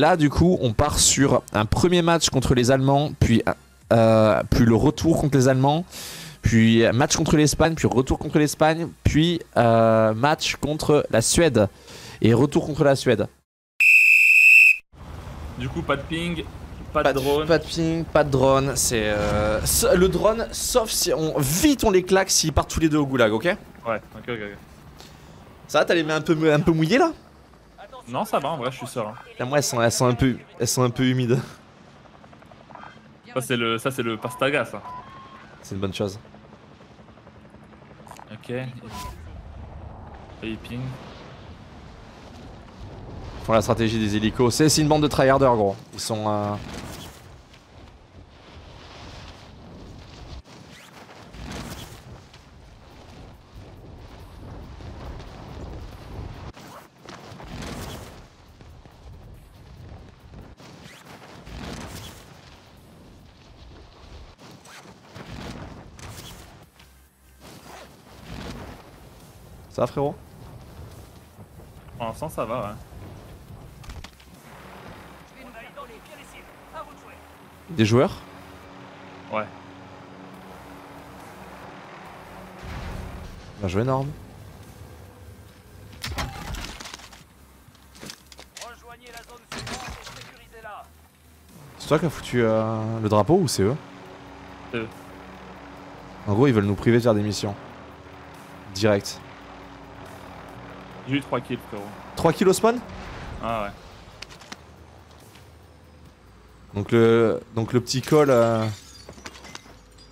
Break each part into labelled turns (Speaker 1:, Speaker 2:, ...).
Speaker 1: Là, du coup, on part sur un premier match contre les Allemands, puis, euh, puis le retour contre les Allemands, puis match contre l'Espagne, puis retour contre l'Espagne, puis euh, match contre la Suède et retour contre la Suède.
Speaker 2: Du coup, pas de ping, pas, de drone.
Speaker 1: Pas de ping, pas de drone. C'est euh, le drone, sauf si on vite on les claque s'ils partent tous les deux au goulag, ok?
Speaker 2: Ouais, ok, ok, ok.
Speaker 1: Ça va, t'as les mains un peu, un peu mouillées là?
Speaker 2: Non, ça va, en vrai, je suis serein.
Speaker 1: Là, Moi, elles sont, elles sont un peu, elles sont un peu humides.
Speaker 2: Ça, c'est le, ça, c'est le pastaga, ça.
Speaker 1: C'est une bonne chose.
Speaker 2: Ok. Et il ping.
Speaker 1: Ils font la stratégie des hélicos. C'est c'est une bande de tryharders, gros. Ils sont. euh, Ça va, frérot?
Speaker 2: Pour l'instant, ça va, ouais.
Speaker 1: Des joueurs?
Speaker 2: Ouais.
Speaker 1: Bien joué, Norm.
Speaker 3: Rejoignez la zone suivante et sécurisez-la.
Speaker 1: C'est toi qui as foutu euh, le drapeau ou c'est eux?
Speaker 2: C'est eux.
Speaker 1: En gros, ils veulent nous priver de faire des missions. Direct.
Speaker 2: J'ai eu 3 kills, frérot.
Speaker 1: 3 kilos spawn
Speaker 2: Ah ouais.
Speaker 1: Donc le, donc le petit call. euh,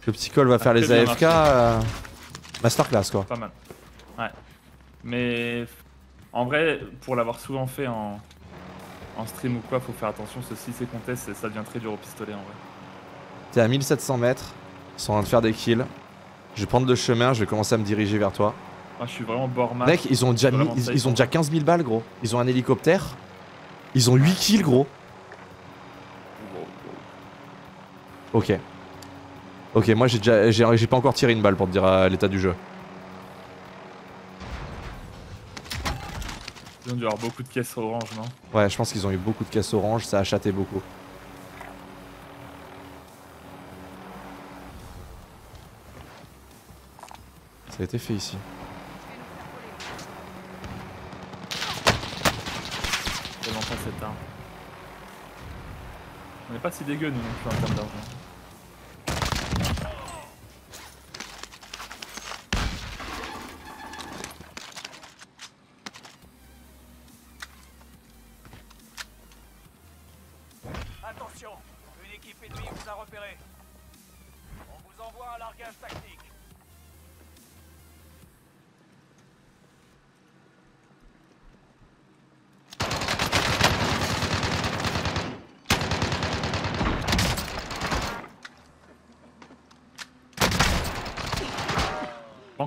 Speaker 1: le petit call va faire les AFK. euh, masterclass quoi.
Speaker 2: Pas mal. Ouais. Mais en vrai, pour l'avoir souvent fait en, en stream ou quoi, faut faire attention. Ceci, c'est contest, ça devient très dur au pistolet en vrai.
Speaker 1: T'es à 1700 mètres. Ils sont en train de faire des kills. Je vais prendre le chemin, je vais commencer à me diriger vers toi.
Speaker 2: Moi, je suis vraiment bord match.
Speaker 1: Mec, ils ont déjà, mis- ils, ont déjà 15 000 balles, gros. Ils ont un hélicoptère. Ils ont 8 kills, gros. Ok. Ok, moi j'ai déjà, j'ai pas encore tiré une balle pour te dire euh, l'état du jeu.
Speaker 2: Ils ont dû avoir beaucoup de caisses orange, non?
Speaker 1: Ouais, je pense qu'ils ont eu beaucoup de caisses oranges, ça a chaté beaucoup. Ça a été fait ici.
Speaker 2: Arme. On est pas si dégueu, nous, non plus, en termes d'argent.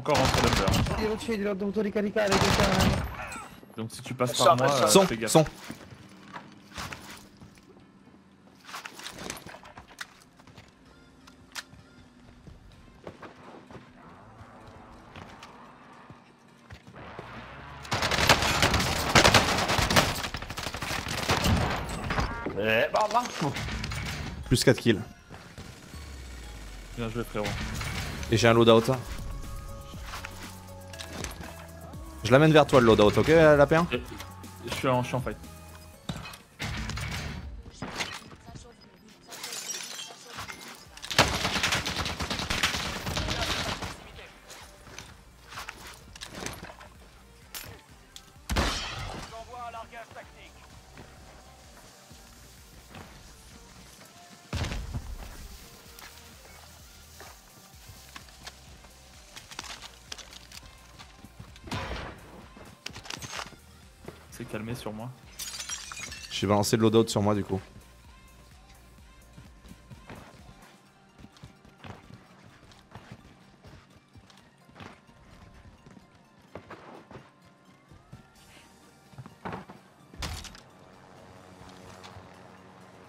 Speaker 2: Encore entre
Speaker 4: ricaricare questa...
Speaker 2: Donc si tu passes par moi,
Speaker 3: ça.
Speaker 2: euh,
Speaker 1: Son,
Speaker 2: fais gaffe.
Speaker 1: son. Plus 4 kills.
Speaker 2: Bien joué, frérot.
Speaker 1: Et j'ai un loadout. Je l'amène vers toi le loadout, ok la P1
Speaker 2: Et- Je je suis en fight. C'est calmé sur moi.
Speaker 1: J'ai balancé le loadout sur moi du coup.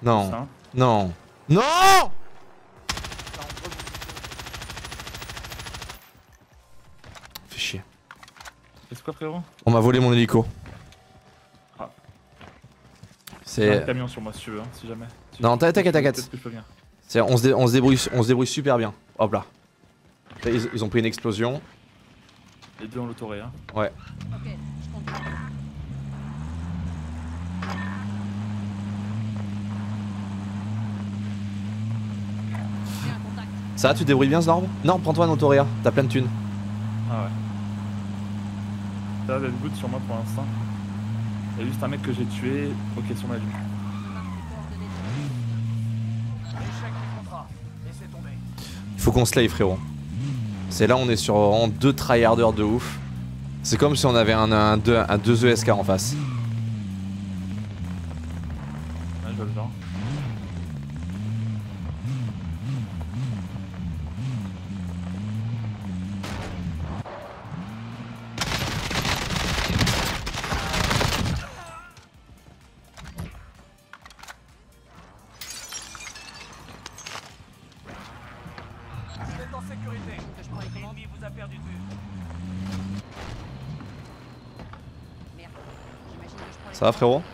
Speaker 1: Non,
Speaker 2: Ça.
Speaker 1: non, non Fais chier.
Speaker 2: C'est quoi, frérot?
Speaker 1: On m'a volé mon hélico.
Speaker 2: J'ai un
Speaker 1: C'est.
Speaker 2: camion sur moi si tu veux, hein, si jamais. Si-
Speaker 1: Non, t'inquiète, t'inquiète, t'inquiète.
Speaker 2: Peut-être que je peux venir.
Speaker 1: c'est- On se, dé- on, se débrouille, on se débrouille super bien. Hop là. Ils, ils ont pris une explosion.
Speaker 2: Les deux en l'autoré. Hein.
Speaker 1: Ouais.
Speaker 5: Je.
Speaker 1: Ça va, tu te débrouilles bien, Zorb Non, prends-toi un autoréa. T'as plein de thunes.
Speaker 2: Ah ouais. Ça a d'être good sur moi pour l'instant. Il y a juste un mec que j'ai tué. Ok, sur ma
Speaker 3: tomber.
Speaker 1: Il faut qu'on slay, frérot. C'est là, on est sur vraiment deux tryharders de ouf. C'est comme si on avait un, un, 2, un 2 ESK en face.
Speaker 5: Que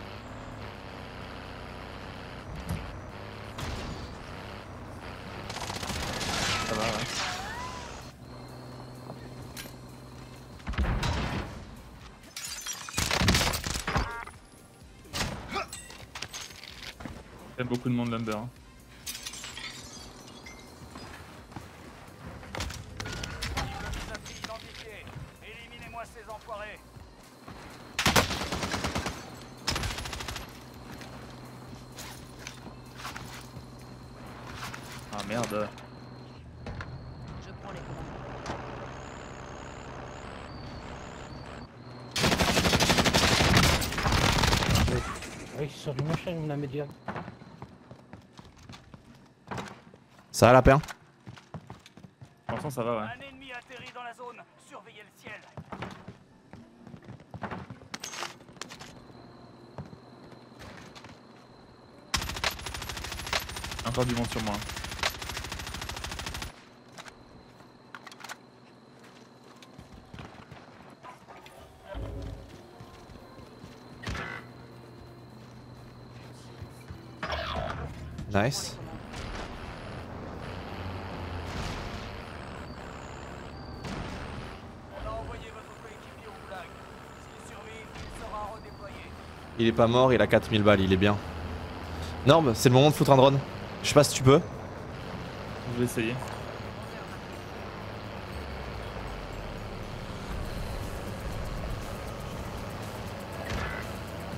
Speaker 1: Ça va, lapin
Speaker 2: Pour l'instant, ça va, ouais.
Speaker 3: Un ennemi atterrit dans la zone. Surveillez le ciel.
Speaker 2: Encore du monde sur moi.
Speaker 1: Nice.
Speaker 3: On a envoyé votre coéquipier au goulag. S'il survit, il sera redéployé.
Speaker 1: Il est pas mort, il a 4000 balles, il est bien. Norm, c'est le moment de foutre un drone. Je sais pas si tu peux.
Speaker 2: Je vais essayer.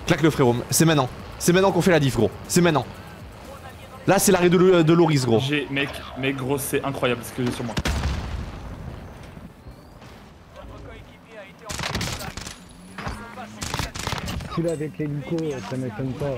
Speaker 1: Claque le frérot, c'est maintenant. C'est maintenant qu'on fait la diff, gros. C'est maintenant. Là, c'est l'arrêt de, de Loris, gros.
Speaker 2: J'ai, mec, mec, gros, c'est incroyable ce que j'ai sur moi.
Speaker 3: Votre coéquipier a été envoyé au goulag. Il ne se passe immédiatement.
Speaker 4: Celui-là avec l'hélico, ça m'étonne pas.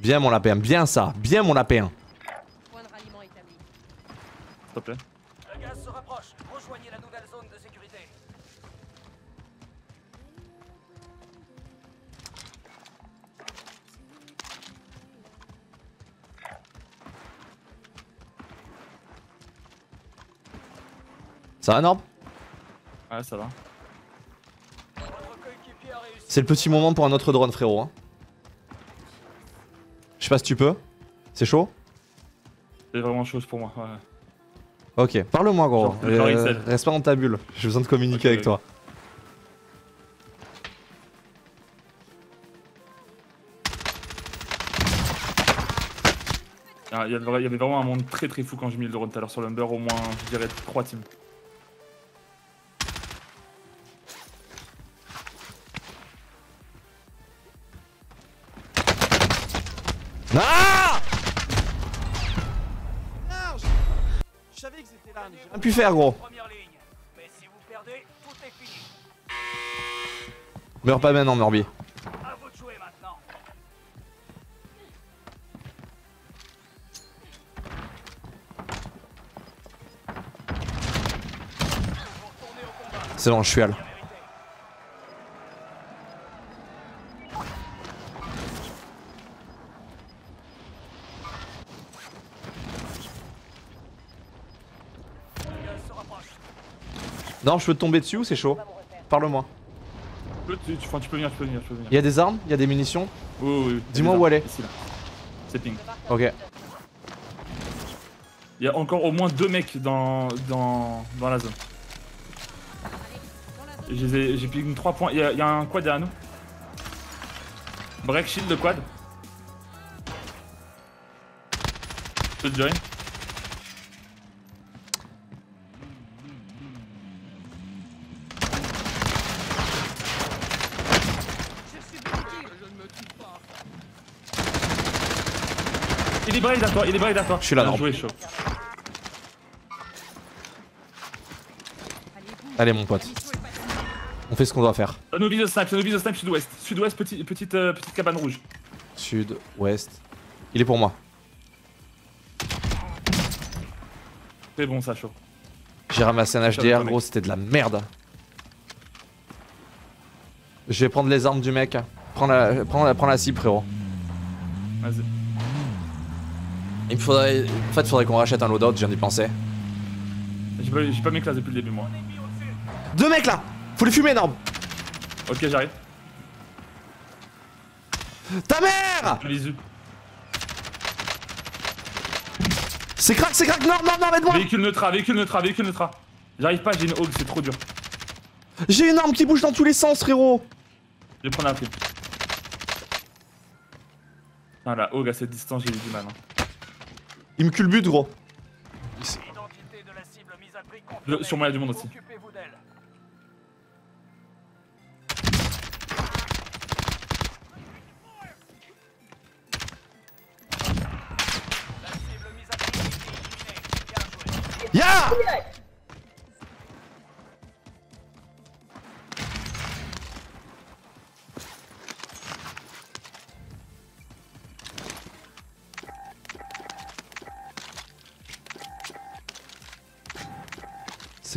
Speaker 1: Bien, mon lapin, bien ça. Bien, mon lapin.
Speaker 5: Point de ralliement établi.
Speaker 2: S'il te plaît.
Speaker 1: Ça va, Norm
Speaker 2: Ouais, ça va.
Speaker 1: C'est le petit moment pour un autre drone, frérot. hein. Je sais pas si tu peux. C'est chaud
Speaker 2: C'est vraiment chose pour moi. Ouais.
Speaker 1: Ok, parle-moi, gros.
Speaker 2: Genre-
Speaker 1: Euh, reste pas dans ta bulle. J'ai besoin de communiquer avec toi.
Speaker 2: Ah, Il y, avait- il y avait vraiment un monde très très fou quand j'ai mis le drone tout à l'heure sur Lumber, au moins, je dirais, 3 teams.
Speaker 1: Ah Je savais que c'était là, j'ai rien pu faire, gros.
Speaker 3: Mais si vous perdez, tout est fini.
Speaker 1: Meurs pas maintenant, Morbi.
Speaker 3: À vous de jouer maintenant.
Speaker 1: C'est bon, je suis al. Non, je peux te tomber dessus ou c'est chaud Parle-moi.
Speaker 2: Tu, peux- tu, tu- enfin, tu peux venir, tu peux venir, tu peux venir.
Speaker 1: Il y a des armes Il y a des munitions
Speaker 2: Oui, oui, oui.
Speaker 1: Dis-moi où elle
Speaker 2: là. C'est ping.
Speaker 1: Ok.
Speaker 2: Il y a encore au moins deux mecs dans, dans, dans la zone. J'ai ping 3 points. Il y, y a un quad derrière nous. Break shield de quad. Je te join. Il est braid à toi, il est braid à toi.
Speaker 1: Je suis là, non. Allez, mon pote. On fait ce qu'on doit faire.
Speaker 2: Nos de snipe, nos de snipe sud-ouest. Sud-ouest, petit- petite, euh, petite cabane rouge.
Speaker 1: Sud, ouest. Il est pour moi.
Speaker 2: C'est bon, ça, chaud.
Speaker 1: J'ai ramassé un HDR, gros, c'était de la merde. Je vais prendre les armes du mec. Prends la, prends la, prends la cible, frérot.
Speaker 2: Vas-y.
Speaker 1: Il me faudrait. En fait, faudrait qu'on rachète un loadout, je viens d'y penser.
Speaker 2: J'ai pas, j'ai pas mes classes depuis le début, moi.
Speaker 1: Deux mecs là Faut les fumer, énorme
Speaker 2: Ok, j'arrive.
Speaker 1: Ta mère. C'est crack, c'est crack Non, non, non, aide-moi
Speaker 2: Véhicule neutra, véhicule neutra, véhicule neutra. J'arrive pas, j'ai une hog, c'est trop dur.
Speaker 1: J'ai une arme qui bouge dans tous les sens, frérot
Speaker 2: Je vais prendre la prime. Ah, la hog à cette distance, j'ai eu du mal. hein.
Speaker 1: Il me culbute, gros.
Speaker 3: L'identité de la cible mise à prix
Speaker 2: Le-
Speaker 3: confirmée.
Speaker 2: sur moi, il y a du monde aussi.
Speaker 3: Occupez-vous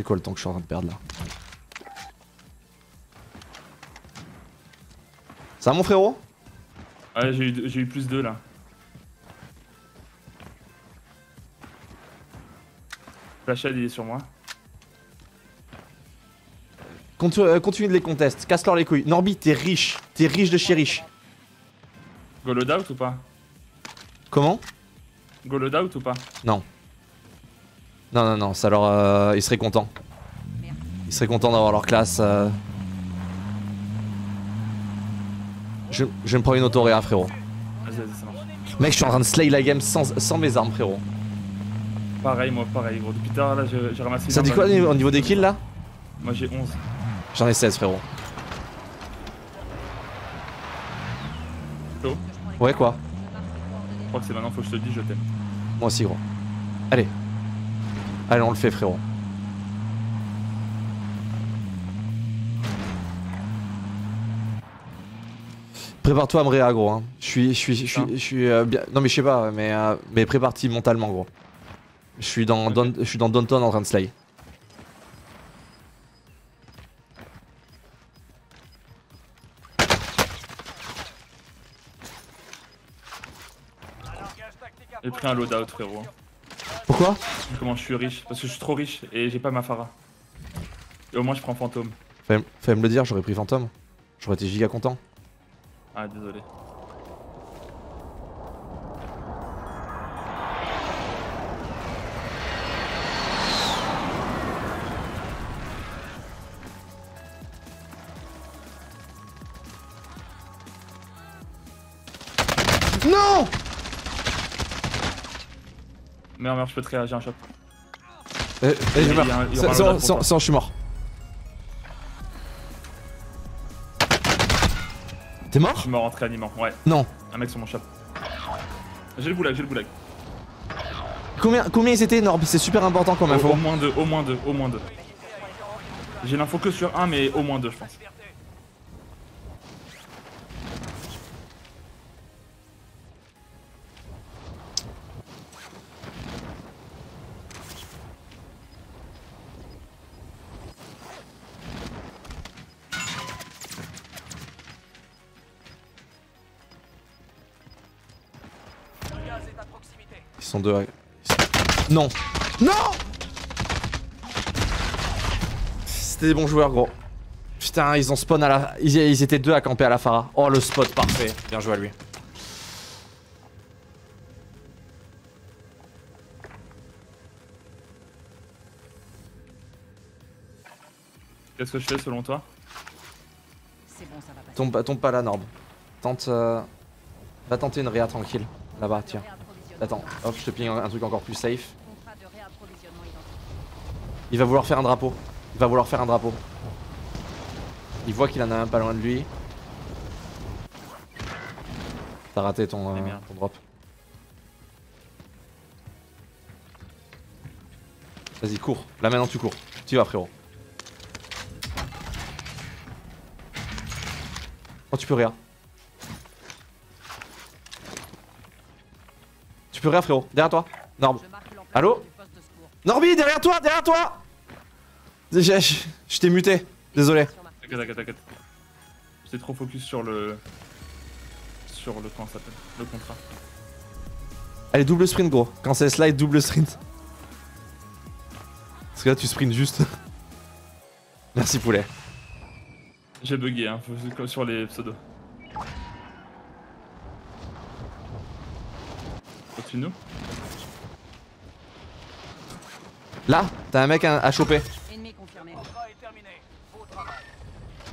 Speaker 1: C'est quoi le temps que je suis en train de perdre là Ça va mon frérot
Speaker 2: Ouais, j'ai eu, plus 2 là. Flashhead, il est sur moi.
Speaker 1: Contu- euh, Continue de les contester, casse-leur les couilles. Norby, t'es riche, t'es riche de chez riche.
Speaker 2: Go loadout ou pas?
Speaker 1: Comment?
Speaker 2: Go loadout ou pas?
Speaker 1: Non. Non, non, non, ça leur. euh, ils seraient contents. Ils seraient contents d'avoir leur classe. euh. Je, je vais me prendre une autoréa, frérot.
Speaker 2: Vas-y, vas-y, ça marche.
Speaker 1: Mec, je suis en train de slay la game sans, sans mes armes, frérot.
Speaker 2: Pareil, moi, pareil, gros. Depuis tard, là, j'ai ramassé.
Speaker 1: Ça dit quoi
Speaker 2: à-
Speaker 1: au niveau- au niveau des kills là?
Speaker 2: Moi, j'ai 11.
Speaker 1: J'en ai 16, frérot. Ouais, quoi?
Speaker 2: Je crois que c'est maintenant, faut que je te le dise, je t'aime.
Speaker 1: Moi aussi, gros. Allez. Allez, on le fait, frérot. Prépare-toi à me réa, gros. hein. Je suis, je suis, je suis, je suis euh, bien. Non, mais je sais pas, mais, euh, mais prépare-toi mentalement, gros. Je suis dans,
Speaker 2: Ok.
Speaker 1: Don- je suis dans Downton en train de slay.
Speaker 2: J'ai pris un loadout, frérot.
Speaker 1: Pourquoi
Speaker 2: Comment je suis riche Parce que je suis trop riche et j'ai pas ma Farah. Et au moins, je prends fantôme.
Speaker 1: Fallait, fallait me le dire, j'aurais pris Phantom. J'aurais été giga content.
Speaker 2: Ah, désolé. Merde, merde, je peux te réagir un shot.
Speaker 1: eh,
Speaker 2: Il
Speaker 1: je meurs. bon, je suis mort. T'es
Speaker 2: Je
Speaker 1: mort
Speaker 2: suis mort en réanimant, ouais.
Speaker 1: Non.
Speaker 2: Un mec sur mon shop. J'ai le boulag, j'ai le boulag.
Speaker 1: Combien, combien ils étaient Norb? C'est super important
Speaker 2: Au,
Speaker 1: info.
Speaker 2: au moins deux, au moins deux, au moins deux. J'ai l'info que sur un, mais au moins deux, je pense.
Speaker 1: Sont deux. à- Non Non C'était des bons joueurs, gros. Putain, ils ont spawn à la. Ils, ils étaient deux à camper à la Phara. Oh, le spot parfait. Bien joué à lui.
Speaker 2: Qu'est-ce que je fais selon toi?
Speaker 5: C'est bon, ça va.
Speaker 1: Tombe, tombe pas là, Norb. Tente. euh, Va tenter une réa tranquille. Là-bas, tiens. Attends, hop, je te ping un truc encore plus safe. Il va vouloir faire un drapeau. Il va vouloir faire un drapeau. Il voit qu'il en a un pas loin de lui. T'as raté ton,
Speaker 2: Eh
Speaker 1: euh, ton drop. Vas-y, cours. Là maintenant tu cours. Tu y vas frérot. Oh tu peux rien. Peux rien frérot. Derrière toi. Norb. Allô. Norby, derrière toi, derrière toi Je, t'ai muté, désolé.
Speaker 2: T'inquiète, t'inquiète, t'inquiète. J'étais trop focus sur le. Sur le. Comment ça s'appelle Le contrat.
Speaker 1: Allez, double sprint, gros. Quand c'est slide, double sprint. Parce que là, tu sprints juste. Merci, poulet.
Speaker 2: J'ai bugué, hein, comme sur les pseudos. Au-dessus de nous
Speaker 1: Là, t'as un mec à, à choper.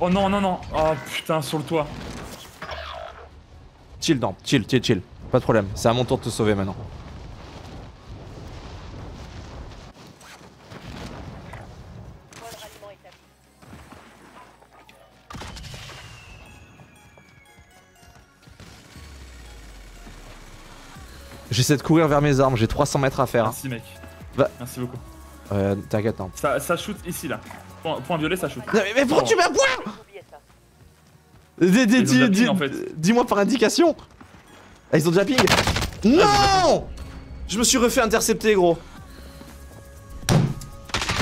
Speaker 2: Oh non, non, non Oh putain, sur le toit
Speaker 1: Chill, non, chill, chill, chill. Pas de problème. C'est à mon tour de te sauver maintenant. J'essaie de courir vers mes armes, j'ai 300 mètres à faire.
Speaker 2: Merci mec.
Speaker 1: Va-
Speaker 2: Merci beaucoup.
Speaker 1: Euh, T'inquiète, non.
Speaker 2: Ça, ça shoot ici là. Point, point violet, ça shoot.
Speaker 1: Non, mais, mais pourquoi tu mets un point. Dis-moi par indication Ah, ils ont déjà ping Non Je me suis refait intercepter, gros.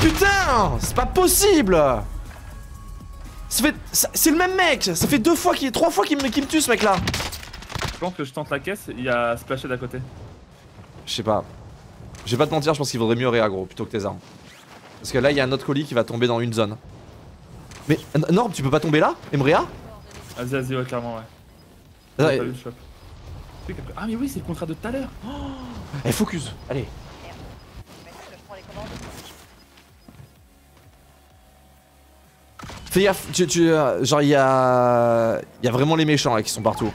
Speaker 1: Putain C'est pas possible Ça fait... ça- C'est le même mec Ça fait deux fois qu'il... Trois fois qu'il me... qu'il me tue, ce mec-là
Speaker 2: pense que je tente la caisse, il y a Splashed à côté.
Speaker 1: Je sais pas. Je vais pas te mentir, je pense qu'il vaudrait mieux Réa, gros, plutôt que tes armes. Parce que là, il y a un autre colis qui va tomber dans une zone. Mais, Norb, tu peux pas tomber là Emrea?
Speaker 2: Vas-y, vas-y, ouais, clairement, ouais.
Speaker 1: Ah,
Speaker 2: vu le Ah, mais oui, c'est le contrat de tout à l'heure.
Speaker 1: Eh, focus Allez Fais gaffe, tu, tu, euh, genre il y a, il y a vraiment les méchants là, qui sont partout.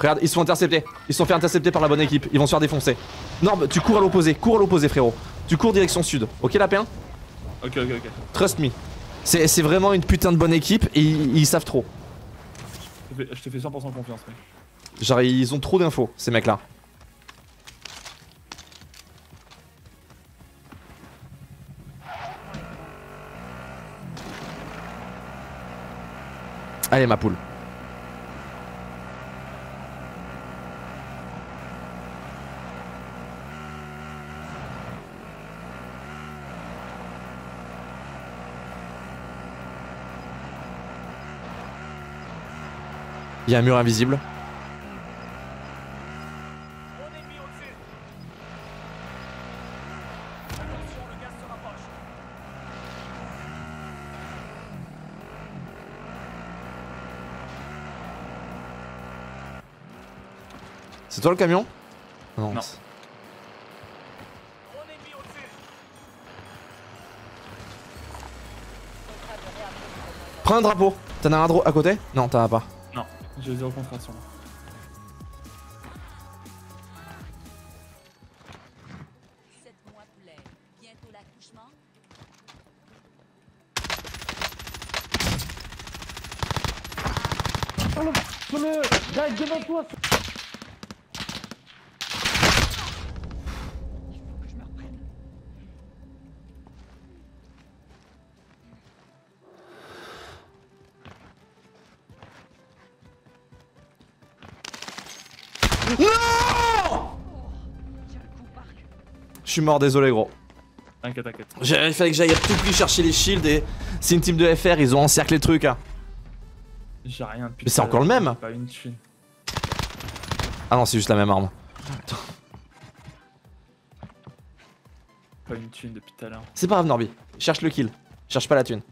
Speaker 1: Regarde, ils sont interceptés. Ils se sont fait intercepter par la bonne équipe. Ils vont se faire défoncer. Norb, tu cours à l'opposé. Cours à l'opposé, frérot. Tu cours direction sud. Ok, lapin
Speaker 2: Ok, ok, ok.
Speaker 1: Trust me. C'est vraiment une putain de bonne équipe et ils, ils savent trop.
Speaker 2: Je te fais- je te fais 100% confiance, mec.
Speaker 1: Genre, ils ont trop d'infos, ces mecs-là. Allez, ma poule. Il y a un mur invisible. C'est toi le camion? Non. Prends un drapeau. T'en as un à côté? Non, t'en as pas.
Speaker 2: J'ai zéro contrat.
Speaker 1: Je suis mort, désolé gros.
Speaker 2: T'inquiète, t'inquiète.
Speaker 1: Il fallait que j'aille à tout prix chercher les shields et c'est une team de FR, ils ont encerclé le truc. Hein.
Speaker 2: J'ai rien depuis.
Speaker 1: Mais c'est
Speaker 2: tout
Speaker 1: encore le même.
Speaker 2: Pas une thune.
Speaker 1: Ah non, c'est juste la même arme.
Speaker 2: pas une thune depuis tout à l'heure.
Speaker 1: C'est pas grave, Norby. Cherche le kill. Cherche pas la thune.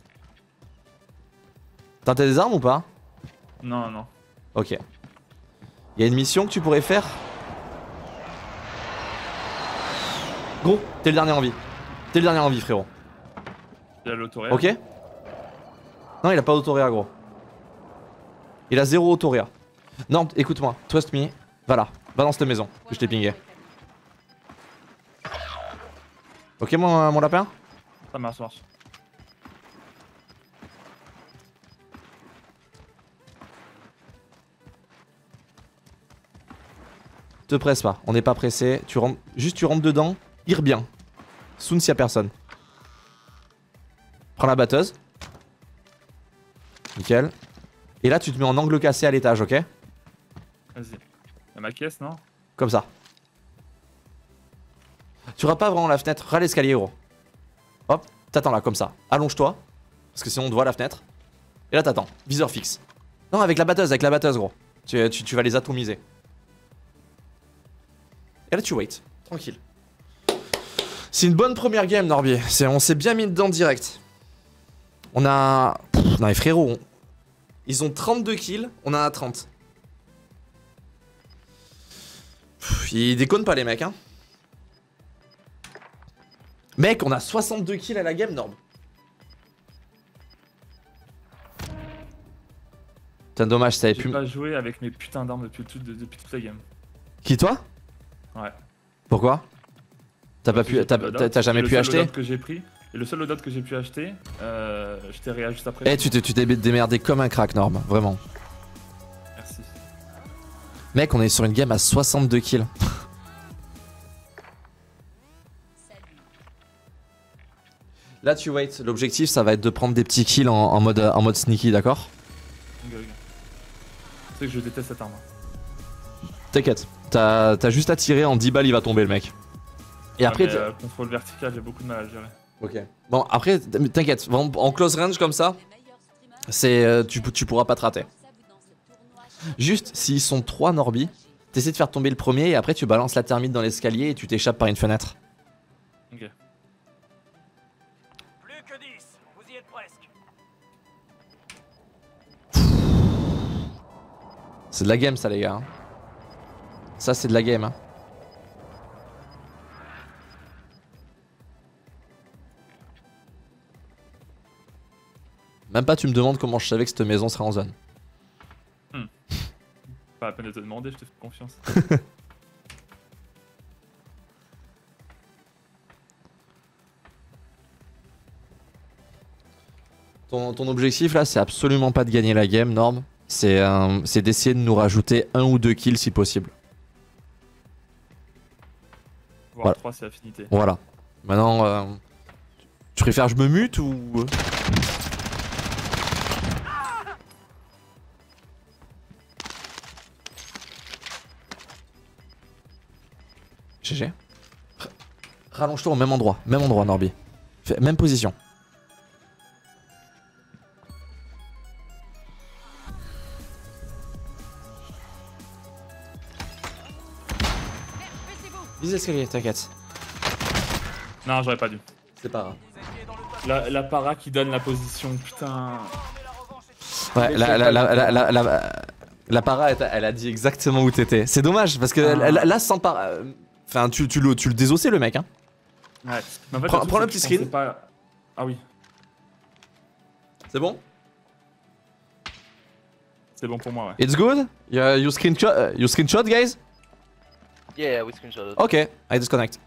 Speaker 1: T'as des armes ou pas?
Speaker 2: Non, non.
Speaker 1: Ok. Y a une mission que tu pourrais faire Gros, t'es le dernier en vie. T'es le dernier en vie, frérot.
Speaker 2: Il a l'autoréa.
Speaker 1: Ok Non, il a pas d'autoréa, gros. Il a zéro autoréa. Non, écoute-moi, trust me. Va là, va dans cette maison que je t'ai pingé. Ok, mon, mon lapin?
Speaker 2: Ça marche, ça marche.
Speaker 1: Te presse pas, on n'est pas pressé. Tu rentres, juste tu rentres dedans, ire bien. Soon s'il y a personne. Prends la batteuse. Nickel. Et là, tu te mets en angle cassé à l'étage, ok
Speaker 2: Vas-y. Y'a ma caisse, non
Speaker 1: Comme ça. Tu auras pas vraiment la fenêtre, ras l'escalier, gros. Hop, t'attends là, comme ça. Allonge-toi. Parce que sinon, on te voit la fenêtre. Et là, t'attends. Viseur fixe. Non, avec la batteuse, avec la batteuse, gros. Tu, tu- tu vas les atomiser. Et là, tu wait. Tranquille. C'est une bonne première game, Norbier. On s'est bien mis dedans direct. On a. Pff, non, les frérots. on- Ils ont 32 kills, on en a 30. Pff, Ils déconnent pas, les mecs, hein. Mec, on a 62 kills à la game, Norb. Putain, dommage, ça avait
Speaker 2: J'ai
Speaker 1: pu.
Speaker 2: pas joué avec mes putains d'armes depuis, tout- depuis toute la game.
Speaker 1: Qui, toi?
Speaker 2: Ouais.
Speaker 1: Pourquoi? T'as pas pu. T'as jamais pu
Speaker 2: seul
Speaker 1: acheter
Speaker 2: loadout que j'ai pris. Et le seul loadout que j'ai pu acheter, euh, je t'ai réagi juste après.
Speaker 1: Eh, tu t'es démerdé comme un crack, Norm. Vraiment.
Speaker 2: Merci.
Speaker 1: Mec, on est sur une game à 62 kills. Là, tu wait. L'objectif, ça va être de prendre des petits kills en, en mode, en mode sneaky, d'accord
Speaker 2: Ok, ok. Tu sais que je déteste cette arme.
Speaker 1: T'inquiète. T'as t'as juste à tirer, en 10 balles, il va tomber, le mec. Et après.
Speaker 2: Ouais, euh, contrôle vertical, j'ai beaucoup de mal à le gérer.
Speaker 1: Ok. Bon, après, t'inquiète. En close range comme ça, c'est euh, tu, tu pourras pas te rater. Juste, s'ils sont 3 Norby, t'essaies de faire tomber le premier et après tu balances la thermite dans l'escalier et tu t'échappes par une fenêtre.
Speaker 2: Ok.
Speaker 3: Plus que 10, vous y êtes presque.
Speaker 1: C'est de la game, ça, les gars. hein. Ça, c'est de la game. hein. Même pas, tu me demandes comment je savais que cette maison serait en zone.
Speaker 2: Pas la peine de te demander, je te fais confiance.
Speaker 1: Ton, ton objectif là, c'est absolument pas de gagner la game, Norm. C'est euh, d'essayer de nous rajouter un ou deux kills si possible.
Speaker 2: Voire
Speaker 1: Voilà.
Speaker 2: 3 c'est affinité.
Speaker 1: Voilà. Maintenant, euh, tu préfères je me mute ou. GG. Rallonge-toi au même endroit, même endroit, Norby. Fais- Même position. Vise l'escalier, t'inquiète.
Speaker 2: Non, j'aurais pas dû.
Speaker 1: C'est pas grave.
Speaker 2: La, la para qui donne la position, putain.
Speaker 1: Ouais, la, la, la, la, la, la- la para, elle, a- dit exactement où t'étais. C'est dommage parce que
Speaker 2: Ah.
Speaker 1: là, là, sans para. Enfin, tu, tu, le, tu le désossais le mec, hein.
Speaker 2: Ouais. Mais en fait,
Speaker 1: Prends- le petit screen.
Speaker 2: Pas... Ah oui,
Speaker 1: C'est bon?
Speaker 2: C'est bon pour moi, ouais.
Speaker 1: It's good? You, you, screenshot, uh, you screenshot, guys?
Speaker 6: Yeah, we screenshot it.
Speaker 1: Ok, I disconnect.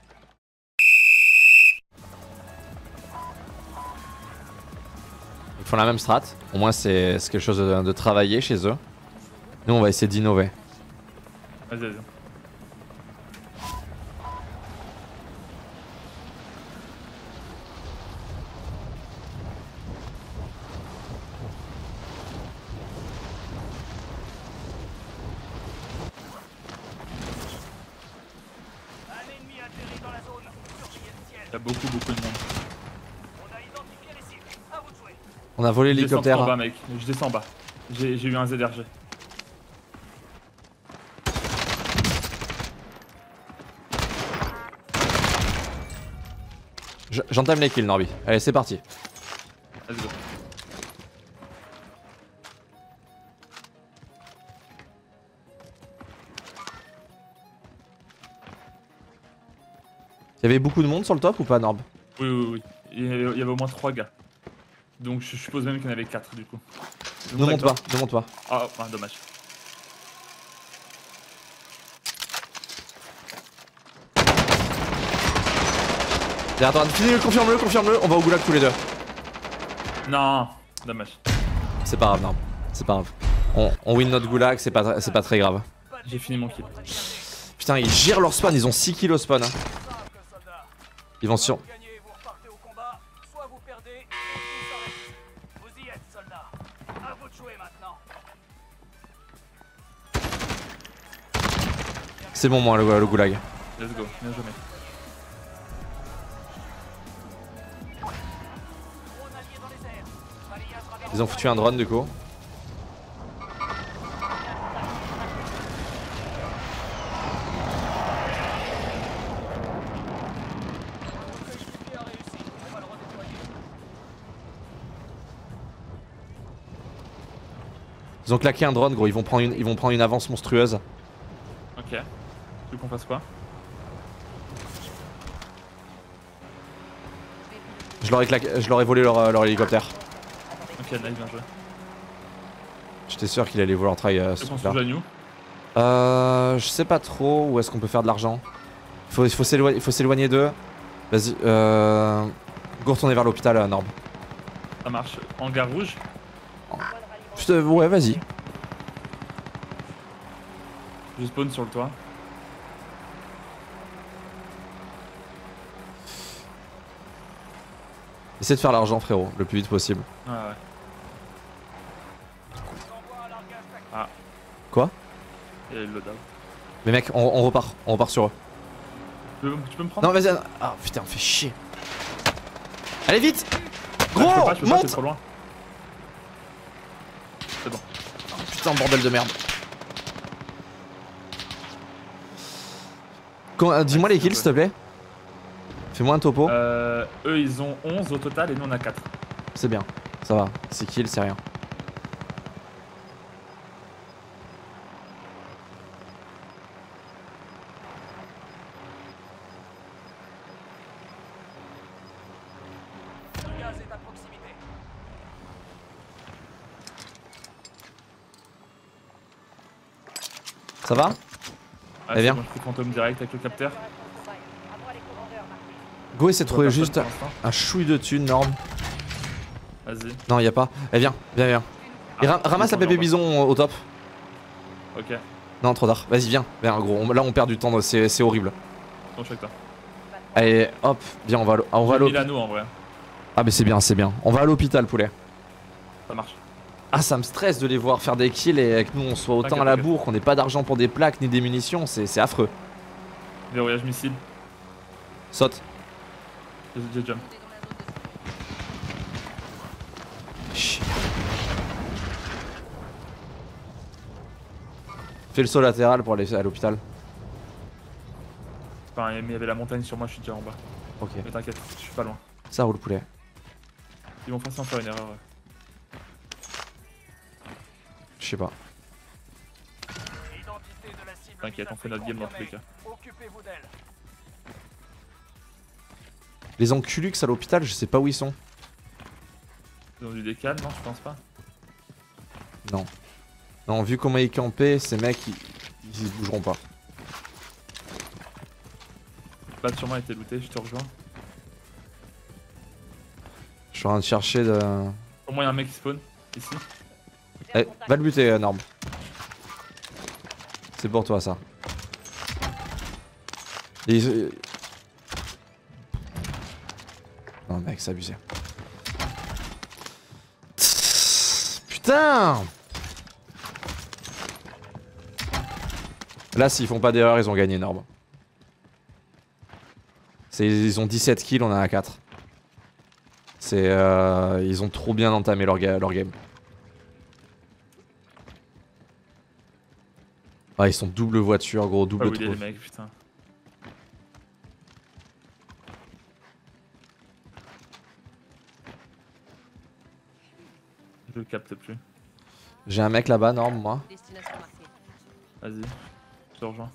Speaker 1: Ils font la même strat. Au moins, c'est c'est quelque chose de, de travaillé chez eux. Nous, on va essayer d'innover.
Speaker 2: Vas-y, vas-y.
Speaker 3: Un ennemi atterri dans la zone. Surveillez le ciel.
Speaker 2: Y'a beaucoup, beaucoup de monde.
Speaker 3: On a identifié les cibles. À vous de jouer.
Speaker 1: On a volé
Speaker 2: Je descends en
Speaker 1: l'hélicoptère.
Speaker 2: bas, mec. Je descends en bas. J'ai eu un ZRG.
Speaker 1: Je- J'entame les kills, Norby. Allez, c'est parti.
Speaker 2: Let's go.
Speaker 1: Il y avait beaucoup de monde sur le top ou pas, Norb?
Speaker 2: Oui, oui, oui. Il y avait, il y avait au moins 3 gars. Donc je suppose même qu'il y en avait 4 du coup. Je
Speaker 1: Ne
Speaker 2: monte
Speaker 1: pas, ne monte pas.
Speaker 2: Ah, ah, dommage.
Speaker 1: Derrière toi, finis-le, confirme-le, confirme-le. On va au goulag tous les deux.
Speaker 2: Non, dommage.
Speaker 1: C'est pas grave, Norb. C'est pas grave. On, on win notre goulag, c'est pas, c'est pas très grave.
Speaker 2: J'ai fini mon kill.
Speaker 1: Putain, ils gèrent leur spawn, ils ont 6 kills au spawn. hein. Ils vont sur. C'est bon, moi, le, le goulag.
Speaker 2: Let's go, bien joué mec.
Speaker 1: Ils ont foutu un drone du coup. Ils ont claqué un drone, gros. Ils vont prendre une, ils vont prendre une avance monstrueuse.
Speaker 2: Ok. Tu qu'on fasse quoi
Speaker 1: Je leur ai, claqué- je leur ai volé leur, euh, leur hélicoptère.
Speaker 2: Ok, nice, bien joué.
Speaker 1: J'étais sûr qu'il allait vouloir try euh, ce
Speaker 2: où?
Speaker 1: Euh, je sais pas trop où est-ce qu'on peut faire de l'argent. Il faut, faut s'éloigner d'eux. Vas-y, euh... Go retourner vers l'hôpital, euh, Norb.
Speaker 2: Ça marche. Hangar rouge?
Speaker 1: Putain, ouais, vas-y.
Speaker 2: Je spawn sur le toit.
Speaker 1: Essaie de faire l'argent, frérot, le plus vite possible.
Speaker 2: Ouais, ouais.
Speaker 3: Un largage tactique.
Speaker 1: Quoi
Speaker 2: Et le loadout.
Speaker 1: Mais mec, on, on repart, on repart sur eux.
Speaker 2: Tu peux, tu peux me prendre?
Speaker 1: Non, vas-y. Ah putain, on fait chier. Allez vite
Speaker 2: Ah,
Speaker 1: Gros
Speaker 2: peux pas,
Speaker 1: Monte
Speaker 2: c'est trop loin. C'est bon.
Speaker 1: Putain, bordel de merde. Dis-moi les kills, s'il te plaît. Fais-moi un topo.
Speaker 2: Euh, eux, ils ont 11 au total et nous, on a 4.
Speaker 1: C'est bien, ça va. 6 kills, c'est rien.
Speaker 3: Le gaz est à proximité.
Speaker 1: Ça va?
Speaker 2: Ah,
Speaker 1: Eh
Speaker 2: c'est
Speaker 1: bien.
Speaker 2: bon, je fantôme direct avec le capteur.
Speaker 1: Go essaie de trouver
Speaker 2: Personne
Speaker 1: juste
Speaker 2: l'instant.
Speaker 1: un chouille de thunes, norme.
Speaker 2: Vas-y.
Speaker 1: Non, y a pas. Eh, viens, viens, viens. Et ra-
Speaker 2: Ah,
Speaker 1: ramasse la bébé bison au top.
Speaker 2: Ok.
Speaker 1: Non, trop tard. Vas-y, viens. Viens, gros. On- Là, on perd du temps, c'est c'est horrible.
Speaker 2: Avec toi.
Speaker 1: Allez, hop, viens, on va, on va à l'hôpital.
Speaker 2: l'anneau en vrai.
Speaker 1: Ah, mais c'est bien, c'est bien. On va à l'hôpital, poulet.
Speaker 2: Ça marche.
Speaker 1: Ah, ça me stresse de les voir faire des kills et que nous on soit autant à la bourre, qu'on n'ait pas d'argent pour des plaques ni des munitions, c'est c'est affreux.
Speaker 2: Verrouillage missile.
Speaker 1: Saute.
Speaker 2: J'ai j'ai jump.
Speaker 1: Fais le saut latéral pour aller à l'hôpital.
Speaker 2: Enfin, mais il y avait la montagne sur moi, je suis déjà en bas.
Speaker 1: Ok.
Speaker 2: Mais t'inquiète, je suis pas loin.
Speaker 1: Ça roule, poulet.
Speaker 2: Ils vont forcément faire une erreur. ouais.
Speaker 1: Je sais pas.
Speaker 2: T'inquiète, on fait notre game dans tous les cas.
Speaker 3: Occupez-vous d'elle.
Speaker 1: Les enculux à l'hôpital, je sais pas où ils sont.
Speaker 2: Ils ont du décal, non, je pense pas.
Speaker 1: Non. Non, vu comment ils campaient, ces mecs, ils, ils se bougeront pas.
Speaker 2: Pas sur moi était looté, je te rejoins.
Speaker 1: Je suis en train de chercher de.
Speaker 2: Au moins, il y a un mec qui spawn ici.
Speaker 1: Eh, va le buter, euh, Norm. C'est pour toi, ça. Et ils- Non, mec, c'est abusé. Putain Là, s'ils font pas d'erreur, ils ont gagné, Norm. C'est- Ils ont 17 kills, on en a 4. C'est, euh, ils ont trop bien entamé leur, ga- leur game. Ah, ils sont double voiture, gros, double trou.
Speaker 2: les mecs, putain. Le capte plus.
Speaker 1: J'ai un mec là-bas, norme, moi.
Speaker 2: Vas-y. Je te rejoins.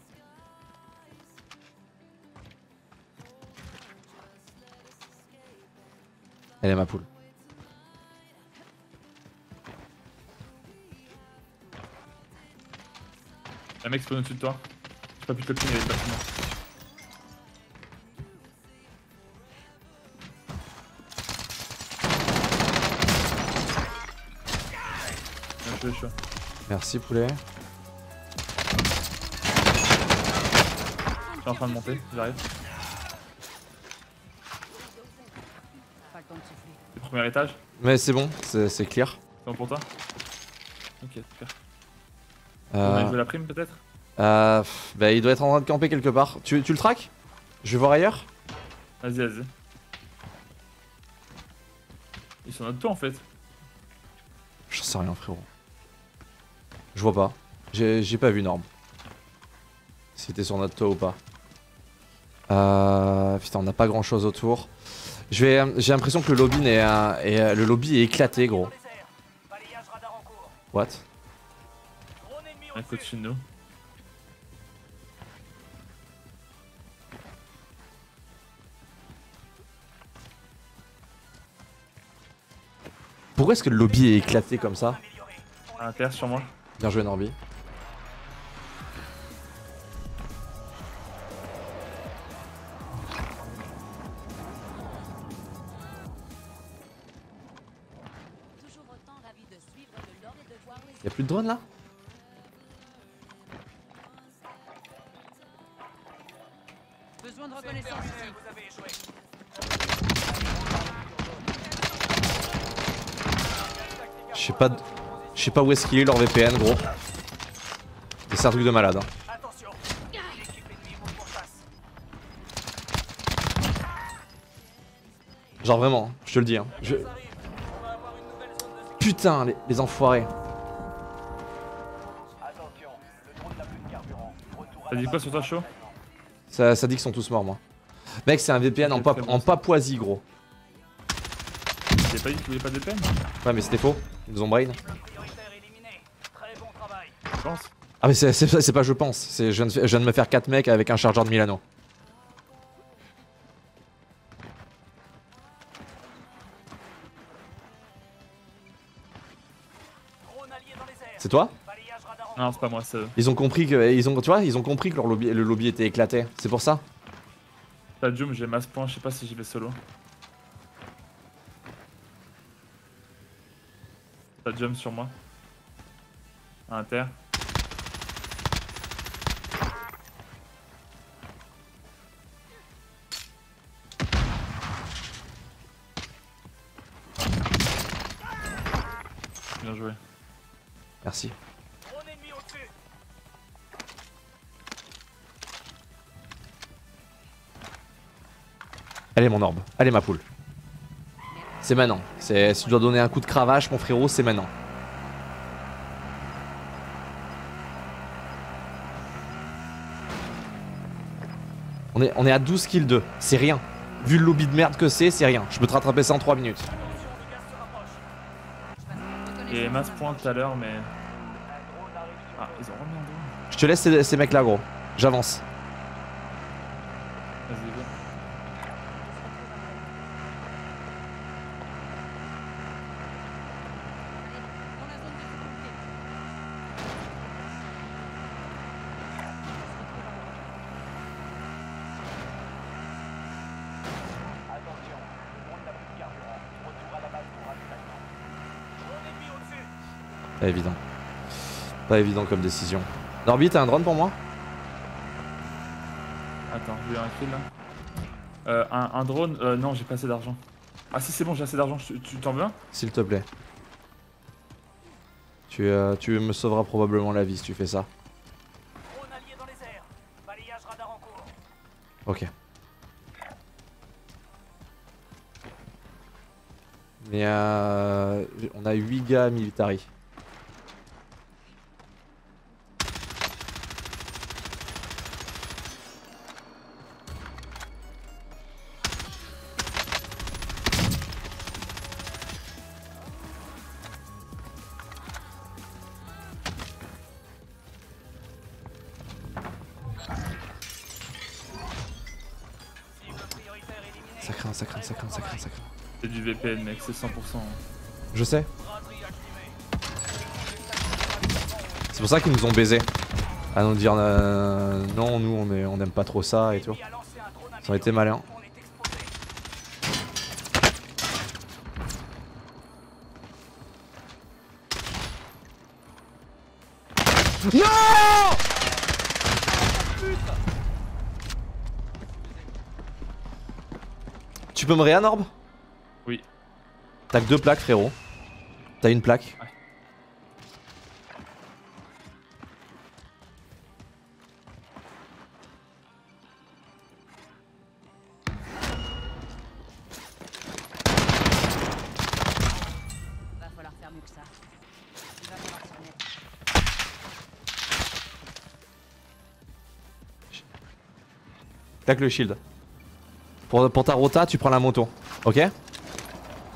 Speaker 1: Elle est ma poule.
Speaker 2: Un mec spawn au-dessus de toi. J'ai pas pu te le ping avec le bâtiment.
Speaker 1: Merci, poulet.
Speaker 2: Je suis en train de monter, j'arrive.
Speaker 5: Le
Speaker 2: premier étage,
Speaker 1: Mais c'est bon, c'est clear.
Speaker 2: c'est bon pour toi? Ok, super.
Speaker 1: Euh,
Speaker 2: On a joué la prime peut-être?
Speaker 1: Euh, bah, il doit être en train de camper quelque part. Tu, tu le traques? Je vais voir ailleurs
Speaker 2: Vas-y, vas-y. Ils sont notre tour en fait.
Speaker 1: J'en sais rien, frérot. Je vois pas. J'ai pas vu Norme. Si t'es sur notre toit ou pas. Euh, putain, on n'a pas grand chose autour. J'ai l'impression que le lobby euh, est, le lobby est éclaté, gros. What?
Speaker 2: Un
Speaker 3: au-dessus
Speaker 2: de nous.
Speaker 1: Pourquoi est-ce que le lobby est éclaté comme ça?
Speaker 2: À l'intérieur sur moi.
Speaker 1: Bien joué, Norby. Pas où est-ce qu'il est leur VPN, gros. Mais c'est un truc de malade. hein. Genre vraiment, je te le dis. Hein. Je... Putain, les, les enfoirés.
Speaker 3: La
Speaker 2: dit quoi
Speaker 3: base
Speaker 2: sur chaud
Speaker 3: ravitaillement.
Speaker 1: Ça, ça dit qu'ils sont tous morts, moi. Mec, c'est un VPN en, Pap- en
Speaker 2: ça.
Speaker 1: Papouasie, gros.
Speaker 2: J'ai pas dit qu'il voulait pas de peine
Speaker 1: Ouais, mais c'était faux. Ils nous ont brain.
Speaker 3: Cible prioritaire éliminée. Très bon travail.
Speaker 2: Je pense.
Speaker 1: Ah, mais c'est pas je pense. c'est- Je viens, de, fa- je viens de me faire 4 mecs avec un chargeur de Milano. C'est toi?
Speaker 2: Non, c'est pas moi, c'est eux.
Speaker 1: Ils ont compris que. Ils ont, tu vois, ils ont compris que leur lobby, le lobby était éclaté. C'est pour ça
Speaker 2: T'as Joom, j'ai masse point, je sais pas si j'y vais solo. T'as jump sur moi. Inter.
Speaker 1: Merci. Allez, mon orbe. Allez, ma poule. C'est maintenant. Si tu dois donner un coup de cravache, mon frérot, c'est maintenant. On est, on est à 12 kills 2. C'est rien. Vu le lobby de merde que c'est, c'est rien. Je peux te rattraper ça en 3 minutes.
Speaker 2: Il y avait masse point tout à l'heure, mais. Ah, ils ont remis un drone.
Speaker 1: Je te laisse ces mecs là, gros. J'avance.
Speaker 2: Vas-y, go.
Speaker 5: Dans la zone de sécurité.
Speaker 3: Attention, le drone n'a plus de carburant. Retour à la base pour ravitaillement. Drone ennemi au-dessus.
Speaker 1: Pas évident. Pas évident comme décision. Norby, t'as un drone pour moi?
Speaker 2: Attends, j'ai eu un kill là. Euh, un, un drone euh, Non, j'ai pas assez d'argent. Ah, si, c'est bon, j'ai assez d'argent. Tu t'en veux un?
Speaker 1: S'il te plaît. Tu, euh, tu me sauveras probablement la vie si tu fais ça.
Speaker 3: Drone allié dans les airs. Balayage radar en cours.
Speaker 1: Ok. Mais euh, on a 8 gars militari.
Speaker 2: Mec, c'est 100%.
Speaker 1: Je sais. C'est pour ça qu'ils nous ont baisé. À nous dire euh, non, nous on aime pas trop ça et tout. Ils ont été malins. Non Tu peux me réanorbe. T'as que deux plaques frérot. T'as une plaque.
Speaker 2: Ouais.
Speaker 1: Claque le shield. Pour, pour ta rota, tu prends la moto. Ok?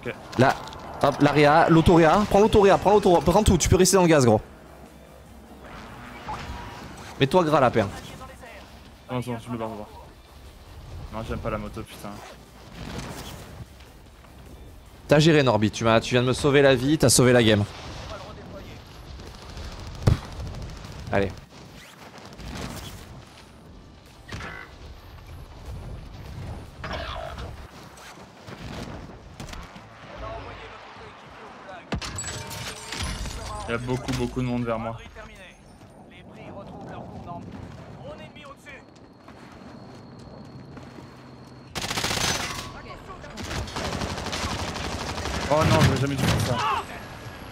Speaker 2: Ok.
Speaker 1: Là, hop, l'aria, l'autoréa. Prends l'autoréa, prends l'autoréa, prends tout. Tu peux rester dans le gaz, gros. Mets-toi gras, la paire.
Speaker 2: Non, non, je me barre. Non, j'aime pas la moto, putain.
Speaker 1: T'as géré, Norby. Tu, tu viens de me sauver la vie, t'as sauvé la game. Allez.
Speaker 2: Beaucoup, beaucoup de monde vers moi. Oh non, j'aurais jamais dû faire ça.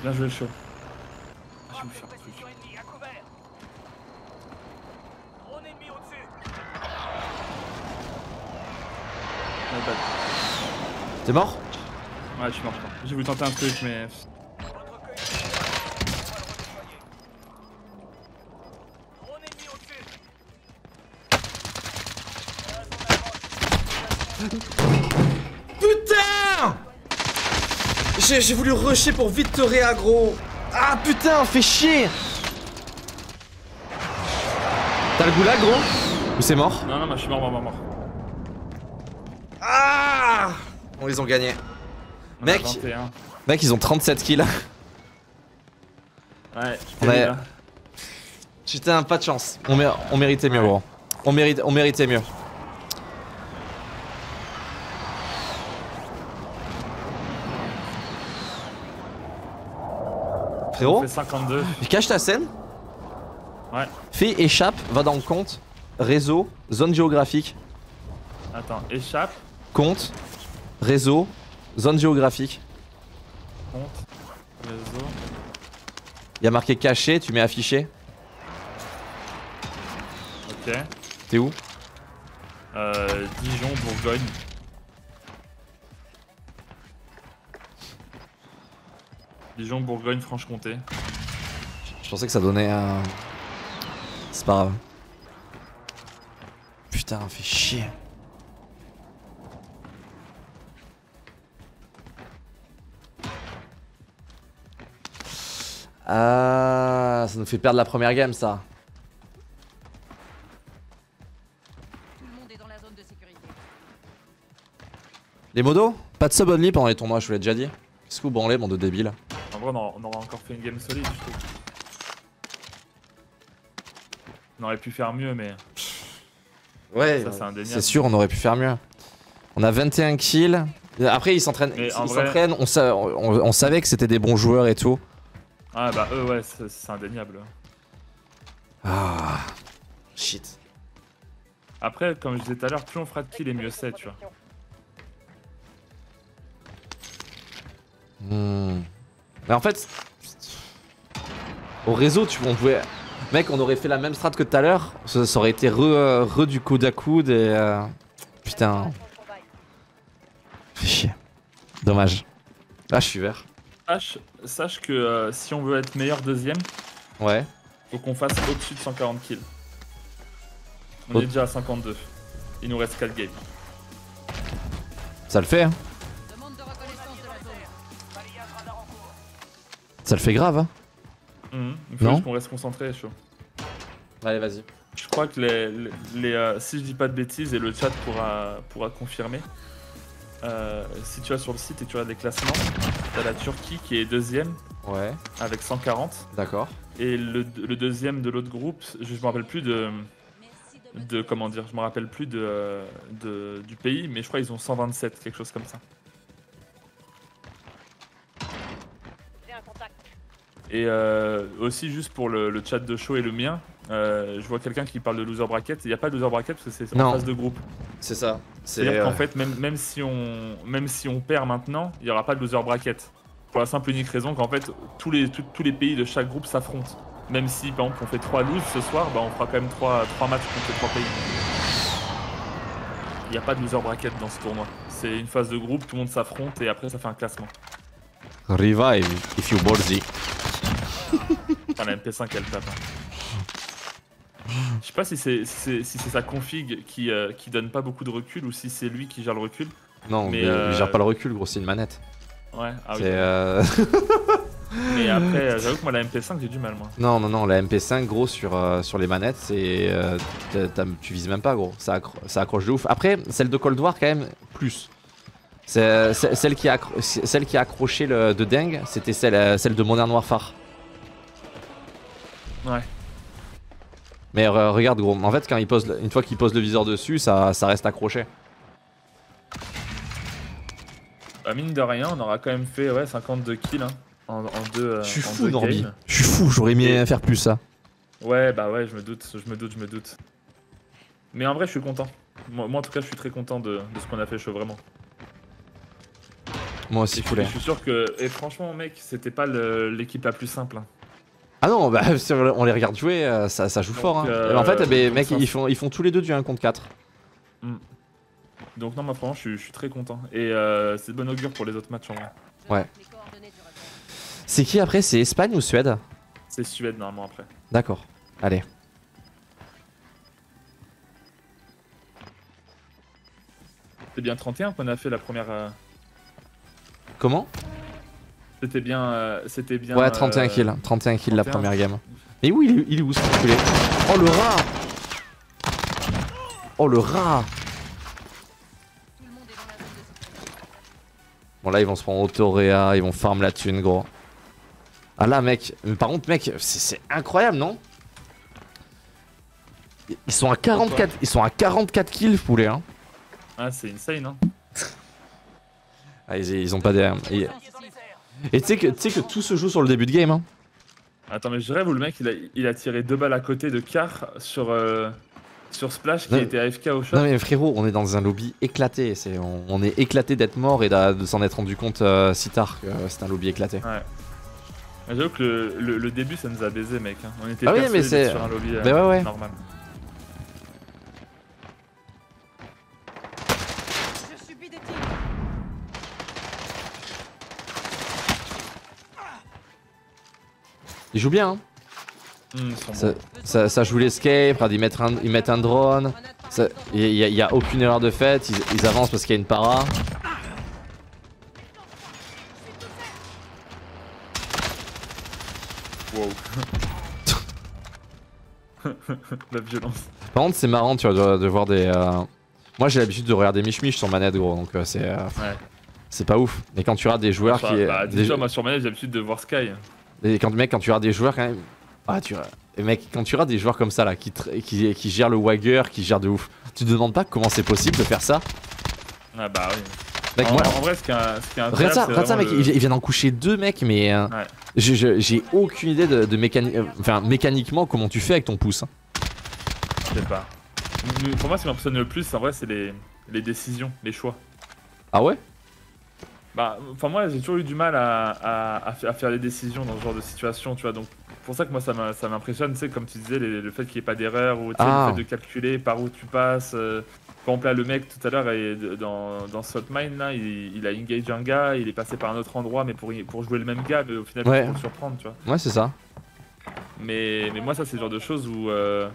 Speaker 2: Bien joué, chaud. Ah, je vais me faire.
Speaker 1: T'es mort?
Speaker 2: Ouais, je suis mort. J'ai voulu tenter un truc, mais.
Speaker 1: J'ai j'ai voulu rusher pour vite te réaggro. Ah putain, fais chier T'as le goulag, gros? Ou c'est mort?
Speaker 2: Non, non, moi je suis mort, mort, mort, mort.
Speaker 1: Ah On les ont gagnés.
Speaker 2: On
Speaker 1: Mec.
Speaker 2: 21.
Speaker 1: Mec, ils ont 37 kills.
Speaker 2: Ouais, je là.
Speaker 1: Putain, pas de chance. On, mé- on méritait mieux, gros. On, mérite, on méritait mieux. Frérot,
Speaker 2: fait 52.
Speaker 1: cache ta scène.
Speaker 2: Ouais.
Speaker 1: Fais échappe, va dans le compte, réseau, zone géographique,
Speaker 2: Attends, échappe,
Speaker 1: compte, réseau, zone géographique.
Speaker 2: compte, réseau.
Speaker 1: Il y a marqué caché, tu mets affiché.
Speaker 2: Ok.
Speaker 1: T'es où?
Speaker 2: Euh, Dijon, Bourgogne. Dijon, Bourgogne, Franche-Comté.
Speaker 1: Je pensais que ça donnait un. C'est pas grave. Putain, fait chier. Ah, ça nous fait perdre la première game, ça.
Speaker 5: Tout le monde est dans la zone de sécurité.
Speaker 1: Les modos? Pas de sub only pendant les tournois, je vous l'ai déjà dit. Qu'est-ce que vous branlez, bande de débiles?
Speaker 2: En vrai, on aura, encore fait une game solide, je trouve. On aurait pu faire mieux, mais
Speaker 1: Ouais,
Speaker 2: c'est
Speaker 1: sûr, on aurait pu faire mieux. On a 21 kills. Après, ils s'entraînent. Ils
Speaker 2: vrai-
Speaker 1: s'entraînent. On, sa- on- on savait que c'était des bons joueurs et tout.
Speaker 2: Ah, bah, eux, ouais, c'est c'est indéniable.
Speaker 1: Ah. Shit.
Speaker 2: Après, comme je disais tout à l'heure, plus on fera de kills et mieux c'est, tu vois.
Speaker 1: Hmm. Mais en fait, au réseau, tu, on pouvait. Mec, on aurait fait la même strat que tout à l'heure. Ça, ça aurait été re, euh, re du coude à coude et. euh, Putain. Fait chier. Dommage. Là, je suis vert.
Speaker 2: Sache, sache que euh, si on veut être meilleur deuxième,
Speaker 1: Ouais.
Speaker 2: faut qu'on fasse au-dessus de 140 kills. On est déjà à 52. Il nous reste 4 games.
Speaker 1: Ça le fait, hein. Ça le fait grave, hein.
Speaker 2: Mhm. Il faut
Speaker 1: Non.
Speaker 2: juste qu'on reste concentré, chaud.
Speaker 1: Allez, vas-y.
Speaker 2: Je crois que les, les, les, euh, si je dis pas de bêtises et le chat pourra, pourra confirmer, euh, si tu vas sur le site et tu regardes les classements, t'as la Turquie qui est deuxième
Speaker 1: Ouais,
Speaker 2: avec 140.
Speaker 1: d'accord.
Speaker 2: Et le, le deuxième de l'autre groupe, je me rappelle plus de, de comment dire, je me rappelle plus de, de- du pays, mais je crois qu'ils ont 127, quelque chose comme ça. Et euh, aussi juste pour le, le chat de show et le mien, euh, je vois quelqu'un qui parle de loser bracket. Il n'y a pas de loser bracket parce que c'est en phase de groupe.
Speaker 1: C'est ça.
Speaker 2: C'est-à-dire
Speaker 1: euh,
Speaker 2: qu'en fait, même, même, si on, même si on perd maintenant, il n'y aura pas de loser bracket. Pour la simple et unique raison qu'en fait, tous les, tous, tous les pays de chaque groupe s'affrontent. Même si, par exemple, on fait 3 loses ce soir, bah, on fera quand même 3, matchs contre les 3 pays. Il n'y a pas de loser bracket dans ce tournoi. C'est une phase de groupe, tout le monde s'affronte et après ça fait un classement.
Speaker 1: Revive if you borzy.
Speaker 2: Enfin, la MP5 elle tape. hein. Je sais pas si c'est si c'est si sa config qui, euh, qui donne pas beaucoup de recul ou si c'est lui qui gère le recul.
Speaker 1: Non,
Speaker 2: Mais,
Speaker 1: mais,
Speaker 2: euh,
Speaker 1: il gère pas le recul, gros, c'est une manette.
Speaker 2: Ouais, ah oui.
Speaker 1: Euh,
Speaker 2: Mais après, euh, j'avoue que moi la MP5 j'ai du mal moi.
Speaker 1: non, non, non, la MP5, gros, sur, euh, sur les manettes, c'est. euh, tu vises même pas, gros. Ça, accro- ça accroche de ouf. Après, celle de Cold War, quand même, plus. Euh, celle, qui a, celle qui a accroché le, de dingue, c'était celle, euh, celle de Modern Warfare.
Speaker 2: Ouais.
Speaker 1: Mais euh, regarde, gros, en fait, quand il pose, le- une fois qu'il pose le viseur dessus, ça, ça reste accroché.
Speaker 2: Bah, mine de rien, on aura quand même fait ouais, 52 kills hein, en, en deux, euh,
Speaker 1: Je suis fou,
Speaker 2: deux
Speaker 1: Norby. Je suis fou, j'aurais aimé
Speaker 2: Et-
Speaker 1: faire plus ça.
Speaker 2: Ouais, bah ouais, je me doute, je me doute, je me doute. Mais en vrai, je suis content. Moi, moi, en tout cas, je suis très content de, de ce qu'on a fait chaud, vraiment.
Speaker 1: Moi aussi, poulet.
Speaker 2: je suis sûr que. Et franchement, mec, c'était pas l'équipe la plus simple. hein.
Speaker 1: Ah non, bah, on les regarde jouer, euh, ça, ça joue
Speaker 2: Donc,
Speaker 1: fort. hein.
Speaker 2: euh,
Speaker 1: en fait, mec, ils font, ils font tous les deux du 1 contre 4.
Speaker 2: Donc, non, moi, franchement, je suis, je suis très content. Et euh, c'est de bon augure pour les autres matchs en vrai.
Speaker 1: Ouais. C'est qui après? C'est Espagne ou Suède?
Speaker 2: C'est Suède normalement après.
Speaker 1: D'accord. Allez.
Speaker 2: C'était bien 31 qu'on a fait la première. euh,
Speaker 1: Comment?
Speaker 2: C'était bien. euh, C'était bien.
Speaker 1: Ouais, 31
Speaker 2: euh,
Speaker 1: kills. 31 kills la
Speaker 2: 31.
Speaker 1: première game. Mais où il est, il est où ce enculé Oh le rat Oh le rat
Speaker 5: la.
Speaker 1: Bon là ils vont se prendre Autoréa, ils vont farm la thune gros. Ah là mec, mais par contre mec, c'est incroyable non? Ils sont à 44, ils sont à 44 kills poulet hein.
Speaker 2: Ah, c'est insane, hein.
Speaker 1: Ah, ils, ils ont pas des... et tu sais que, tout se joue sur le début de game hein.
Speaker 2: Attends, mais je rêve où le mec il a, il a tiré deux balles à côté de Car sur, euh, sur Splash qui
Speaker 1: Non.
Speaker 2: était AFK au shot.
Speaker 1: Non mais frérot, on est dans un lobby éclaté, on, on est éclaté d'être mort et de s'en être rendu compte euh, si tard que c'est un lobby éclaté.
Speaker 2: Ouais. J'avoue que le, le- le début ça nous a baisé, mec. hein. On était
Speaker 1: Ah oui, mais
Speaker 2: sur un lobby euh,
Speaker 1: Bah ouais, ouais.
Speaker 2: normal.
Speaker 1: Ils jouent bien hein.
Speaker 2: Sont
Speaker 1: ça,
Speaker 2: bons.
Speaker 1: ça, ça joue l'escape, ils mettent un, ils mettent un drone, il y, a- aucune erreur de fait, ils, ils avancent parce qu'il y a une para.
Speaker 2: Wow. La violence.
Speaker 1: Par contre c'est marrant tu vois de, de voir des... euh, Moi j'ai l'habitude de regarder Mich Mich sur manette gros donc euh, c'est euh,
Speaker 2: Ouais.
Speaker 1: c'est pas ouf. Mais quand tu regardes des joueurs
Speaker 2: Enfin,
Speaker 1: qui...
Speaker 2: bah,
Speaker 1: des-
Speaker 2: dis-toi, moi sur manette j'ai l'habitude de voir Sky.
Speaker 1: Et quand, mec, quand tu regardes des joueurs quand même. Ah, tu et mec, quand tu regardes des joueurs comme ça là, qui, qui, qui gèrent le Wagger, qui gèrent de ouf, tu te demandes pas comment c'est possible de faire ça?
Speaker 2: Ah bah oui.
Speaker 1: Mec,
Speaker 2: en,
Speaker 1: moi,
Speaker 2: en vrai, ce qui est, un-
Speaker 1: regarde ça, regarde ça, mec,
Speaker 2: vraiment
Speaker 1: il,
Speaker 2: le-
Speaker 1: vi- il vient d'en coucher deux mecs, mais euh,
Speaker 2: Ouais.
Speaker 1: j'ai aucune idée de, de mécani- enfin, mécaniquement comment tu fais avec ton pouce. hein.
Speaker 2: Je sais pas. Pour moi, ce qui m'impressionne le plus, en vrai, c'est les, les décisions, les choix.
Speaker 1: Ah ouais?
Speaker 2: Bah, enfin, moi, j'ai toujours eu du mal à, à, à fa- à faire des décisions dans ce genre de situation, tu vois. Donc, pour ça que moi, ça m'impressionne, tu sais, comme tu disais, les- le fait qu'il n'y ait pas d'erreur ou sais,
Speaker 1: Ah.
Speaker 2: le fait de calculer par où tu passes. euh, par exemple, là, le mec tout à l'heure, dans, dans Salt Mine, là, il, il a engage un gars, il est passé par un autre endroit, mais pour, pour jouer le même gars, mais au final,
Speaker 1: Ouais.
Speaker 2: pour le surprendre, tu vois.
Speaker 1: Ouais, c'est ça.
Speaker 2: Mais, mais moi, ça, c'est le genre de choses où. euh,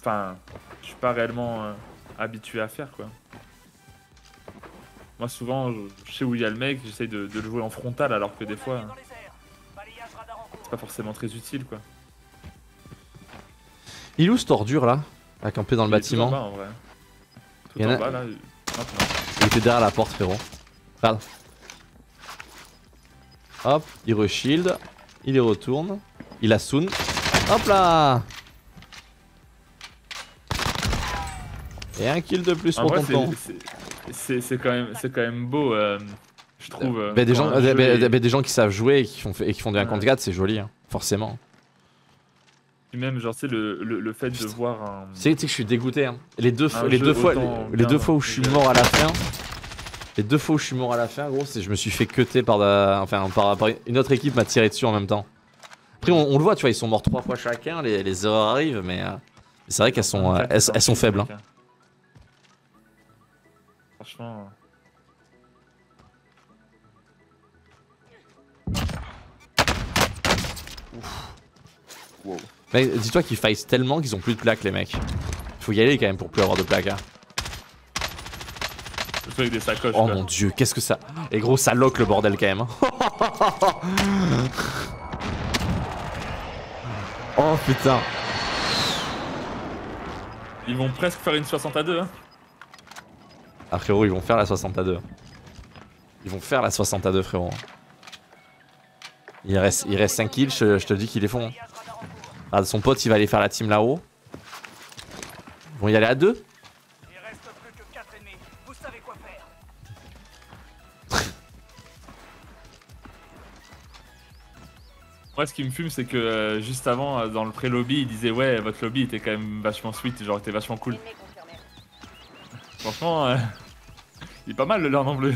Speaker 2: Enfin, je suis pas réellement euh, habitué à faire, quoi. Moi, souvent, je, sais où il y a le mec, j'essaye de, de le jouer en frontal, alors que des fois, c'est pas forcément très utile, quoi.
Speaker 1: Il est où cette ordure là? À camper dans le
Speaker 2: Il est tout en
Speaker 1: bâtiment
Speaker 2: bas, en vrai. Tout
Speaker 1: Il y en
Speaker 2: en
Speaker 1: a-
Speaker 2: bas, là.
Speaker 1: Il est était derrière la porte, frérot. Regarde. Hop, il re-shield. Il y retourne. Il a soon. Hop là Et un kill de plus
Speaker 2: En
Speaker 1: pour
Speaker 2: vrai,
Speaker 1: tonton.
Speaker 2: C'est- c'est- c'est c'est quand même, c'est quand même beau, euh, je trouve. euh,
Speaker 1: Bah, des, gens, bah, bah,
Speaker 2: et-
Speaker 1: bah, des gens qui savent jouer et qui font, et qui font du 1
Speaker 2: Ouais.
Speaker 1: contre 4, c'est joli, hein, forcément.
Speaker 2: Puis même, genre, tu sais, le, le, le fait de voir un.
Speaker 1: Tu sais, que je suis dégoûté. Hein. Les deux, les deux fois, les, les deux fois où je suis mort à la fin, les deux fois où je suis mort à la fin, gros, c'est je me suis fait cutter par, la- enfin, par, par une autre équipe m'a tiré dessus en même temps. Après, on, on le voit, tu vois, ils sont morts trois fois chacun, les, les erreurs arrivent, mais euh, c'est vrai qu'elles sont, euh, elles, elles sont faibles. hein.
Speaker 2: Franchement.
Speaker 1: Mais dis-toi qu'ils faillent tellement qu'ils ont plus de plaques, les mecs. Faut y aller quand même pour plus avoir de plaques. hein.
Speaker 2: Surtout avec des sacoches.
Speaker 1: Oh
Speaker 2: quoi.
Speaker 1: mon dieu, qu'est-ce que ça. Et gros, ça lock le bordel quand même. hein. oh putain.
Speaker 2: Ils vont presque faire une 60 à 2. Hein.
Speaker 1: Ah frérot, ils vont faire la 60 à 2. Ils vont faire la 60 à 2 frérot. Il reste, il reste 5 kills, je, te dis qu'ils les font. Ah, son pote il va aller faire la team là-haut. Ils vont y aller à 2
Speaker 3: Il reste que 4 ennemis. Vous savez quoi faire.
Speaker 2: Moi, ce qui me fume, c'est que euh, juste avant, euh, dans le pré-lobby, il disait Ouais, votre lobby était quand même vachement sweet, genre, était vachement cool. Franchement, euh, il est pas mal le leur en bleu.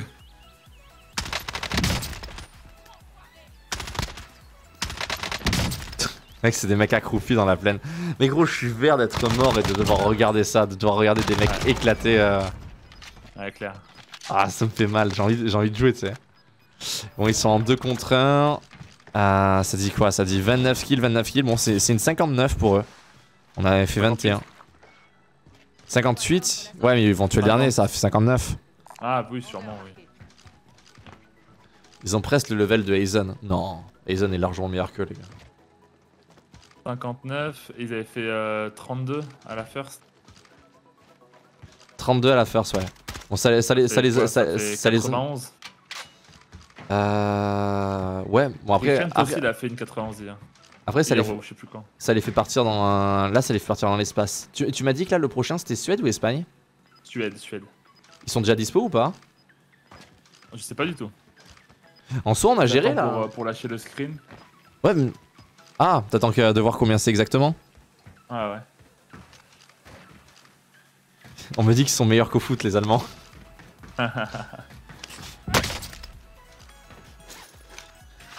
Speaker 1: Mec, c'est des mecs accroupis dans la plaine. Mais gros, je suis vert d'être mort et de devoir regarder ça, de devoir regarder des mecs éclater. euh.
Speaker 2: Ouais, clair.
Speaker 1: Ah, ça me fait mal, j'ai envie, envie de jouer, tu sais. Bon, ils sont en 2 contre 1. Ah, ça dit quoi? Ça dit 29 kills, 29 kills. Bon, c'est c'est une 59 pour eux. On avait fait 21. 58 Ouais, mais ils vont tuer le dernier, ça a fait 59.
Speaker 2: Ah, oui, sûrement, oui.
Speaker 1: Ils ont presque le level de Aizen. Non, Aizen est largement meilleur que les gars.
Speaker 2: 59, ils avaient fait euh, 32 à la first.
Speaker 1: 32 à la first, ouais. Bon, ça, les- ça, les- ça les. Ça, les.
Speaker 2: 91.
Speaker 1: Euh. Ouais, bon après.
Speaker 2: Weekend aussi,
Speaker 1: Après,
Speaker 2: il a fait une 91 hier.
Speaker 1: Après, ça, les,
Speaker 2: Hier, je sais plus quand.
Speaker 1: ça les fait partir dans un. Là, ça les fait partir dans l'espace. Tu, tu m'as dit que là, le prochain c'était Suède ou Espagne?
Speaker 2: Suède, Suède.
Speaker 1: Ils sont déjà dispo ou pas?
Speaker 2: Je sais pas du tout.
Speaker 1: En soi, on a géré là.
Speaker 2: Pour, euh, pour lâcher le screen.
Speaker 1: Ouais, mais- Ah, t'attends que de voir combien c'est exactement?
Speaker 2: Ah ouais.
Speaker 1: On me dit qu'ils sont meilleurs qu'au foot, les Allemands.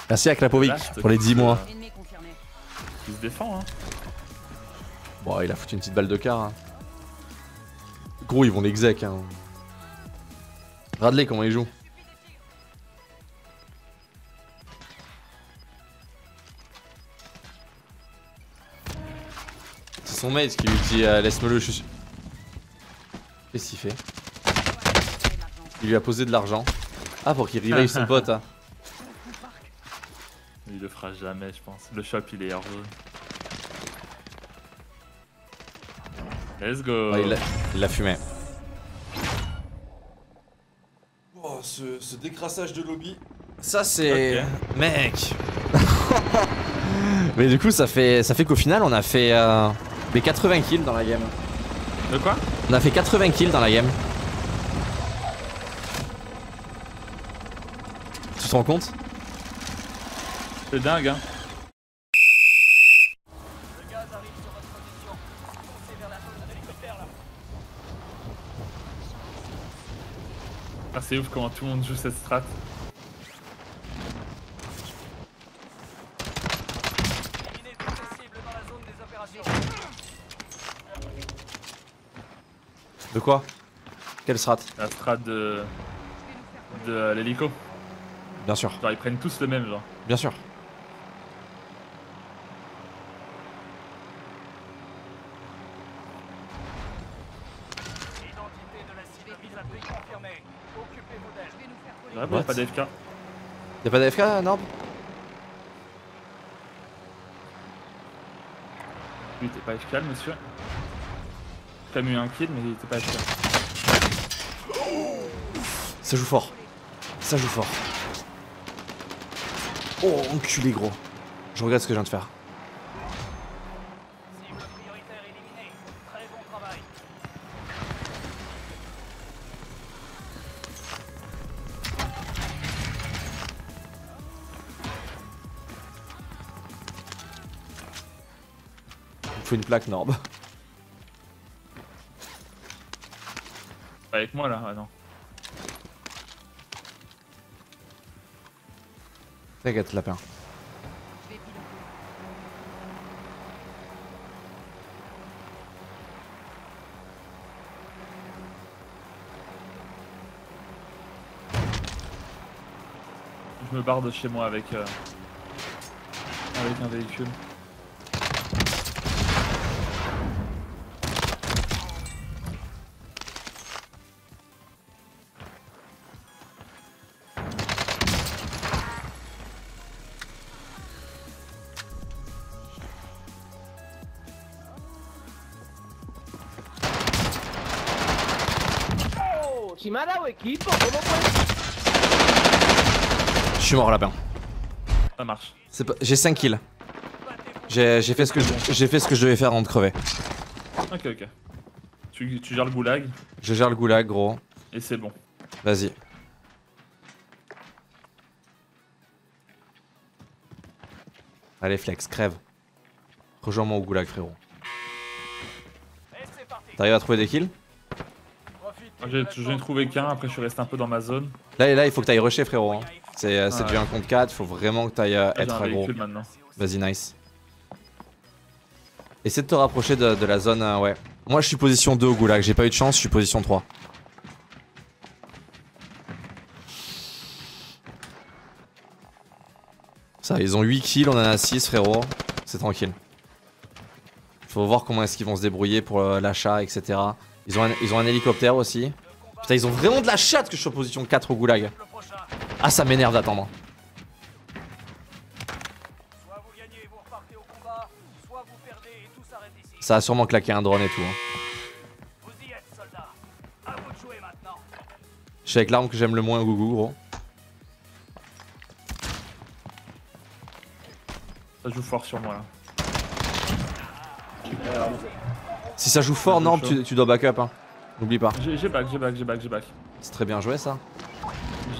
Speaker 1: Merci à Klapovic pour les 10 mois.
Speaker 2: Il se défend, hein.
Speaker 1: Bon, il a foutu une petite balle de quart. hein. Gros, ils vont l'exec. Hein. Radley, comment il joue? C'est son mate qui lui dit euh, laisse-moi le. je suis- Qu'est-ce qu'il fait? Il lui a posé de l'argent. Ah, pour qu'il réveille son pote. hein.
Speaker 2: Il le fera jamais, je pense. Le shop, il est hors zone. Let's go.
Speaker 1: Ouais, il l'a- fumé. Oh, ce, décrassage de lobby. Ça, c'est. Mec Mais du coup, ça fait, ça fait qu'au final, on a fait euh, les 80 kills dans la game.
Speaker 2: De quoi?
Speaker 1: On a fait 80 kills dans la game. Tu te rends compte?
Speaker 2: C'est dingue, hein. Ah, c'est ouf comment tout le monde joue cette strat.
Speaker 1: De quoi? Quelle strat?
Speaker 2: La strat de. de l'hélico.
Speaker 1: Bien sûr,
Speaker 2: Genre, ils prennent tous le même, genre.
Speaker 1: bien sûr.
Speaker 3: Identité de la cible vis-à-vis confirmée. Occupez-vous d'elle.
Speaker 5: Je vais
Speaker 2: bon,
Speaker 1: What?
Speaker 2: pas d'AFK.
Speaker 1: Y'a pas d'AFK, non
Speaker 2: Lui, t'es pas AFK, monsieur. T'as mis un kill, mais il était pas AFK.
Speaker 1: Ça joue fort. Ça joue fort. Oh, enculé gros. Je regrette ce que je viens de faire. Faut une plaque Norb.
Speaker 2: Avec moi là, ah non.
Speaker 1: T'inquiète, lapin.
Speaker 5: Je
Speaker 2: me barre de chez moi avec, euh, avec un véhicule.
Speaker 4: Si me ha dado equipo, ¿cómo puede?
Speaker 1: Je suis mort lapin.
Speaker 2: Ça marche.
Speaker 1: Pas- J'ai 5 kills. J'ai fait, ce que je- j'ai fait ce que je devais faire avant de crever.
Speaker 2: Ok, ok. Tu, tu gères le goulag
Speaker 1: Je gère le goulag gros.
Speaker 2: et c'est bon.
Speaker 1: Vas-y. Allez flex, crève. Rejoins-moi au goulag frérot. T'arrives à trouver des kills?
Speaker 2: J'ai j'en ai trouvé qu'un, après je suis resté un peu dans ma zone.
Speaker 1: Là, là il faut que t'ailles rusher frérot. hein. C'est
Speaker 2: Ouais.
Speaker 1: du 1 contre 4, faut vraiment que t'ailles euh, être aggro. Vas-y, nice. Essaie de te rapprocher de, de la zone, euh, ouais. Moi je suis position 2 au goulag, j'ai pas eu de chance, je suis position 3. Ça, ils ont 8 kills, on en a 6 frérot. C'est tranquille. Faut voir comment est-ce qu'ils vont se débrouiller pour euh, l'achat, etc. Ils ont, un, ils ont un hélicoptère aussi. Putain, ils ont vraiment de la chatte que je sois position 4 au goulag. Ah, ça m'énerve d'attendre.
Speaker 3: Soit vous gagnez et vous repartez au combat, soit vous perdez et tout s'arrête ici.
Speaker 1: Ça a sûrement claqué un drone et tout. hein. Je suis avec l'arme que j'aime le moins, Gougou, gros.
Speaker 2: Ça joue fort sur moi là.
Speaker 1: Si ça joue fort, non, tu, tu dois backup. Hein. N'oublie pas.
Speaker 2: J'ai back, j'ai back, j'ai back, j'ai back.
Speaker 1: C'est très bien joué ça.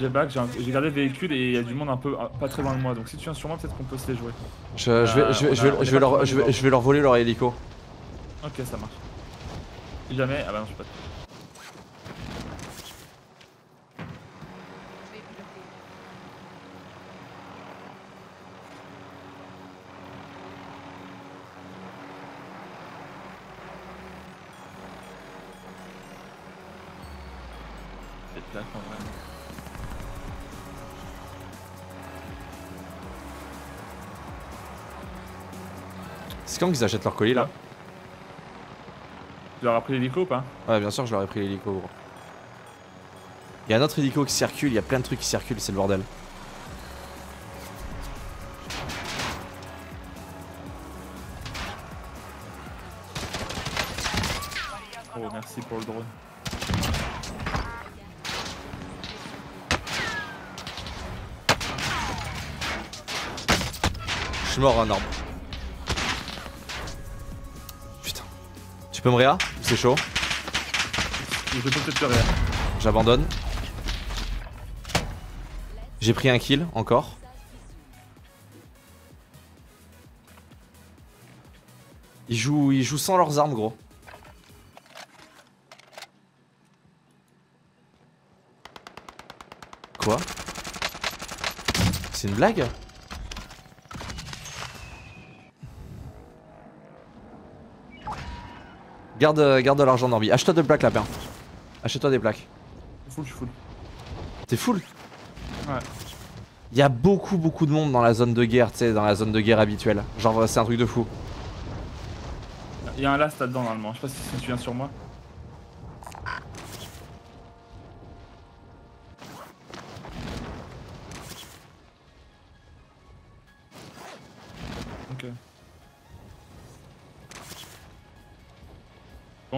Speaker 2: J'ai back, j'ai gardé le véhicule et il y a du monde un peu pas très loin de moi. Donc si tu viens sur moi, peut-être qu'on peut se les jouer.
Speaker 1: Je, je vais, je, je,
Speaker 2: a-
Speaker 1: je leur,
Speaker 2: trop
Speaker 1: je, vais,
Speaker 2: niveau.
Speaker 1: je vais leur voler leur hélico.
Speaker 2: Ok, ça marche. Jamais. Ah bah non, je suis pas.
Speaker 1: C'est quand qu'ils achètent leur colis là
Speaker 2: Tu leur as pris l'hélico ou pas
Speaker 1: Ouais, bien sûr, je leur ai pris l'hélico, gros. Il y a un autre hélico qui circule, il y a plein de trucs qui circulent, c'est le bordel.
Speaker 2: Oh, merci pour le drone.
Speaker 1: Je suis mort un arbre. Tu peux me réa? C'est chaud.
Speaker 2: Je peux peut-être.
Speaker 1: J'abandonne. J'ai pris un kill encore. Ils jouent, ils jouent sans leurs armes, gros. Quoi? C'est une blague? Garde, euh, garde de l'argent Norby. Achète-toi des plaques lapin. Achète-toi des plaques.
Speaker 2: Je suis full, je suis full.
Speaker 1: T'es full?
Speaker 2: Ouais.
Speaker 1: Il y a beaucoup beaucoup de monde dans la zone de guerre, tu sais, dans la zone de guerre habituelle. Genre c'est un truc de fou.
Speaker 2: Il y a un last là-dedans normalement. Je sais pas si, si tu viens sur moi.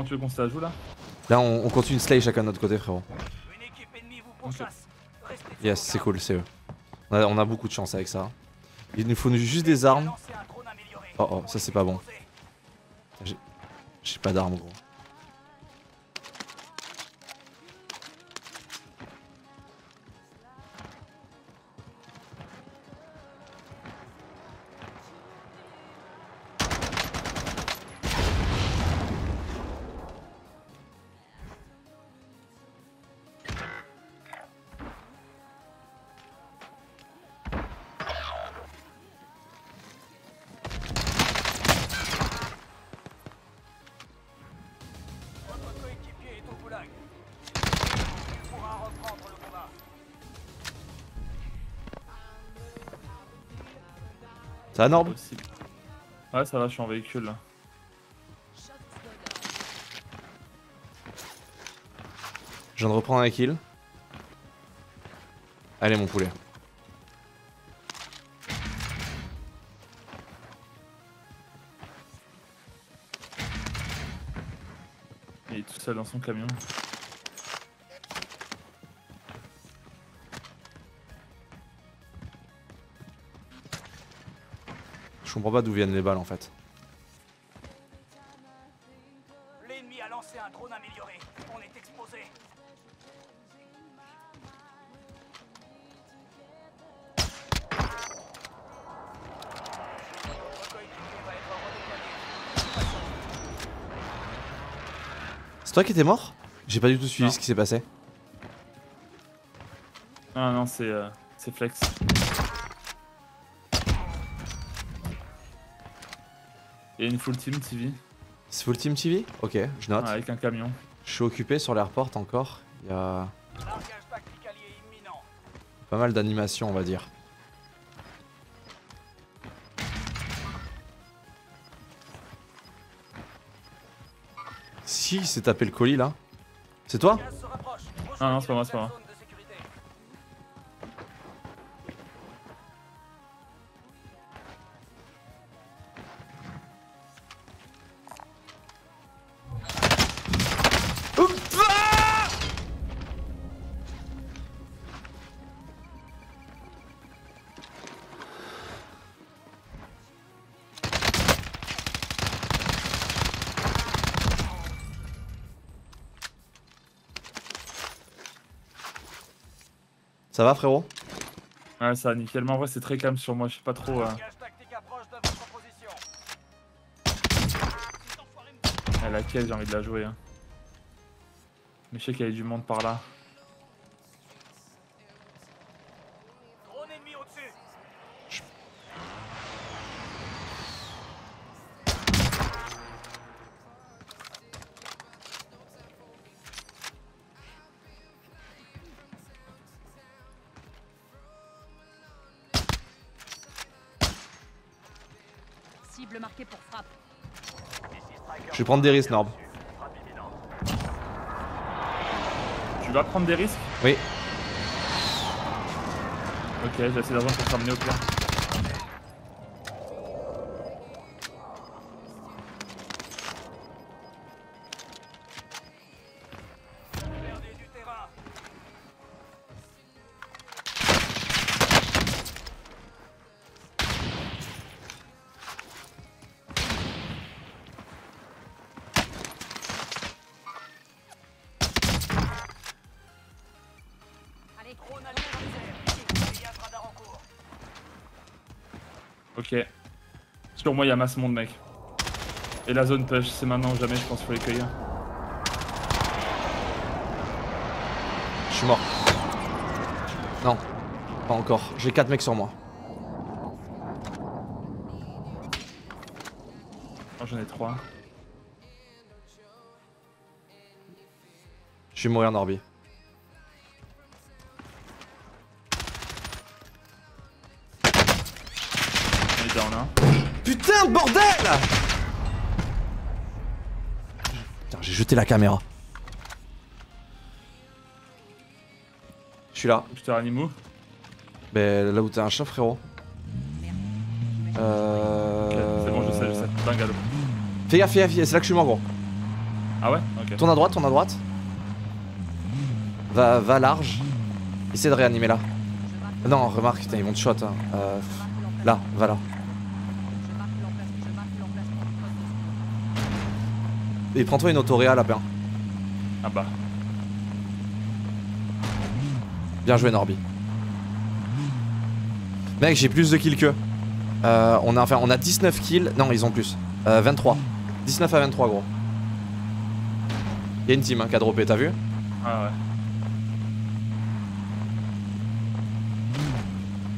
Speaker 2: Comment tu veux qu'on se la joue là
Speaker 1: Là on, on continue de slay chacun de notre côté frérot.
Speaker 3: Une équipe ennemie vous
Speaker 2: On Ok.
Speaker 3: chasse. Restez sur
Speaker 1: Yes, c'est cool, c'est eux. On a, on a beaucoup de chance avec ça. Il nous faut juste des armes. Oh oh, ça c'est pas bon. J'ai pas d'armes, gros. Ça va, Norb.
Speaker 2: Ouais, ça va, je suis en véhicule là.
Speaker 1: Je viens de reprendre un kill. Allez, mon poulet.
Speaker 2: Il est tout seul dans son camion.
Speaker 1: Je comprends pas d'où viennent les balles en fait.
Speaker 3: L'ennemi a lancé un drone amélioré. On est exposé.
Speaker 1: C'est toi qui étais mort? J'ai pas du tout suivi
Speaker 2: Non.
Speaker 1: ce qui s'est passé.
Speaker 2: Ah non, c'est euh, c'est Flex. A une full team TV
Speaker 1: C'est full team TV Ok, je note.
Speaker 2: avec un camion.
Speaker 1: Je suis occupé sur l'airport encore. Il y a pas mal d'animations, on va dire. Si, il s'est tapé le colis là. C'est toi?
Speaker 3: Rapproche.
Speaker 2: Ah non, c'est pas moi, c'est pas moi.
Speaker 1: Ça va frérot?
Speaker 2: Ouais, ça va nickel. Mais en vrai, c'est très calme sur moi. Je sais pas trop. euh, à laquelle j'ai envie de la jouer. hein. Mais je sais qu'il y avait du monde par là.
Speaker 1: Prendre des risques, Norb.
Speaker 2: Tu vas prendre des risques
Speaker 1: Oui.
Speaker 2: Ok, j'ai assez d'argent pour terminer au pire. Moi, il y a masse monde, mec. Et la zone push, c'est maintenant ou jamais, je pense qu'il faut les cueillir.
Speaker 1: Je suis mort. Non, pas encore. J'ai 4 mecs sur moi.
Speaker 2: Oh, j'en ai trois.
Speaker 1: Je vais mourir, Norby. Putain, jeté la caméra. Je suis là.
Speaker 2: Je te ranime où?
Speaker 1: Ben là où t'es un chat, frérot. Euh...
Speaker 2: C'est bon, je sais, je sais. Bungalow.
Speaker 1: Fais gaffe, fais gaffe, c'est là que je suis mort, gros.
Speaker 2: Ah ouais? Ok.
Speaker 1: Tourne à droite, tourne à droite. Va, va large. Essaie de réanimer là. Non, remarque, putain, ils vont te shot. Hein. Euh, là, va là.
Speaker 5: Je marque l'emplacement. Je marque l'emplacement du poste de secours.
Speaker 1: Et prends-toi une autoréa lapin.
Speaker 2: Ah bah.
Speaker 1: Bien joué Norby. Mec, j'ai plus de kills qu'eux. Euh, on a enfin on a 19 kills. Non, ils ont plus. Euh, 23. 19 à 23 gros. Y'a une team hein, qui a droppé, t'as vu?
Speaker 2: Ah ouais.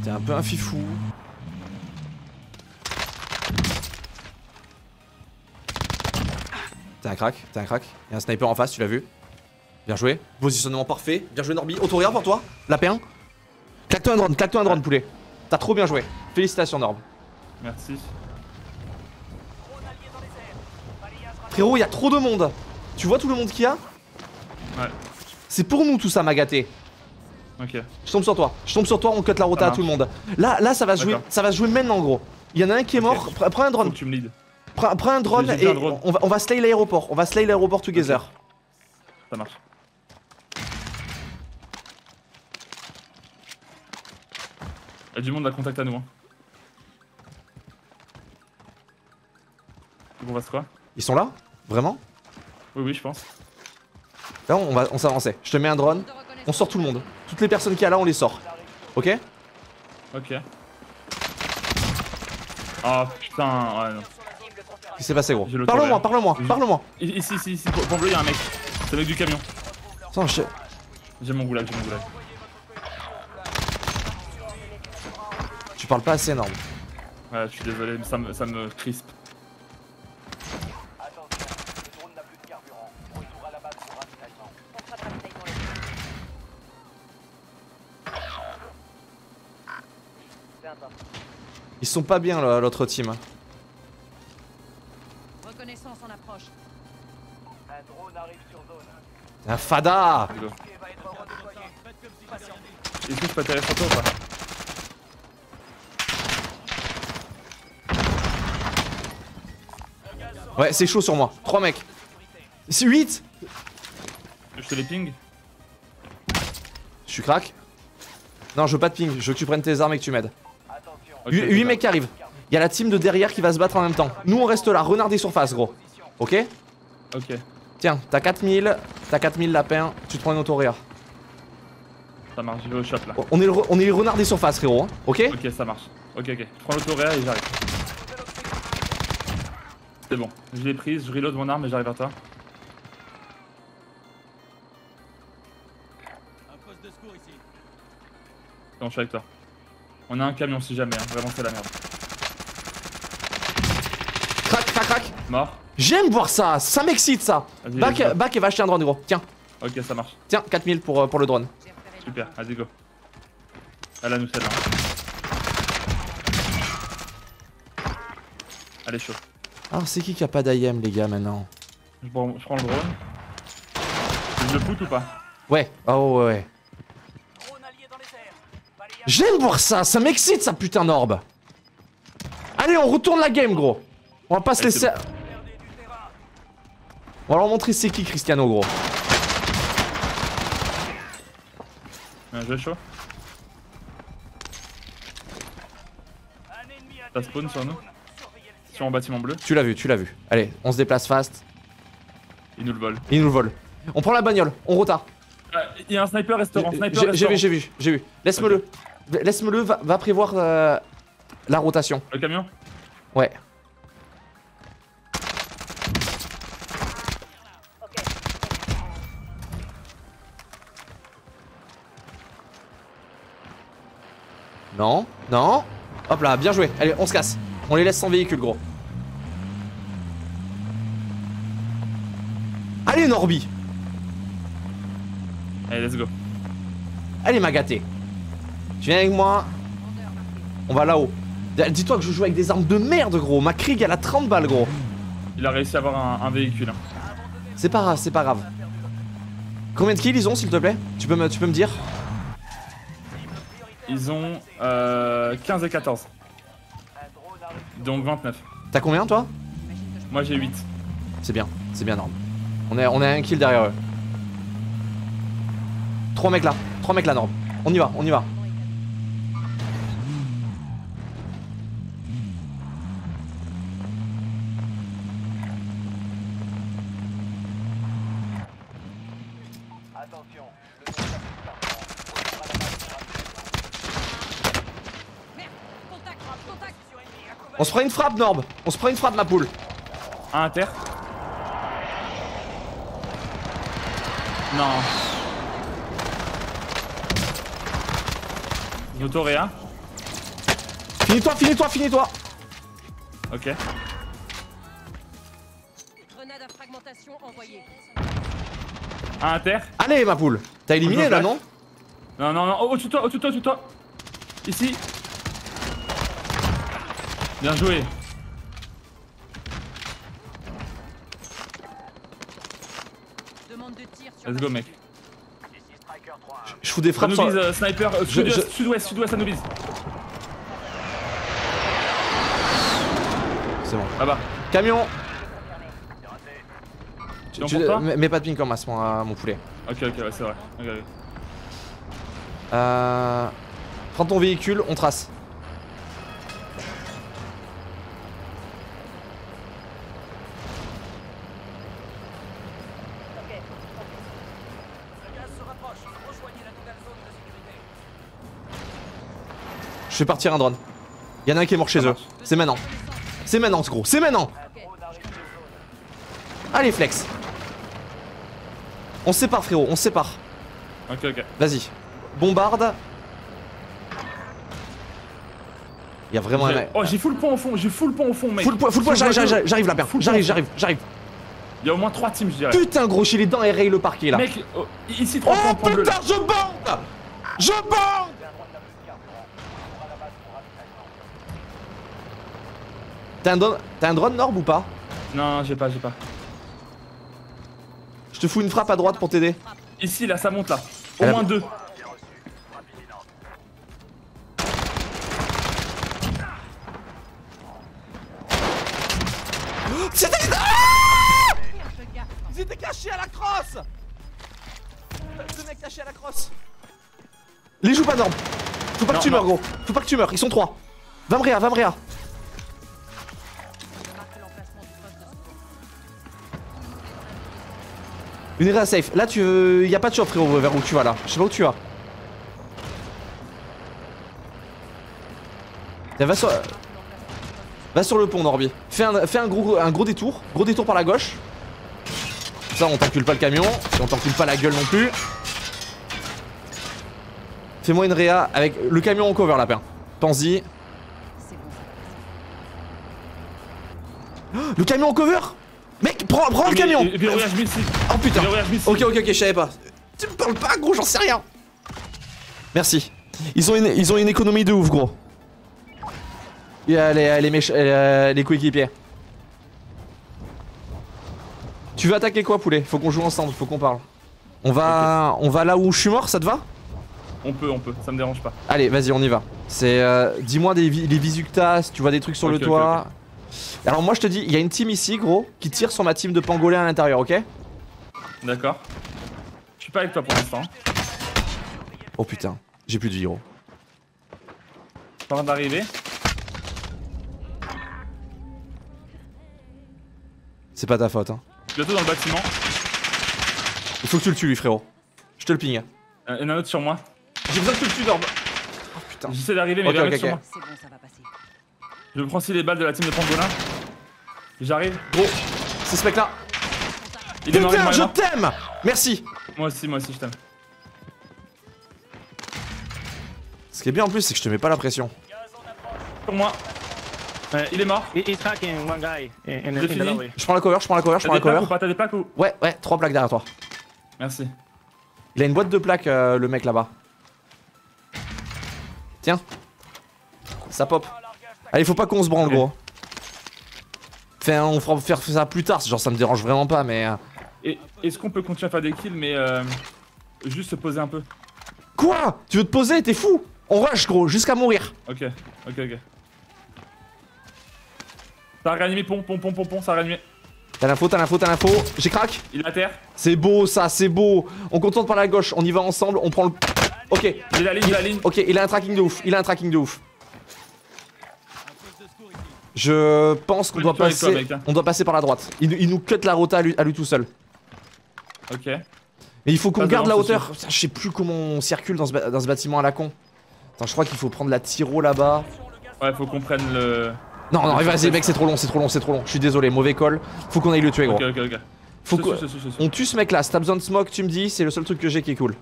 Speaker 1: T'es un peu un fifou. T'es un crack, t'es un crack. Y'a un sniper en face, tu l'as vu Bien joué. Positionnement parfait. Bien joué Norby. Autoréa pour toi. Lapin. Claque-toi un drone, claque-toi un drone poulet. T'as trop bien joué. Félicitations Norb.
Speaker 2: Merci.
Speaker 1: Frérot, y a trop de monde. Tu vois tout le monde qu'il y a?
Speaker 2: Ouais.
Speaker 1: C'est pour nous tout ça, ma gâtée.
Speaker 2: Ok.
Speaker 1: Je tombe sur toi. Je tombe sur toi, on cut la rota à tout le monde. Là, là, ça va se jouer, ça va se jouer maintenant, gros. Il y en a un qui est mort. Pre- Prends un
Speaker 2: Faut
Speaker 1: drone.
Speaker 2: que tu me lead.
Speaker 1: Prends, prends un drone et
Speaker 2: un drone.
Speaker 1: on va, on va slay l'aéroport. On va slay l'aéroport together.
Speaker 2: Ça marche. Y'a du monde à contact à nous. Hein. Faut qu'on fasse quoi
Speaker 1: Ils sont là? Vraiment?
Speaker 2: Oui, oui, je pense.
Speaker 1: Là, on va, on s'avancer. Je te mets un drone. On sort tout le monde. Toutes les personnes qu'il y a là, on les sort. Ok?
Speaker 2: Ok. Ah putain, ouais, non.
Speaker 1: Qui s'est passé, gros Parle-moi, parle-moi, parle-moi.
Speaker 2: Ici, ici, ici, pour, pour bleu, y'a un mec. C'est le mec du camion.
Speaker 1: Attends, je...
Speaker 2: J'ai mon goulag, j'ai mon goulag.
Speaker 1: Tu parles pas assez énorme.
Speaker 2: Ouais, je suis désolé, mais ça me, ça me crispe.
Speaker 1: Ils sont pas bien, là, l'autre team.
Speaker 3: Un
Speaker 1: fada.
Speaker 2: Est-ce que je peux atterrir sur toi ou pas
Speaker 1: Ouais, c'est chaud sur moi. 3 mecs. C'est 8
Speaker 2: Je te les ping
Speaker 1: Je suis crack. Non, je veux pas de ping. Je veux que tu prennes tes armes et que tu m'aides.
Speaker 3: Attention.
Speaker 2: Ok,
Speaker 1: 8
Speaker 2: c'est
Speaker 1: mecs qui arrivent. Il y a la team de derrière qui va se battre en même temps. Nous, on reste là. Renard des surfaces, gros. Ok?
Speaker 2: Ok,
Speaker 1: Tiens, t'as 4000. T'as 4000 lapins. Tu te prends une autoréa.
Speaker 2: ça marche, je vais au shop là.
Speaker 1: On est, le re- on est les renards des surfaces, frérot. hein. Ok?
Speaker 2: Ok, ça marche. Ok, ok. Je prends l'autoréa et j'arrive. C'est bon, je l'ai prise, je reload mon arme et j'arrive à toi. Non, je suis avec toi. On a un camion si jamais, hein. vraiment c'est la merde.
Speaker 1: Crac, crac, crac.
Speaker 2: Mort
Speaker 1: J'aime voir ça. Ça m'excite, ça.
Speaker 2: Go.
Speaker 1: back et va acheter un drone, gros. Tiens,
Speaker 2: Ok, ça marche.
Speaker 1: tiens, 4000 pour, euh, pour le drone.
Speaker 2: Super, vas-y go. Elle a nous celle-là. Allez chaud.
Speaker 1: Alors, c'est qui qui a pas d'IM, les gars, maintenant
Speaker 2: Je prends, je prends le drone. Je le foot ou pas
Speaker 1: Ouais. Oh, ouais, ouais. J'aime voir ça. Ça m'excite, ça, putain d'orbe. Allez, on retourne la game, gros. On va pas se
Speaker 2: Allez,
Speaker 1: laisser. On va leur montrer c'est qui, Cristiano, gros.
Speaker 2: Un jeu chaud
Speaker 3: Un
Speaker 2: Ça spawn sur nous
Speaker 3: le.
Speaker 2: Sur mon bâtiment bleu,
Speaker 1: Tu l'as vu, tu l'as vu. Allez, on se déplace fast.
Speaker 2: il nous le vole.
Speaker 1: Il nous le vole. On prend la bagnole, on rota.
Speaker 2: Ah, Il y a un sniper restaurant, sniper
Speaker 1: J'ai vu, j'ai vu, j'ai vu. Laisse-me-le. Laisse-me-le, va, va prévoir euh, la rotation.
Speaker 2: Le camion?
Speaker 1: Ouais. Non, non. Hop là, bien joué. Allez, on se casse. On les laisse sans véhicule, gros. Allez, Norby.
Speaker 2: Allez, let's go.
Speaker 1: Allez, ma gâtée. Tu viens avec moi. On va là-haut. Dis-toi que je joue avec des armes de merde, gros. Ma Krieg, elle a 30 balles, gros.
Speaker 2: Il a réussi à avoir un, un véhicule. hein.
Speaker 1: C'est pas grave, c'est pas grave. Combien de kills ils ont, s'il te plaît? Tu peux, me, tu peux me dire?
Speaker 2: Ils ont euh, 15 et 14.
Speaker 3: Un drone arrive.
Speaker 2: Donc 29.
Speaker 1: T'as combien, toi?
Speaker 2: Moi j'ai 8.
Speaker 1: C'est bien, c'est bien, Norm. On est, on est à un kill derrière eux. Trois mecs là, trois mecs là, Norm. On y va, on y va.
Speaker 3: Attention, le nom s'affiche par On sera là-bas pour
Speaker 5: Merde Contact Contact
Speaker 3: Sur ennemi, à couvert.
Speaker 1: On se prend une frappe, Norb. On se prend une frappe, ma poule.
Speaker 2: Un inter. Non. Notoria.
Speaker 1: Finis-toi, finis-toi, finis-toi.
Speaker 2: Ok.
Speaker 5: Grenade à fragmentation envoyée.
Speaker 2: Un inter.
Speaker 1: Allez, ma poule. T'as éliminé là, non?
Speaker 2: Non, non, non. Oh, au-dessus de toi, au-dessus de toi, au-dessus de toi. Ici. Bien joué.
Speaker 5: Demande de tir sur
Speaker 2: Let's go, mec.
Speaker 3: Ici Striker 3.
Speaker 1: Je fous des frappes sur...
Speaker 2: Sanubise, euh, sniper, euh, sud-
Speaker 1: je-
Speaker 2: sud-ouest, sud-ouest, Sanubise.
Speaker 1: C'est bon.
Speaker 2: Là-bas.
Speaker 1: Camion
Speaker 2: Tu
Speaker 1: mets mets pas de ping en masse, mon, mon poulet.
Speaker 2: Ok, ok, ouais, c'est vrai. Ok, ok.
Speaker 1: Euh... Prends ton véhicule, on trace. Je fais partir un drone. Y'en a un qui est mort chez eux. C'est maintenant. C'est maintenant, ce gros. C'est maintenant. Allez, flex. On se sépare, frérot. On se sépare.
Speaker 2: Ok, ok.
Speaker 1: Vas-y. Bombarde. Il y a vraiment un mec.
Speaker 2: Oh, j'ai full pont au fond, j'ai full pont au fond, mec.
Speaker 1: Full point, full point, j'arrive,
Speaker 2: point,
Speaker 1: j'arrive, j'arrive là, J'arrive,
Speaker 2: point.
Speaker 1: j'arrive, j'arrive.
Speaker 2: Il y a au moins 3 teams, je dirais.
Speaker 1: Putain, gros, j'ai les dents et raye le parquet là.
Speaker 2: Mec, oh, ici 3
Speaker 1: Oh
Speaker 2: points, point bleu.
Speaker 1: putain, je bande Je bande T'as un, un drone Norb ou pas?
Speaker 2: Non, j'ai pas, j'ai pas.
Speaker 1: Je te fous une frappe à droite pour t'aider.
Speaker 2: Ici, là, ça monte là. Au
Speaker 1: Elle a-
Speaker 2: moins 2.
Speaker 1: C'était. Ah Ils étaient cachés à la crosse Deux mecs cachés à la crosse Les joue pas Norb Faut pas
Speaker 2: Non,
Speaker 1: que tu meurs gros Faut pas que tu meurs, ils sont trois Va me Une réa safe. Là tu veux... Y a pas de shop frérot vers où tu vas là. Je sais pas où tu vas. Tiens, va sur... Va sur le pont Norby. Fais un, fais un gros, un gros détour. Gros détour par la gauche. Ça on t'encule pas le camion. Et on t'encule pas la gueule non plus. Fais-moi une réa avec le camion en cover lapin. Pense-y. Le camion en cover? Mec, prends, prends le camion. Oh putain. Ok, ok, ok, je savais pas. Tu me parles pas, gros, j'en sais rien. Merci. Ils ont une, ils ont une économie de ouf, gros. Il y a les, les, méch- les coéquipiers. Tu veux attaquer quoi, poulet? Faut qu'on joue ensemble, faut qu'on parle. On va, on va là où je suis mort, ça te va?
Speaker 2: On peut, on peut, ça me dérange pas.
Speaker 1: Allez, vas-y, on y va. C'est, euh, dis-moi les visus que t'as, si tu vois des trucs sur le toit. Alors moi, je te dis, il y a une team ici, gros, qui tire sur ma team de pangolins à l'intérieur, ok?
Speaker 2: D'accord. Je suis pas avec toi pour l'instant.
Speaker 1: Oh putain, j'ai plus de vie, gros.
Speaker 2: Pas train d'arriver.
Speaker 1: C'est pas ta faute, hein.
Speaker 2: Bientôt dans le bâtiment.
Speaker 1: Il faut que tu le tues, lui, frérot. Je te le ping.
Speaker 2: Euh, Il y en a un autre sur moi.
Speaker 1: J'ai besoin que tu le tues, Norb. Oh putain.
Speaker 2: J'essaie d'arriver, mais
Speaker 1: Ok,
Speaker 2: il va
Speaker 1: ok,
Speaker 2: mettre sur
Speaker 1: ok.
Speaker 2: moi. Je prends aussi les balles de la team de pangolin. J'arrive.
Speaker 1: Gros, c'est ce mec-là.
Speaker 2: Il est mort, est
Speaker 1: je t'aime Merci
Speaker 2: Moi aussi, moi aussi, je t'aime.
Speaker 1: Ce qui est bien en plus, c'est que je te mets pas la pression.
Speaker 2: Pour moi. Il est mort.
Speaker 7: He- He's tracking one guy in, in,
Speaker 2: J'ai
Speaker 7: in the
Speaker 2: fini.
Speaker 7: lobby.
Speaker 1: Je prends la cover, je prends la cover, je prends la cover.
Speaker 2: T'as des plaques ou?
Speaker 1: Ouais, ouais, trois plaques derrière toi.
Speaker 2: Merci.
Speaker 1: Il a une boîte de plaques, euh, le mec là-bas. Tiens. Ça pop. Allez, faut pas qu'on se branle, gros. Enfin, on fera faire ça plus tard, genre ça me dérange vraiment pas, mais. euh,
Speaker 2: est-ce qu'on peut continuer à faire des kills, mais euh, juste se poser un peu?
Speaker 1: Quoi? Tu veux te poser? T'es fou On rush, gros, jusqu'à mourir.
Speaker 2: Ok, ok, ok. Ça a réanimé, pont, pont, pont, pont, pont, ça a réanimé.
Speaker 1: T'as l'info, t'as l'info, t'as l'info. J'ai crack.
Speaker 2: Il est à terre.
Speaker 1: C'est beau ça, c'est beau. On contourne par la gauche, on y va ensemble, on prend le. Ok,
Speaker 2: la ligne, j'ai la ligne.
Speaker 1: ok, il a un tracking de ouf. Il a un tracking de ouf. Je pense qu'on doit
Speaker 2: toi,
Speaker 1: passer.
Speaker 2: mec, hein.
Speaker 1: On doit passer par la droite. Il, nous- il nous cut la rota à lui, à lui tout seul.
Speaker 2: Ok.
Speaker 1: Mais il faut qu'on garde la hauteur. Putain, je sais plus comment on circule dans ce, ba- dans ce bâtiment à la con. Attends, je crois qu'il faut prendre la tiro là-bas.
Speaker 2: Ouais, faut qu'on prenne le.
Speaker 1: Non, non, vas-y, mec, c'est trop long, c'est trop long, c'est trop long. Je suis désolé, mauvais call. Faut qu'on aille le tuer, gros.
Speaker 2: Ok, ok, ok.
Speaker 1: Faut qu'on-. On tue ce mec là. Si t'as besoin de smoke, tu me dis, c'est le seul truc que j'ai qui est cool.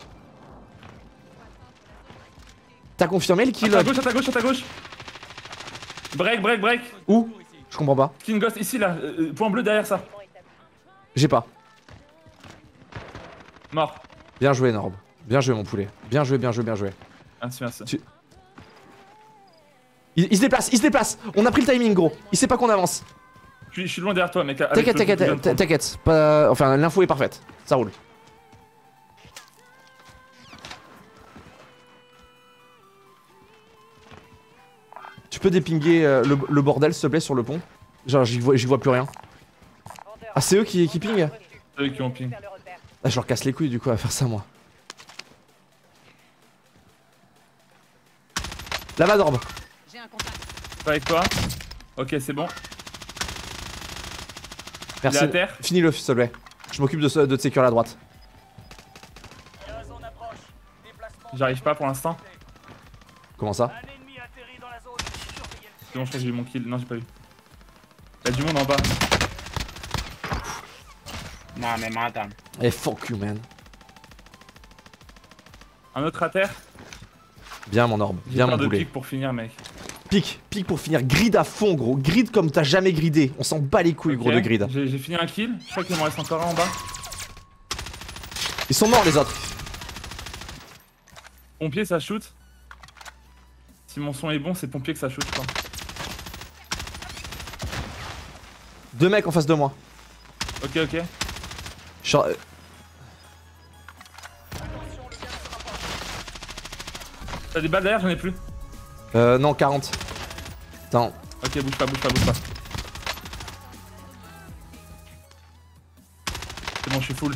Speaker 1: T'as confirmé le
Speaker 2: À
Speaker 1: kill
Speaker 2: ta gauche, à ta gauche, à ta gauche. Break, break, break.
Speaker 1: Où Je comprends pas.
Speaker 2: Skin Ghost, ici là. euh, point bleu derrière ça.
Speaker 1: J'ai pas.
Speaker 2: Mort.
Speaker 1: Bien joué, Norb. Bien joué, mon poulet. Bien joué, bien joué, bien joué.
Speaker 2: Merci, merci.
Speaker 1: Tu- Il, il se déplace, il se déplace. On a pris le timing, gros. Il sait pas qu'on avance.
Speaker 2: Je suis, je suis loin derrière toi, mec.
Speaker 1: T'inquiète, t'inquiète, t'inquiète. Enfin, l'info est parfaite. Ça roule. Tu peux dépinguer euh, le, le bordel, s'il te plaît, sur le pont Genre, j'y vois, plus rien. Ah, c'est eux qui, qui pingent
Speaker 2: Ceux qui ont ping.
Speaker 1: Ah, je leur casse les couilles, du coup, à faire ça, moi. Là-bas, Dorb.
Speaker 5: J'ai un contact.
Speaker 2: Pas avec toi. Ok, c'est bon.
Speaker 1: Merci. Finis-le, s'il te plaît. Je m'occupe de, ce- de à la droite.
Speaker 2: J'arrive pas pour l'instant.
Speaker 1: Comment ça?
Speaker 2: C'est bon, je crois que j'ai eu mon kill. Non, j'ai pas eu. Y'a du monde en bas.
Speaker 7: No, me matan.
Speaker 1: Eh, fuck you, man.
Speaker 2: Un autre à terre.
Speaker 1: Bien, mon orbe. Bien, mon
Speaker 2: de
Speaker 1: boulet.
Speaker 2: pique pour finir, mec.
Speaker 1: Pique, pique pour finir. Grid à fond, gros. Grid comme t'as jamais gridé. On s'en bat les couilles, gros, de grid.
Speaker 2: J'ai j'ai fini un kill. Je crois qu'il m'en reste encore un en bas.
Speaker 1: Ils sont morts, les autres.
Speaker 2: Pompier, ça shoot. Si mon son est bon, c'est pompier que ça shoot, je crois.
Speaker 1: Deux mecs en face de moi.
Speaker 2: Ok, ok.
Speaker 1: Je euh,
Speaker 2: T'as des balles derrière, j'en ai plus.
Speaker 1: Euh, non, 40. Attends.
Speaker 2: Ok, bouge pas, bouge pas, bouge pas. C'est bon, je suis full.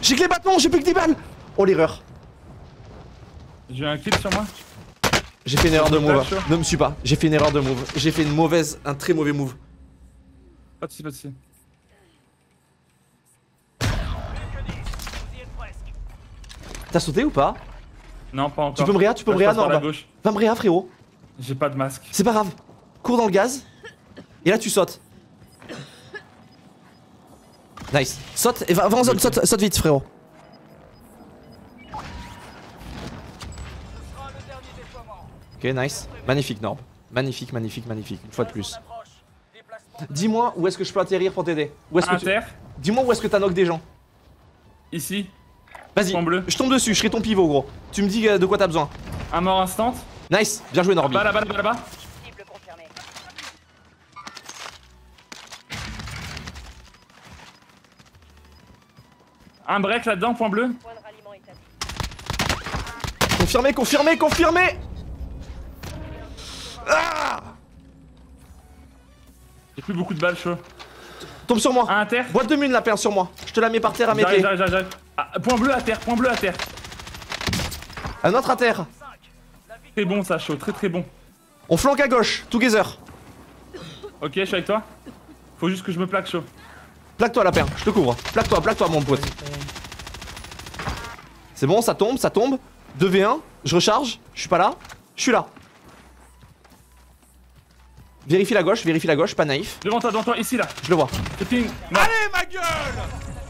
Speaker 1: J'ai que les bâtons, j'ai plus que 10 balles. Oh, l'erreur.
Speaker 2: J'ai un kill sur moi.
Speaker 1: J'ai fait une erreur de move. Ne me suis pas. J'ai fait une erreur de move. J'ai fait une mauvaise, un très mauvais move.
Speaker 2: Pas de soucis, pas de soucis.
Speaker 3: que 10. Vous y êtes presque.
Speaker 1: T'as sauté ou pas?
Speaker 2: Non, pas encore.
Speaker 1: Tu peux me réa, tu peux me réa,
Speaker 2: gauche.
Speaker 1: Va me réa, frérot.
Speaker 2: J'ai pas de masque.
Speaker 1: C'est pas grave. Cours dans le gaz. Et là, tu sautes. Nice. Saute et va, va en zone, saute, saute vite, frérot. Ok, nice. Magnifique, Norb. Magnifique, magnifique, magnifique. Une fois de plus. Dis-moi où est-ce que je peux atterrir pour t'aider. Où est-ce que tu...
Speaker 2: Inter,
Speaker 1: Dis-moi où est-ce que t'as knock des gens.
Speaker 2: ici,
Speaker 1: Vas-y.
Speaker 2: point bleu.
Speaker 1: Je tombe dessus, je serai ton pivot, gros. Tu me dis euh, de quoi t'as besoin.
Speaker 2: Un mort instant.
Speaker 1: Nice. Bien joué, Norby.
Speaker 2: Là, là-bas. Un break là-dedans, point bleu.
Speaker 1: Confirmé, confirmé, confirmé.
Speaker 2: J'ai plus beaucoup de balles, chaud.
Speaker 1: Tombe sur moi.
Speaker 2: Un inter.
Speaker 1: Boîte de mine, la perle sur moi. Je te la mets par terre à mes pieds.
Speaker 2: Ah, point bleu à terre, point bleu à terre.
Speaker 1: Un autre à terre.
Speaker 2: Très bon ça, chaud, très très bon.
Speaker 1: On flanque à gauche. Together.
Speaker 2: Ok, je suis avec toi. Faut juste que je me plaque, chaud.
Speaker 1: Plaque-toi, la perle. Je te couvre. Plaque-toi, plaque-toi, mon pote. C'est bon, ça tombe, ça tombe. 2v1. Je recharge. Je suis pas là. Je suis là. Vérifie la gauche, vérifie la gauche, pas naïf.
Speaker 2: Devant toi, devant toi, ici là.
Speaker 1: Je le vois.
Speaker 2: Ping.
Speaker 8: Allez ma gueule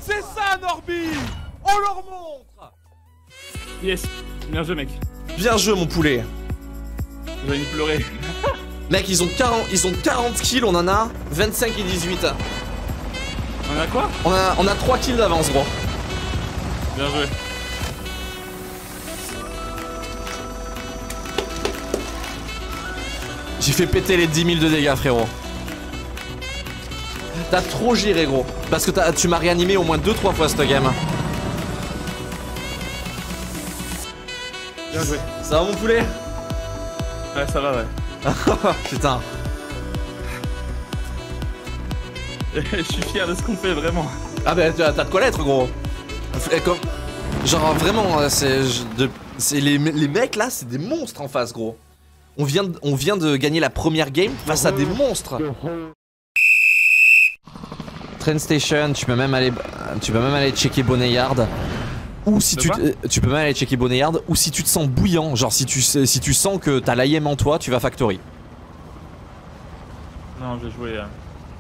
Speaker 8: C'est ça Norby On leur montre
Speaker 2: Yes. Bien joué, mec.
Speaker 1: Bien joué, mon poulet.
Speaker 2: J'ai envie de pleurer.
Speaker 1: Mec, ils ont 40, ils ont 40 kills, on en a 25 et 18.
Speaker 2: On a quoi?
Speaker 1: On a, on a 3 kills d'avance, gros.
Speaker 2: Bien joué.
Speaker 1: J'ai fait péter les 10 000 de dégâts, frérot. T'as trop géré, gros. Parce que tu m'as réanimé au moins 2-3 fois cette game.
Speaker 2: Bien joué.
Speaker 1: Ça va, mon poulet?
Speaker 2: Ouais, ça va, ouais.
Speaker 1: Putain.
Speaker 2: Je suis fier de ce qu'on fait, vraiment.
Speaker 1: Ah bah, t'as de quoi l'être, gros. Eh, comme- Genre vraiment, euh, c'est je- de- c'est les, les mecs là, c'est des monstres en face, gros. On vient, de, on vient de gagner la première game face à des monstres. Train station, tu peux même aller, tu peux même aller checker Boneyard. Ou si tu, euh, tu peux même aller checker Boneyard. Ou si tu te sens bouillant, genre si tu, si tu sens que t'as l'IM en toi, tu vas factory.
Speaker 2: Non, je vais jouer. euh,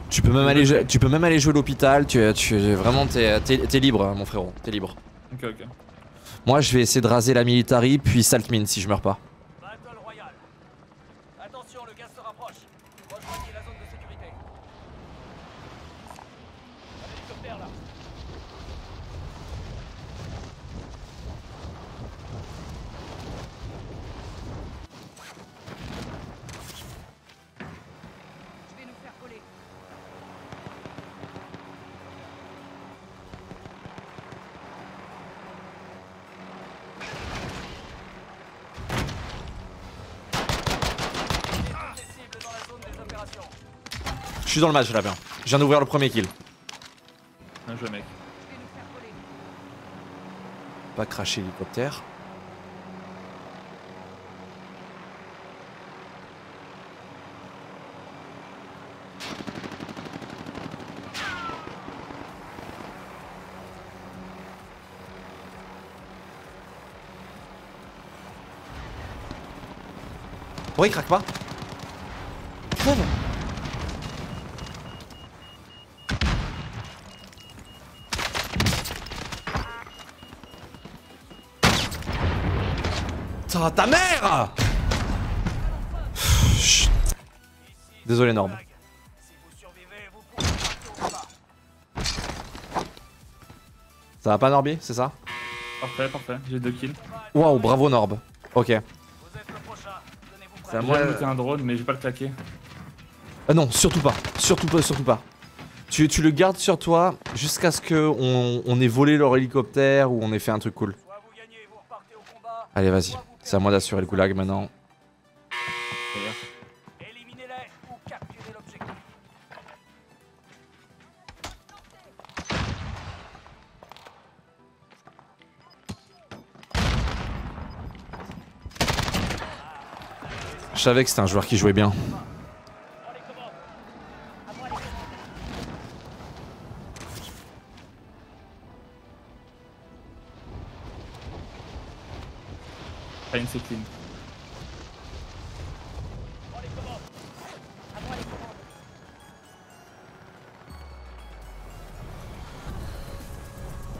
Speaker 1: Tu peux même aller,
Speaker 2: Ok.
Speaker 1: jou- tu peux même aller jouer l'hôpital. Tu, tu, vraiment, t'es, t'es- t'es libre, hein, mon frérot. T'es libre.
Speaker 2: Ok, ok.
Speaker 1: Moi, je vais essayer de raser la military puis Saltmine si je meurs pas.
Speaker 3: Battle Royale. Attention, le gaz se rapproche. Rejoignez la zone de sécurité. Un hélicoptère là.
Speaker 5: Je vais nous faire coller.
Speaker 3: Des cibles dans la zone des opérations.
Speaker 1: Je suis dans le match là, bien. Je viens d'ouvrir le premier kill.
Speaker 2: Bien joué, mec.
Speaker 1: Pas cracher l'hélicoptère. Ouais, il craque pas. Ta, ta mère Chut. Désolé Norb. Ça va pas Norby, c'est ça?
Speaker 2: Parfait, parfait. J'ai deux kills.
Speaker 1: Waouh, bravo Norb. Ok.
Speaker 3: Vous êtes le prochain. Tenez-vous
Speaker 1: C'est à moi.
Speaker 2: looté un drone, mais j'ai pas le claquer.
Speaker 1: Ah non, surtout pas. Surtout pas, surtout pas. Tu, tu le gardes sur toi jusqu'à ce que on, ait volé leur hélicoptère ou on ait fait un truc cool. Allez, vas-y. C'est à moi d'assurer le goulag maintenant. Je savais que c'était un joueur qui jouait bien.
Speaker 2: Fine, c'est clean.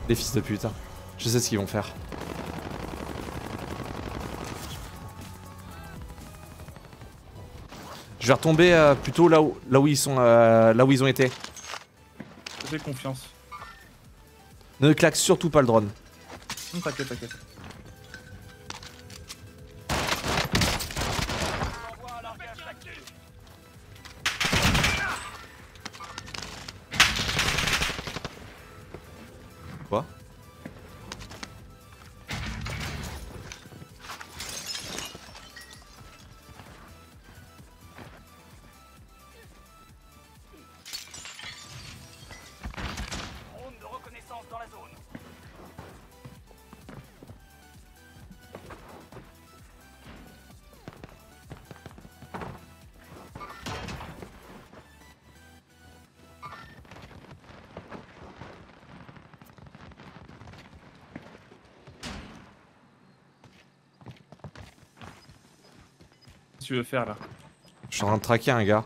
Speaker 1: Les fils de pute. hein. Je sais ce qu'ils vont faire. Je vais retomber euh, plutôt là où, là où ils sont, euh, là où ils ont été.
Speaker 2: Fais confiance.
Speaker 1: Ne claque surtout pas le drone.
Speaker 2: T'inquiète, t'inquiète. Tu veux faire là
Speaker 1: Je suis en train de traquer un gars.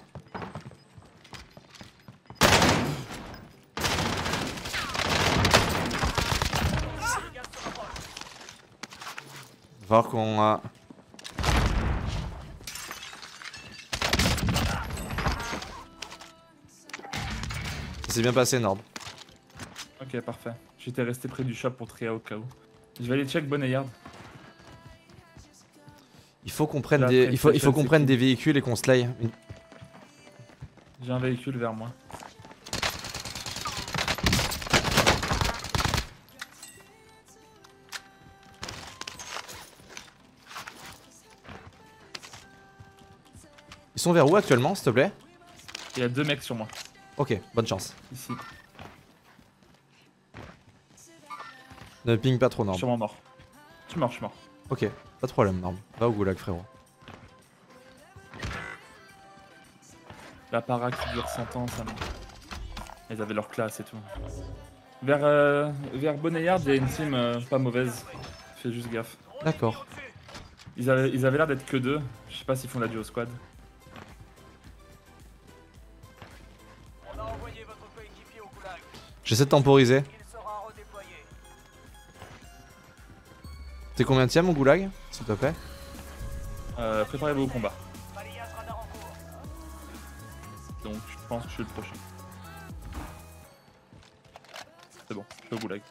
Speaker 1: Va voir qu'on a. Ça s'est bien passé, Nord.
Speaker 2: Ok, parfait. J'étais resté près du shop pour trier au cas où. Je vais aller check Boneyard.
Speaker 1: Il faut qu'on prenne des, il faut, il faut qu'on prenne des véhicules et qu'on. Une-
Speaker 2: J'ai un véhicule vers moi.
Speaker 1: Ils sont vers où actuellement, s'il te plaît?
Speaker 2: Il y a deux mecs sur moi.
Speaker 1: Ok, bonne chance.
Speaker 2: Ici.
Speaker 1: Ne ping pas trop
Speaker 2: Je
Speaker 1: Norb.
Speaker 2: suis sûrement mort. Je suis mort, je suis mort.
Speaker 1: Ok, pas de problème Norb. Va au goulag frérot.
Speaker 2: La para qui dure 100 ans, ça me... Ils avaient leur classe et tout. Vers, euh, vers Bonayard, il y a une team euh, pas mauvaise. Fais juste gaffe.
Speaker 1: D'accord.
Speaker 2: Ils avaient ils avaient l'air d'être que deux. Je sais pas s'ils font la duo squad.
Speaker 3: On a envoyé votre coéquipier au goulag.
Speaker 1: J'essaie de temporiser. T'es combien de mon goulag S'il te plaît
Speaker 2: Euh, Préparez-vous au combat. Donc je pense que je suis le prochain. C'est bon, je suis au goulag.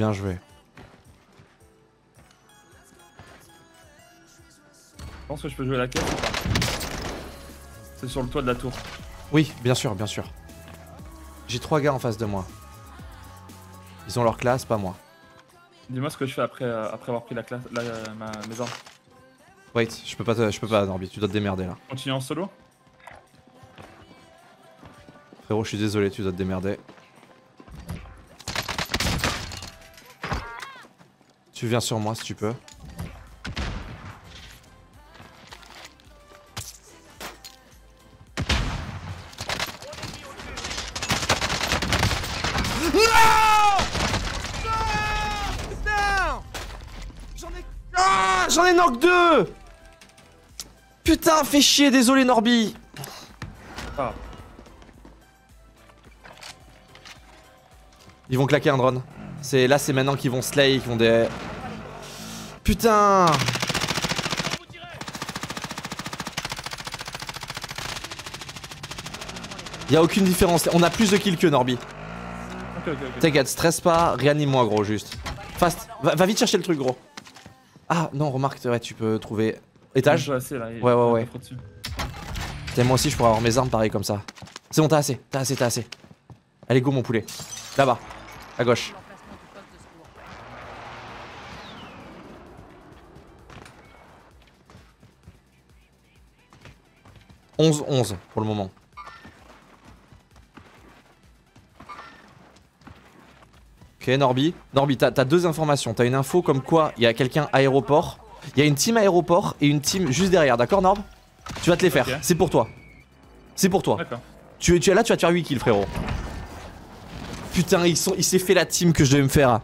Speaker 1: Bien joué.
Speaker 2: Je pense que je peux jouer la caisse ou pas C'est sur le toit de la tour.
Speaker 1: Oui, bien sûr, bien sûr. J'ai trois gars en face de moi. Ils ont leur classe, pas moi.
Speaker 2: Dis-moi ce que je fais après, euh, après avoir pris la classe, la, euh, ma, mes armes.
Speaker 1: Wait, je peux pas, te- je peux pas, Norby, tu dois te démerder là.
Speaker 2: Continue en solo?
Speaker 1: Frérot, je suis désolé, tu dois te démerder. Tu viens sur moi si tu peux.
Speaker 8: J'en ai.
Speaker 1: Ah, knock deux Putain, fais chier, désolé Norby
Speaker 2: Ah,
Speaker 1: Ils vont claquer un drone. Là, c'est maintenant qu'ils vont slay, qu'ils vont des. Putain Y a aucune différence. On a plus de kills que Norby. T'inquiète, stresse pas, réanime-moi gros juste. Fast, va, va vite chercher le truc gros. Ah non, remarque, ouais, tu peux trouver étage.
Speaker 2: Là, il-
Speaker 1: Ouais, ouais,
Speaker 2: il
Speaker 1: ouais. Putain, moi aussi je pourrais avoir mes armes pareil comme ça. C'est bon, t'as assez, t'as assez, t'as assez. Allez, go mon poulet. Là-bas, à gauche. 11-11 pour le moment. Ok, Norby. Norby, t'as deux informations. T'as une info comme quoi il y a quelqu'un aéroport. Il y a une team aéroport et une team juste derrière, d'accord, Norb? Tu vas te les faire. C'est pour toi. C'est pour toi. Tu, es- tu es là, tu vas te faire 8 kills, frérot. Putain, ils sont, il s'est fait la team que je devais me faire.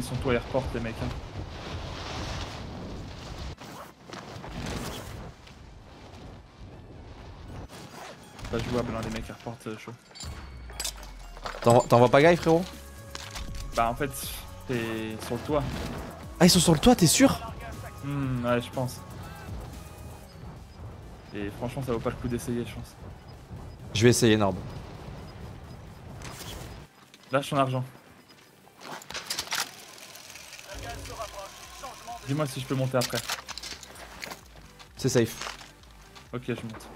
Speaker 2: Qu'ils sont tous airport, les mecs. hein. Pas jouable, hein, les mecs airport, euh, chaud.
Speaker 1: T'en vois pas Guy, frérot?
Speaker 2: Bah, en fait, c'est sur le toit.
Speaker 1: Ah, ils sont sur le toit, t'es sûr?
Speaker 2: Hmm, ouais, je pense. Et franchement, ça vaut pas le coup d'essayer, je pense.
Speaker 1: Je vais essayer, Norb.
Speaker 2: Lâche ton argent. Dis-moi si je peux monter après.
Speaker 1: C'est safe.
Speaker 2: Ok, je monte.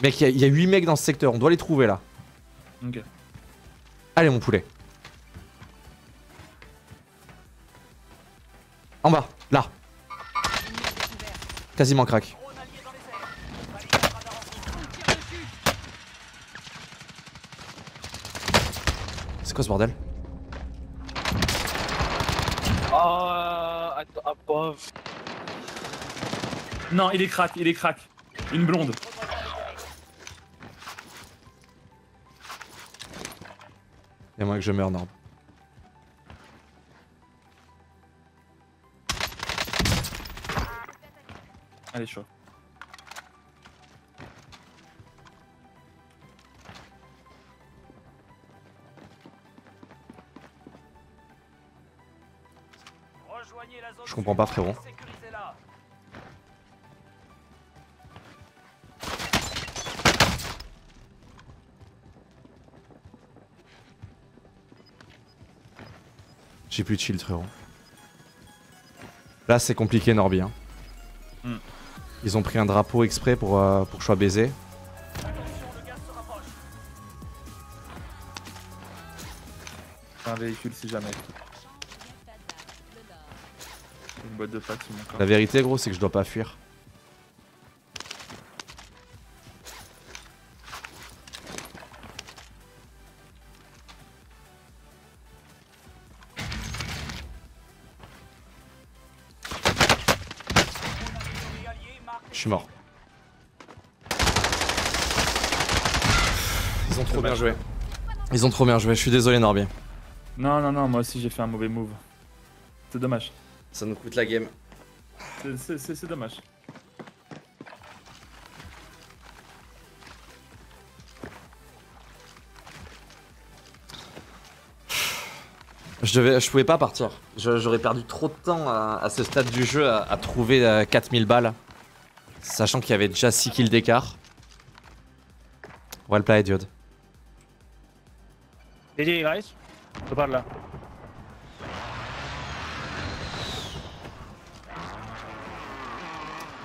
Speaker 1: Mec, il y, a 8 mecs dans ce secteur, on doit les trouver là.
Speaker 2: Ok.
Speaker 1: Allez, mon poulet. En bas, là. Quasiment crack. Quoi ce bordel
Speaker 6: Oh, attends, above.
Speaker 2: Non, il est crack, il est crack. Une blonde.
Speaker 1: Y'a moins que je meurs, Norb.
Speaker 2: Allez, chaud.
Speaker 1: comprends pas frérot. J'ai plus de shield frérot. Là c'est compliqué Norby. Hein.
Speaker 2: Hmm.
Speaker 1: Ils ont pris un drapeau exprès pour, euh, pour choix baiser.
Speaker 2: Un véhicule si jamais. Boîte de pâtes,
Speaker 1: La vérité, gros, c'est que je dois pas fuir. Je suis mort. Ils ont trop bien joué. Ils ont trop bien joué. Je suis désolé, Norby.
Speaker 2: Non, non, non, moi aussi j'ai fait un mauvais move. C'est dommage.
Speaker 1: Ça nous coûte la game.
Speaker 2: C'est- dommage.
Speaker 1: Je, devais, je pouvais pas partir. J'aurais perdu trop de temps à, à ce stade du jeu à, à trouver euh, 4000 balles. Sachant qu'il y avait déjà 6 kills d'écart. Well played, Diode.
Speaker 6: GG, guys. Je parle là.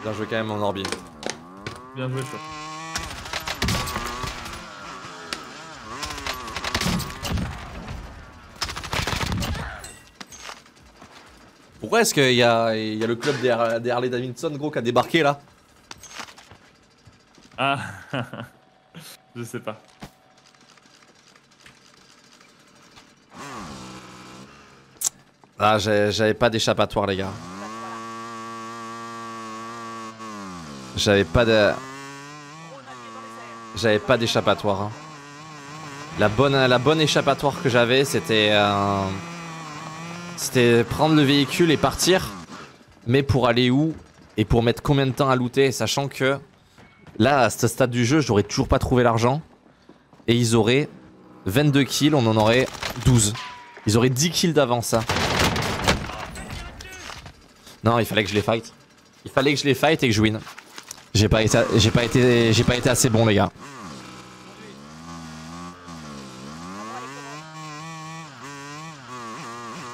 Speaker 1: Bien joué quand même en Orbi.
Speaker 2: Bien joué, chaud.
Speaker 1: Pourquoi est-ce qu'il y a, il y a le club des, Har- des Harley Davidson gros qui a débarqué là?
Speaker 2: Ah Je sais pas.
Speaker 1: Ah j'avais pas d'échappatoire les gars. J'avais pas de... J'avais pas d'échappatoire. hein. La bonne, la bonne échappatoire que j'avais c'était... euh, C'était prendre le véhicule et partir. Mais pour aller où Et pour mettre combien de temps à looter Sachant que là à ce stade du jeu j'aurais toujours pas trouvé l'argent. Et ils auraient 22 kills, on en aurait 12. Ils auraient 10 kills d'avance ça. Non, il fallait que je les fight. Il fallait que je les fight et que je win. J'ai pas été, j'ai pas été, j'ai pas été assez bon les gars.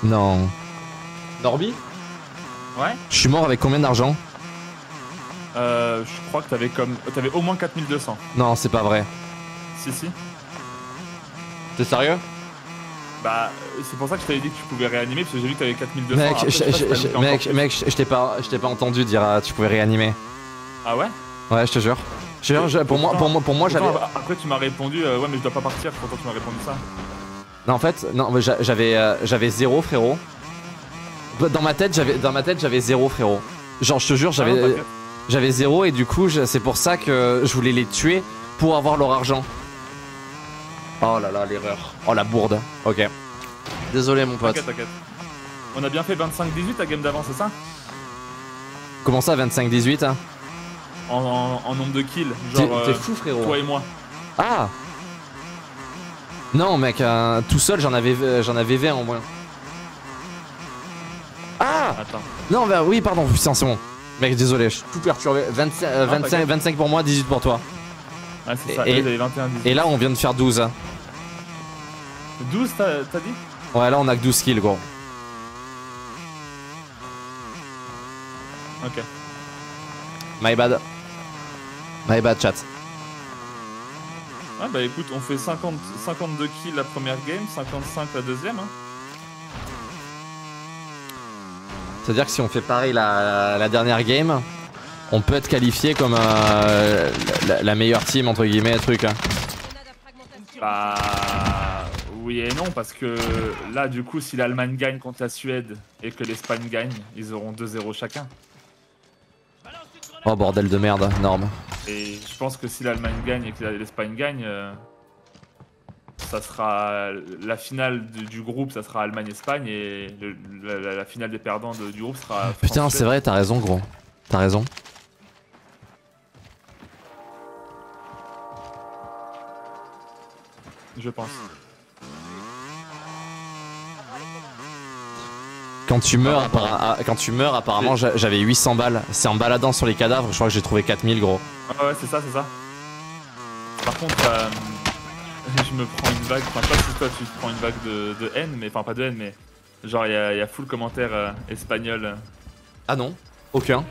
Speaker 1: Non. Norby
Speaker 2: Ouais
Speaker 1: Je suis mort avec combien d'argent?
Speaker 2: Euh, Je crois que t'avais comme. T'avais au moins 4200.
Speaker 1: Non, c'est pas vrai.
Speaker 2: Si, si.
Speaker 1: T'es sérieux?
Speaker 2: Bah, c'est pour ça que je t'avais dit que tu pouvais réanimer, parce que j'ai vu que t'avais 4200.
Speaker 1: Mec,
Speaker 2: Après,
Speaker 1: je- mec, mec, t'ai pas, je t'ai pas entendu dire euh, tu pouvais réanimer.
Speaker 2: Ah ouais
Speaker 1: Ouais, je te jure. Je te jure, pour moi, pour moi, pour moi, j'avais.
Speaker 2: Après, tu m'as répondu, euh, ouais, mais je dois pas partir. Pourtant, tu m'as répondu ça.
Speaker 1: Non, en fait, non, j'avais, euh, j'avais zéro frérot. Dans ma tête, j'avais, dans ma tête, j'avais zéro frérot. Genre, je te jure,
Speaker 2: Ah
Speaker 1: j'avais,
Speaker 2: t'inquiète.
Speaker 1: j'avais zéro et du coup, c'est pour ça que je voulais les tuer pour avoir leur argent. Oh là là, l'erreur. Oh la bourde. Ok. Désolé mon pote.
Speaker 2: T'inquiète, t'inquiète. On a bien fait 25-18 la game d'avant, c'est ça?
Speaker 1: Comment ça, 25-18 hein?
Speaker 2: En, en- en nombre de kills.
Speaker 1: T'es
Speaker 2: Genre,
Speaker 1: t'es
Speaker 2: euh,
Speaker 1: fou frérot.
Speaker 2: toi et moi.
Speaker 1: Ah Non mec, euh, tout seul j'en avais, euh, j'en avais 20 en moins. Ah
Speaker 2: Attends.
Speaker 1: Non, bah oui, pardon, putain, c'est bon. Mec, désolé, je suis tout perturbé. 25, euh,
Speaker 2: Non,
Speaker 1: 25,
Speaker 2: t'inquiète.
Speaker 1: 25 pour moi, 18 pour toi.
Speaker 2: Ouais, c'est ça.
Speaker 1: Et-
Speaker 2: Et, j'avais 21-18.
Speaker 1: Et là, on vient de faire 12. hein.
Speaker 2: 12, t'as t'as dit?
Speaker 1: Ouais, là, on a que 12 kills, gros.
Speaker 2: Ok.
Speaker 1: My bad. My bad, chat.
Speaker 2: Ouais, bah écoute, on fait 50, 52 kills la première game, 55 la deuxième. Hein.
Speaker 1: C'est-à-dire que si on fait pareil la, la dernière game, on peut être qualifié comme euh, la, la meilleure team, entre guillemets, truc. hein.
Speaker 2: Bah. Oui et non, parce que là, du coup, si l'Allemagne gagne contre la Suède et que l'Espagne gagne, ils auront 2-0 chacun.
Speaker 1: Oh, bordel de merde, norme.
Speaker 2: Et je pense que si l'Allemagne gagne et que l'Espagne gagne, euh, ça sera la finale du, du groupe, ça sera Allemagne-Espagne et le- la, finale des perdants de- du groupe sera.
Speaker 1: Putain, c'est vrai, t'as raison, gros. T'as raison.
Speaker 2: Je pense.
Speaker 1: Quand tu meurs, appara- ah, quand tu meurs apparemment, j'a- j'avais 800 balles. C'est en baladant sur les cadavres, je crois que j'ai trouvé 4000, gros.
Speaker 2: Ah ouais, c'est ça, c'est ça. Par contre, euh, je me prends une vague, enfin, pas si toi tu te prends une vague de, de haine, mais enfin, pas de haine, mais Genre, il y, a- il y a full commentaire euh, espagnol. euh,
Speaker 1: Ah non, aucun.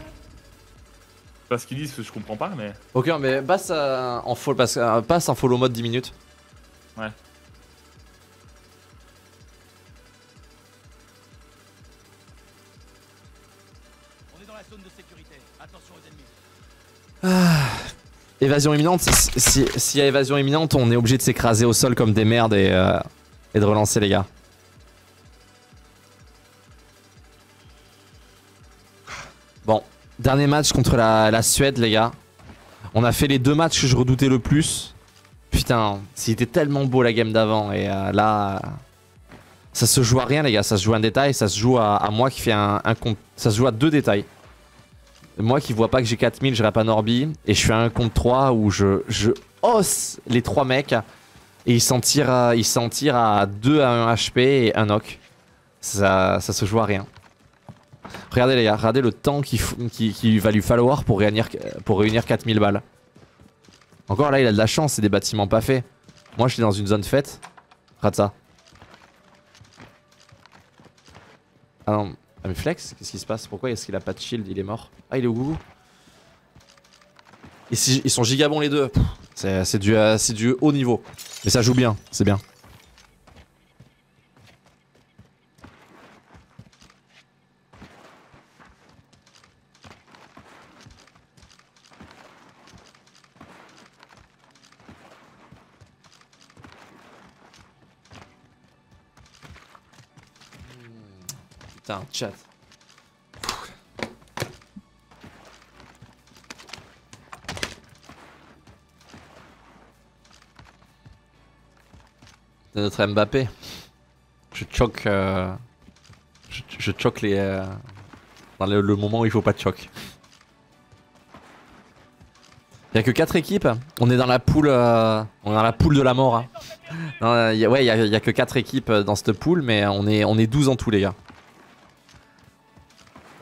Speaker 2: Pas ce qu'ils disent, que je comprends pas, mais.
Speaker 1: Aucun, mais passe euh, en euh, passe en follow mode 10 minutes.
Speaker 2: Ouais.
Speaker 8: Ennemis.
Speaker 1: Évasion imminente, si- si- s'il y a évasion imminente, on est obligé de s'écraser au sol comme des merdes et, euh, de relancer les gars. Bon, dernier match contre la, Suède les gars. On a fait les deux matchs que je redoutais le plus. Putain, c'était tellement beau la game d'avant et euh, là... Ça se joue à rien les gars, ça se joue à un détail, ça se joue à, à moi qui fais un, un compte... Ça se joue à deux détails. Moi qui vois pas que j'ai 4000, je à Norby et je fais un contre 3 où je, je hausse les trois mecs et ils s'en tirent, à- ils s'en tirent à 2 à 1 HP et un knock. Ça, ça se joue à rien. Regardez les gars, regardez le temps qu'il va lui falloir pour réunir, pour réunir 4000 balles. Encore là, il a de la chance, c'est des bâtiments pas faits. Moi, je suis dans une zone faite. Rate ça. Ah non, ah mais Flex, qu'est-ce qui se passe? Pourquoi est-ce qu'il a pas de shield? Il est mort. Ah, il est au gougou. Ils, sont gigabons les deux. C'est du, euh, c'est du haut niveau. Mais ça joue bien, c'est bien. De notre Mbappé. Je choque. euh, Je, choque les. euh, Dans le, moment où il faut pas de choc. Il y a que 4 équipes. On est dans la poule. euh, On est dans la poule de la mort. hein. Euh, ouais, il a- que 4 équipes dans cette poule, mais on est, on est 12 en tout, les gars.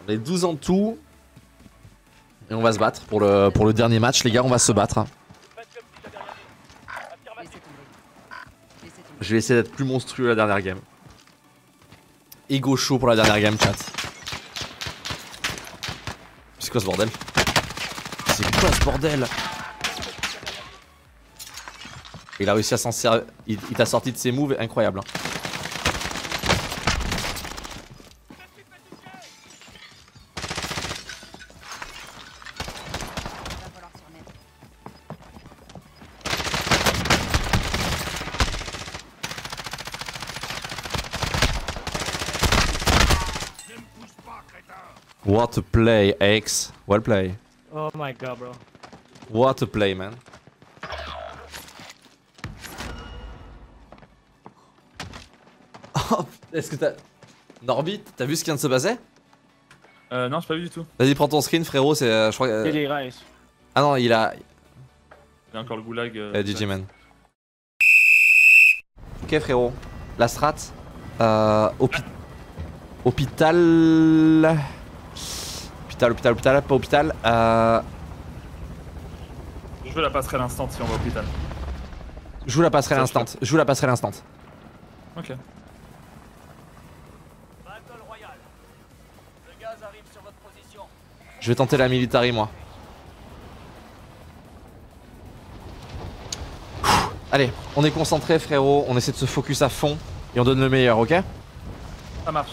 Speaker 1: Est 12 en tout. Et on va se battre pour le, dernier match, les gars, on va se battre. Je vais essayer d'être plus monstrueux la dernière game. Ego chaud pour la dernière game, chat. C'est quoi ce bordel? C'est quoi ce bordel? Il a réussi à s'en servir. Il, il t'a sorti de ses moves, incroyable. hein. What a play, X? Well play.
Speaker 6: Oh my god, bro.
Speaker 1: What a play, man? Oh, est-ce que t'as. Norbit, t'as vu ce qui vient de se passer?
Speaker 2: Euh, non, j'ai pas vu du tout.
Speaker 1: Vas-y, prends ton screen, frérot. C'est, euh, je crois. que-
Speaker 6: Il est rise.
Speaker 1: Ah non, il a.
Speaker 2: Il a encore le goulag. euh,
Speaker 1: Euh, DJ Man. Ok frérot, la strat. Euh, hôpi- hôpital. Hôpital, hôpital, hôpital, pas hôpital. Euh,
Speaker 2: Je veux la passerelle instant si on va au hôpital.
Speaker 1: joue la passerelle
Speaker 2: Ça, je
Speaker 1: instant. Joue la passerelle instant.
Speaker 2: Ok.
Speaker 3: Battle Royale. Le gaz arrive sur votre position.
Speaker 1: Je vais tenter la military moi. Allez, on est concentré frérot, on essaie de se focus à fond et on donne le meilleur, ok?
Speaker 2: Ça marche.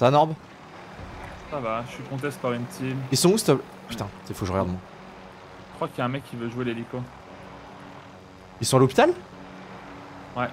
Speaker 1: Ça va Norb
Speaker 2: Ça va, je suis contest par une team.
Speaker 1: Ils sont où plaît Putain, il faut que je regarde moi.
Speaker 2: Je crois qu'il y a un mec qui veut jouer l'hélico.
Speaker 1: Ils sont à l'hôpital?
Speaker 2: Ouais.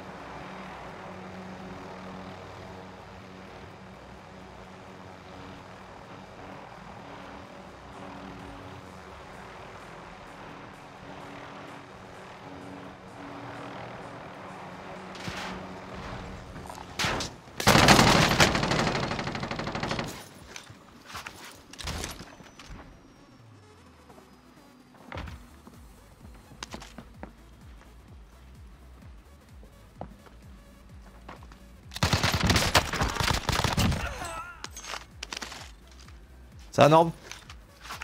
Speaker 1: Ça va, Norb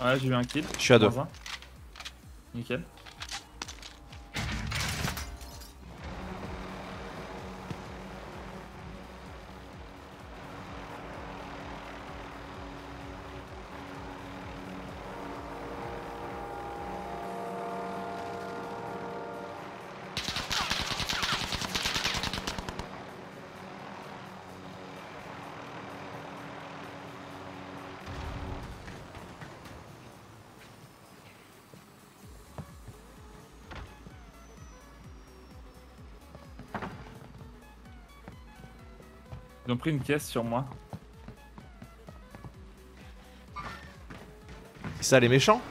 Speaker 2: Ouais, j'ai eu un kill.
Speaker 1: Je suis à deux.
Speaker 2: Un. Nickel. Ont pris une caisse sur moi.
Speaker 1: Ça, les méchants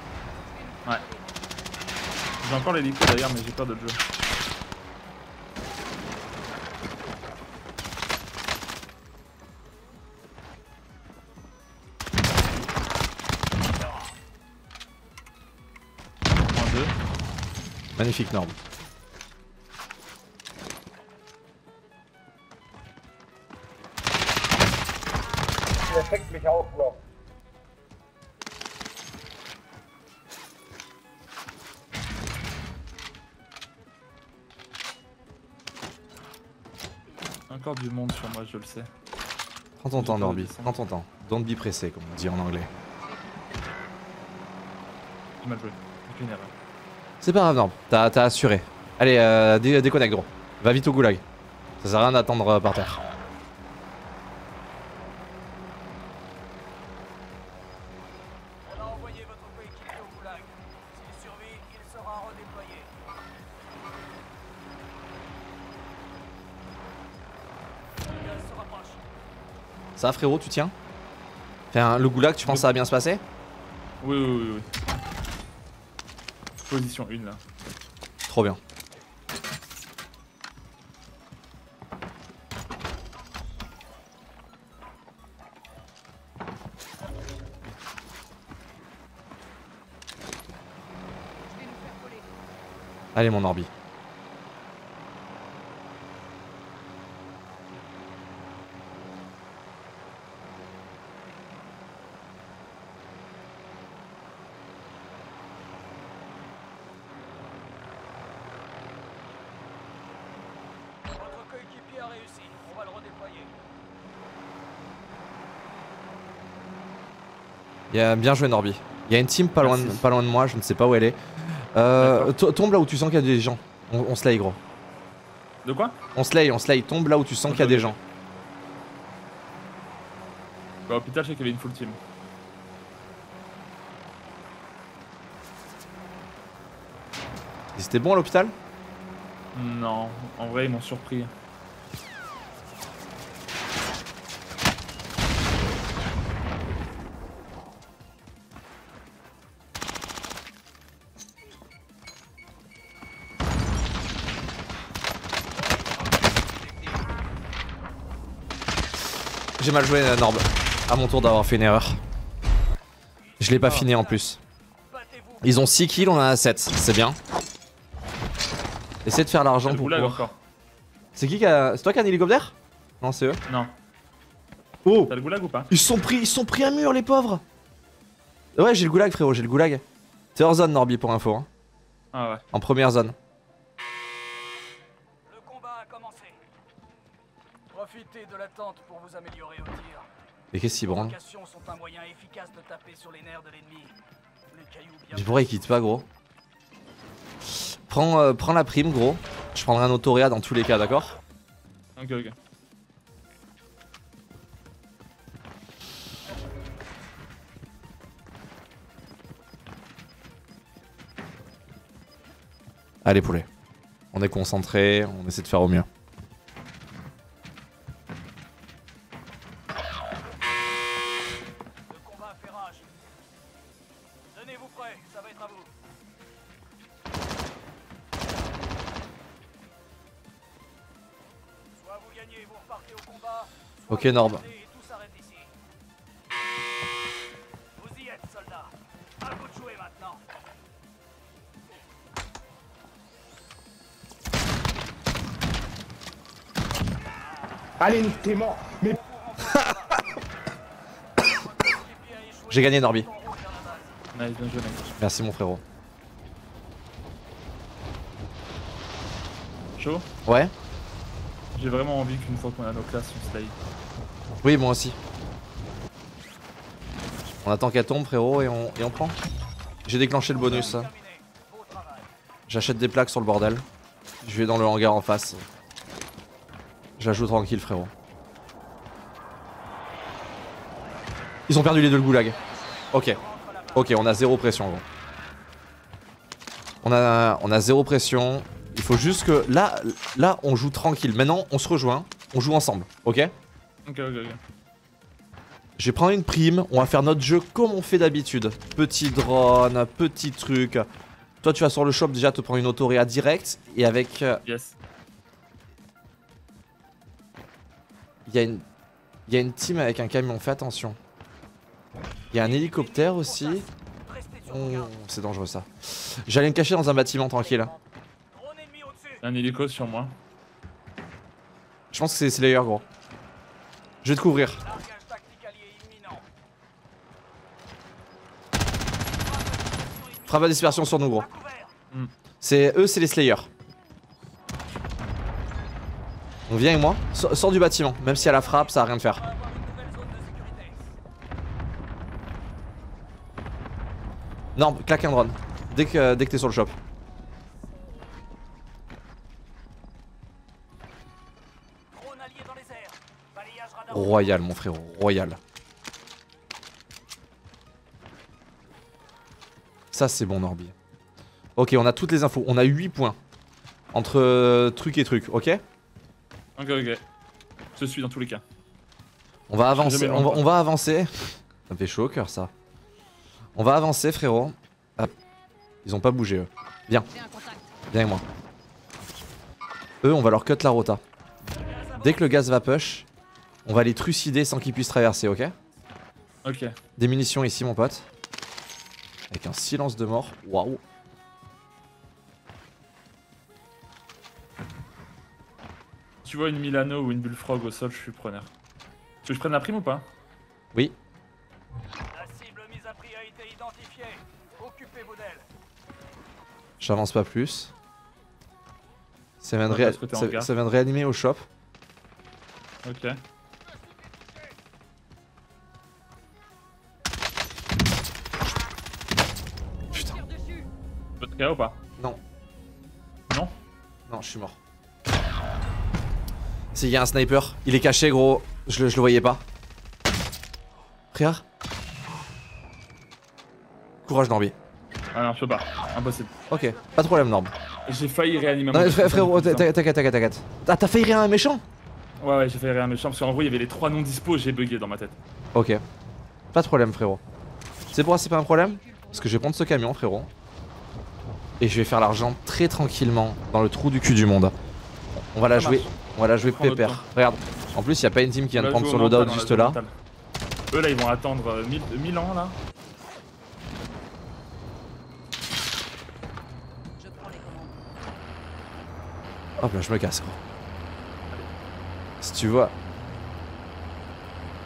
Speaker 2: J'ai encore l'hélico d'ailleurs, mais j'ai peur de le jeu.
Speaker 1: Magnifique, Norb.
Speaker 4: Fängt mich auch noch.
Speaker 2: Encore du monde sur moi, je le sais.
Speaker 1: Prends ton temps, Norby. Prends ton temps. Don't be pressé, comme on dit en anglais.
Speaker 2: J'ai mal joué.
Speaker 1: C'est pas grave, Norb. T'as t'as assuré. Allez, euh, dé- déconnecte, gros. Va vite au goulag. Ça sert à rien d'attendre euh, par terre. Ça va, frérot, tu tiens Enfin, le goulag, tu penses ça va bien se passer
Speaker 2: Oui, oui, oui, oui. Position 1 là.
Speaker 1: Trop bien. Allez, mon Norby.
Speaker 3: Votre coéquipier a réussi. On va le redéployer.
Speaker 1: A bien joué, Norby. Il y a une team pas loin, de,
Speaker 2: Merci.
Speaker 1: pas loin de moi, je ne sais pas où elle est. Euh, tombe là où tu sens qu'il y a des gens. On, on slay, gros.
Speaker 2: De quoi?
Speaker 1: On slay, on slay. Tombe là où tu sens qu'il y a des gens.
Speaker 2: Bah, hôpital, je sais qu'il y avait une full team.
Speaker 1: Et C'était bon à l'hôpital?
Speaker 2: Non, en vrai, ils m'ont surpris.
Speaker 1: J'ai mal joué, euh, Norb. À mon tour d'avoir fait une erreur. Je l'ai pas fini en plus. Ils ont 6 kills, on en a 7. C'est bien. Essaye de faire l'argent pour
Speaker 2: encore.
Speaker 1: C'est qui qui a. C'est toi qui as un hélicoptère? Non, c'est eux.
Speaker 2: Non.
Speaker 1: Oh
Speaker 2: T'as le goulag ou pas?
Speaker 1: Ils sont pris, ils sont pris un mur, les pauvres Ouais, j'ai le goulag, frérot, j'ai le goulag. T'es hors zone, Norby, pour info. hein.
Speaker 2: Ah ouais.
Speaker 1: En première zone.
Speaker 3: L'attente pour vous améliorer au tir.
Speaker 1: Et qu'est-ce qu'il
Speaker 3: Les
Speaker 1: branle
Speaker 3: provocations sont un moyen efficace de taper sur les nerfs de l'ennemi. Les cailloux bien
Speaker 1: Mais pourquoi il quitte pas, gros prends, euh, prends la prime, gros. Je prendrai un autoréa dans tous les cas, d'accord
Speaker 2: Ok, ok.
Speaker 1: Allez, poulet. On est concentré, on essaie de faire au mieux.
Speaker 3: Jouer maintenant.
Speaker 4: Allez, t'es mort. Mais
Speaker 1: J'ai gagné Norby.
Speaker 2: Nice, bien joué.
Speaker 1: Merci mon frérot.
Speaker 2: Chaud?
Speaker 1: Ouais
Speaker 2: J'ai vraiment envie qu'une fois qu'on a nos classes, on slay.
Speaker 1: Oui, moi aussi. On attend qu'elle tombe, frérot, et on, et on prend. J'ai déclenché le bonus. hein. J'achète des plaques sur le bordel. Je vais dans le hangar en face. Joue tranquille, frérot. Ils ont perdu les deux le goulag. Ok. Ok, on a zéro pression, gros. On a, on a zéro pression. Il faut juste que... Là, là, on joue tranquille. Maintenant, on se rejoint. On joue ensemble, ok?
Speaker 2: Ok, ok, ok.
Speaker 1: je vais prendre une prime, on va faire notre jeu comme on fait d'habitude. Petit drone, petit truc. Toi tu vas sur le shop déjà te prendre une autoréa direct et avec... euh,
Speaker 2: Yes.
Speaker 1: Il y, a une- il y a une team avec un camion, fais attention. Il y a un hélicoptère aussi. Oh, c'est dangereux ça. J'allais me cacher dans un bâtiment tranquille.
Speaker 2: Un hélico sur moi.
Speaker 1: Je pense que c'est Slayer gros. Je vais te couvrir. Frappe à dispersion sur nous gros.
Speaker 3: Couvert.
Speaker 1: C'est eux, c'est les Slayers. On vient avec moi. Sors sors du bâtiment. Même si elle a frappe, ça a rien de faire. Non, claque un drone. Dès que, dès que t'es sur le shop. Royal, mon frérot. Royal. Ça, c'est bon, Norby. Ok, on a toutes les infos. On a 8 points. Entre euh, truc et truc, ok?
Speaker 2: Ok, ok. Je suis dans tous les cas.
Speaker 1: On va avancer. On va,
Speaker 2: loin,
Speaker 1: on va avancer. Ça me fait chaud au cœur, ça. On va avancer, frérot. Hop. Ils ont pas bougé, eux.
Speaker 5: Contact.
Speaker 1: Viens avec moi. Eux, on va leur cut la rota. Dès que le gaz va push, on va les trucider sans qu'ils puissent traverser, ok
Speaker 2: Ok.
Speaker 1: Des munitions ici, mon pote. Avec un silence de mort. Waouh.
Speaker 2: Tu vois une Milano ou une Bullfrog au sol, je suis preneur. Tu veux que je prenne la prime ou pas
Speaker 1: Oui.
Speaker 3: La cible mise à prix a été identifiée. Occupez-vous d'elle.
Speaker 1: J'avance pas plus. Ça vient, de ça vient de réanimer au shop.
Speaker 2: Ok. Ou pas
Speaker 1: Non.
Speaker 2: Non
Speaker 1: Non, je suis mort. S'il y a un sniper, il est caché, gros. Je le, je le voyais pas. Frère Courage, Norby.
Speaker 2: Ah non, je peux pas. Impossible.
Speaker 1: Ok, pas de problème, Norb.
Speaker 2: J'ai failli réanimer
Speaker 1: mais frère- frérot, t'inquiète, t'inquiète, t'inquiète, t'inquiète. Ah, t'as failli rien à un méchant
Speaker 2: Ouais, ouais, j'ai failli réanimer méchant parce qu'en gros, il y avait les trois non dispo, j'ai bugué dans ma tête.
Speaker 1: Ok. Pas de problème, frérot. C'est pourquoi c'est pas un problème Parce que je vais prendre ce camion, frérot. Et je vais faire l'argent très tranquillement dans le trou du cul du monde. On va la jouer. On va la jouer pépère. Regarde. En plus, il y a pas une team qui vient de prendre sur loadout juste là.
Speaker 2: Eux là, ils vont attendre euh, 1000 1000 ans là.
Speaker 1: Hop là, je me casse, gros. Si tu vois.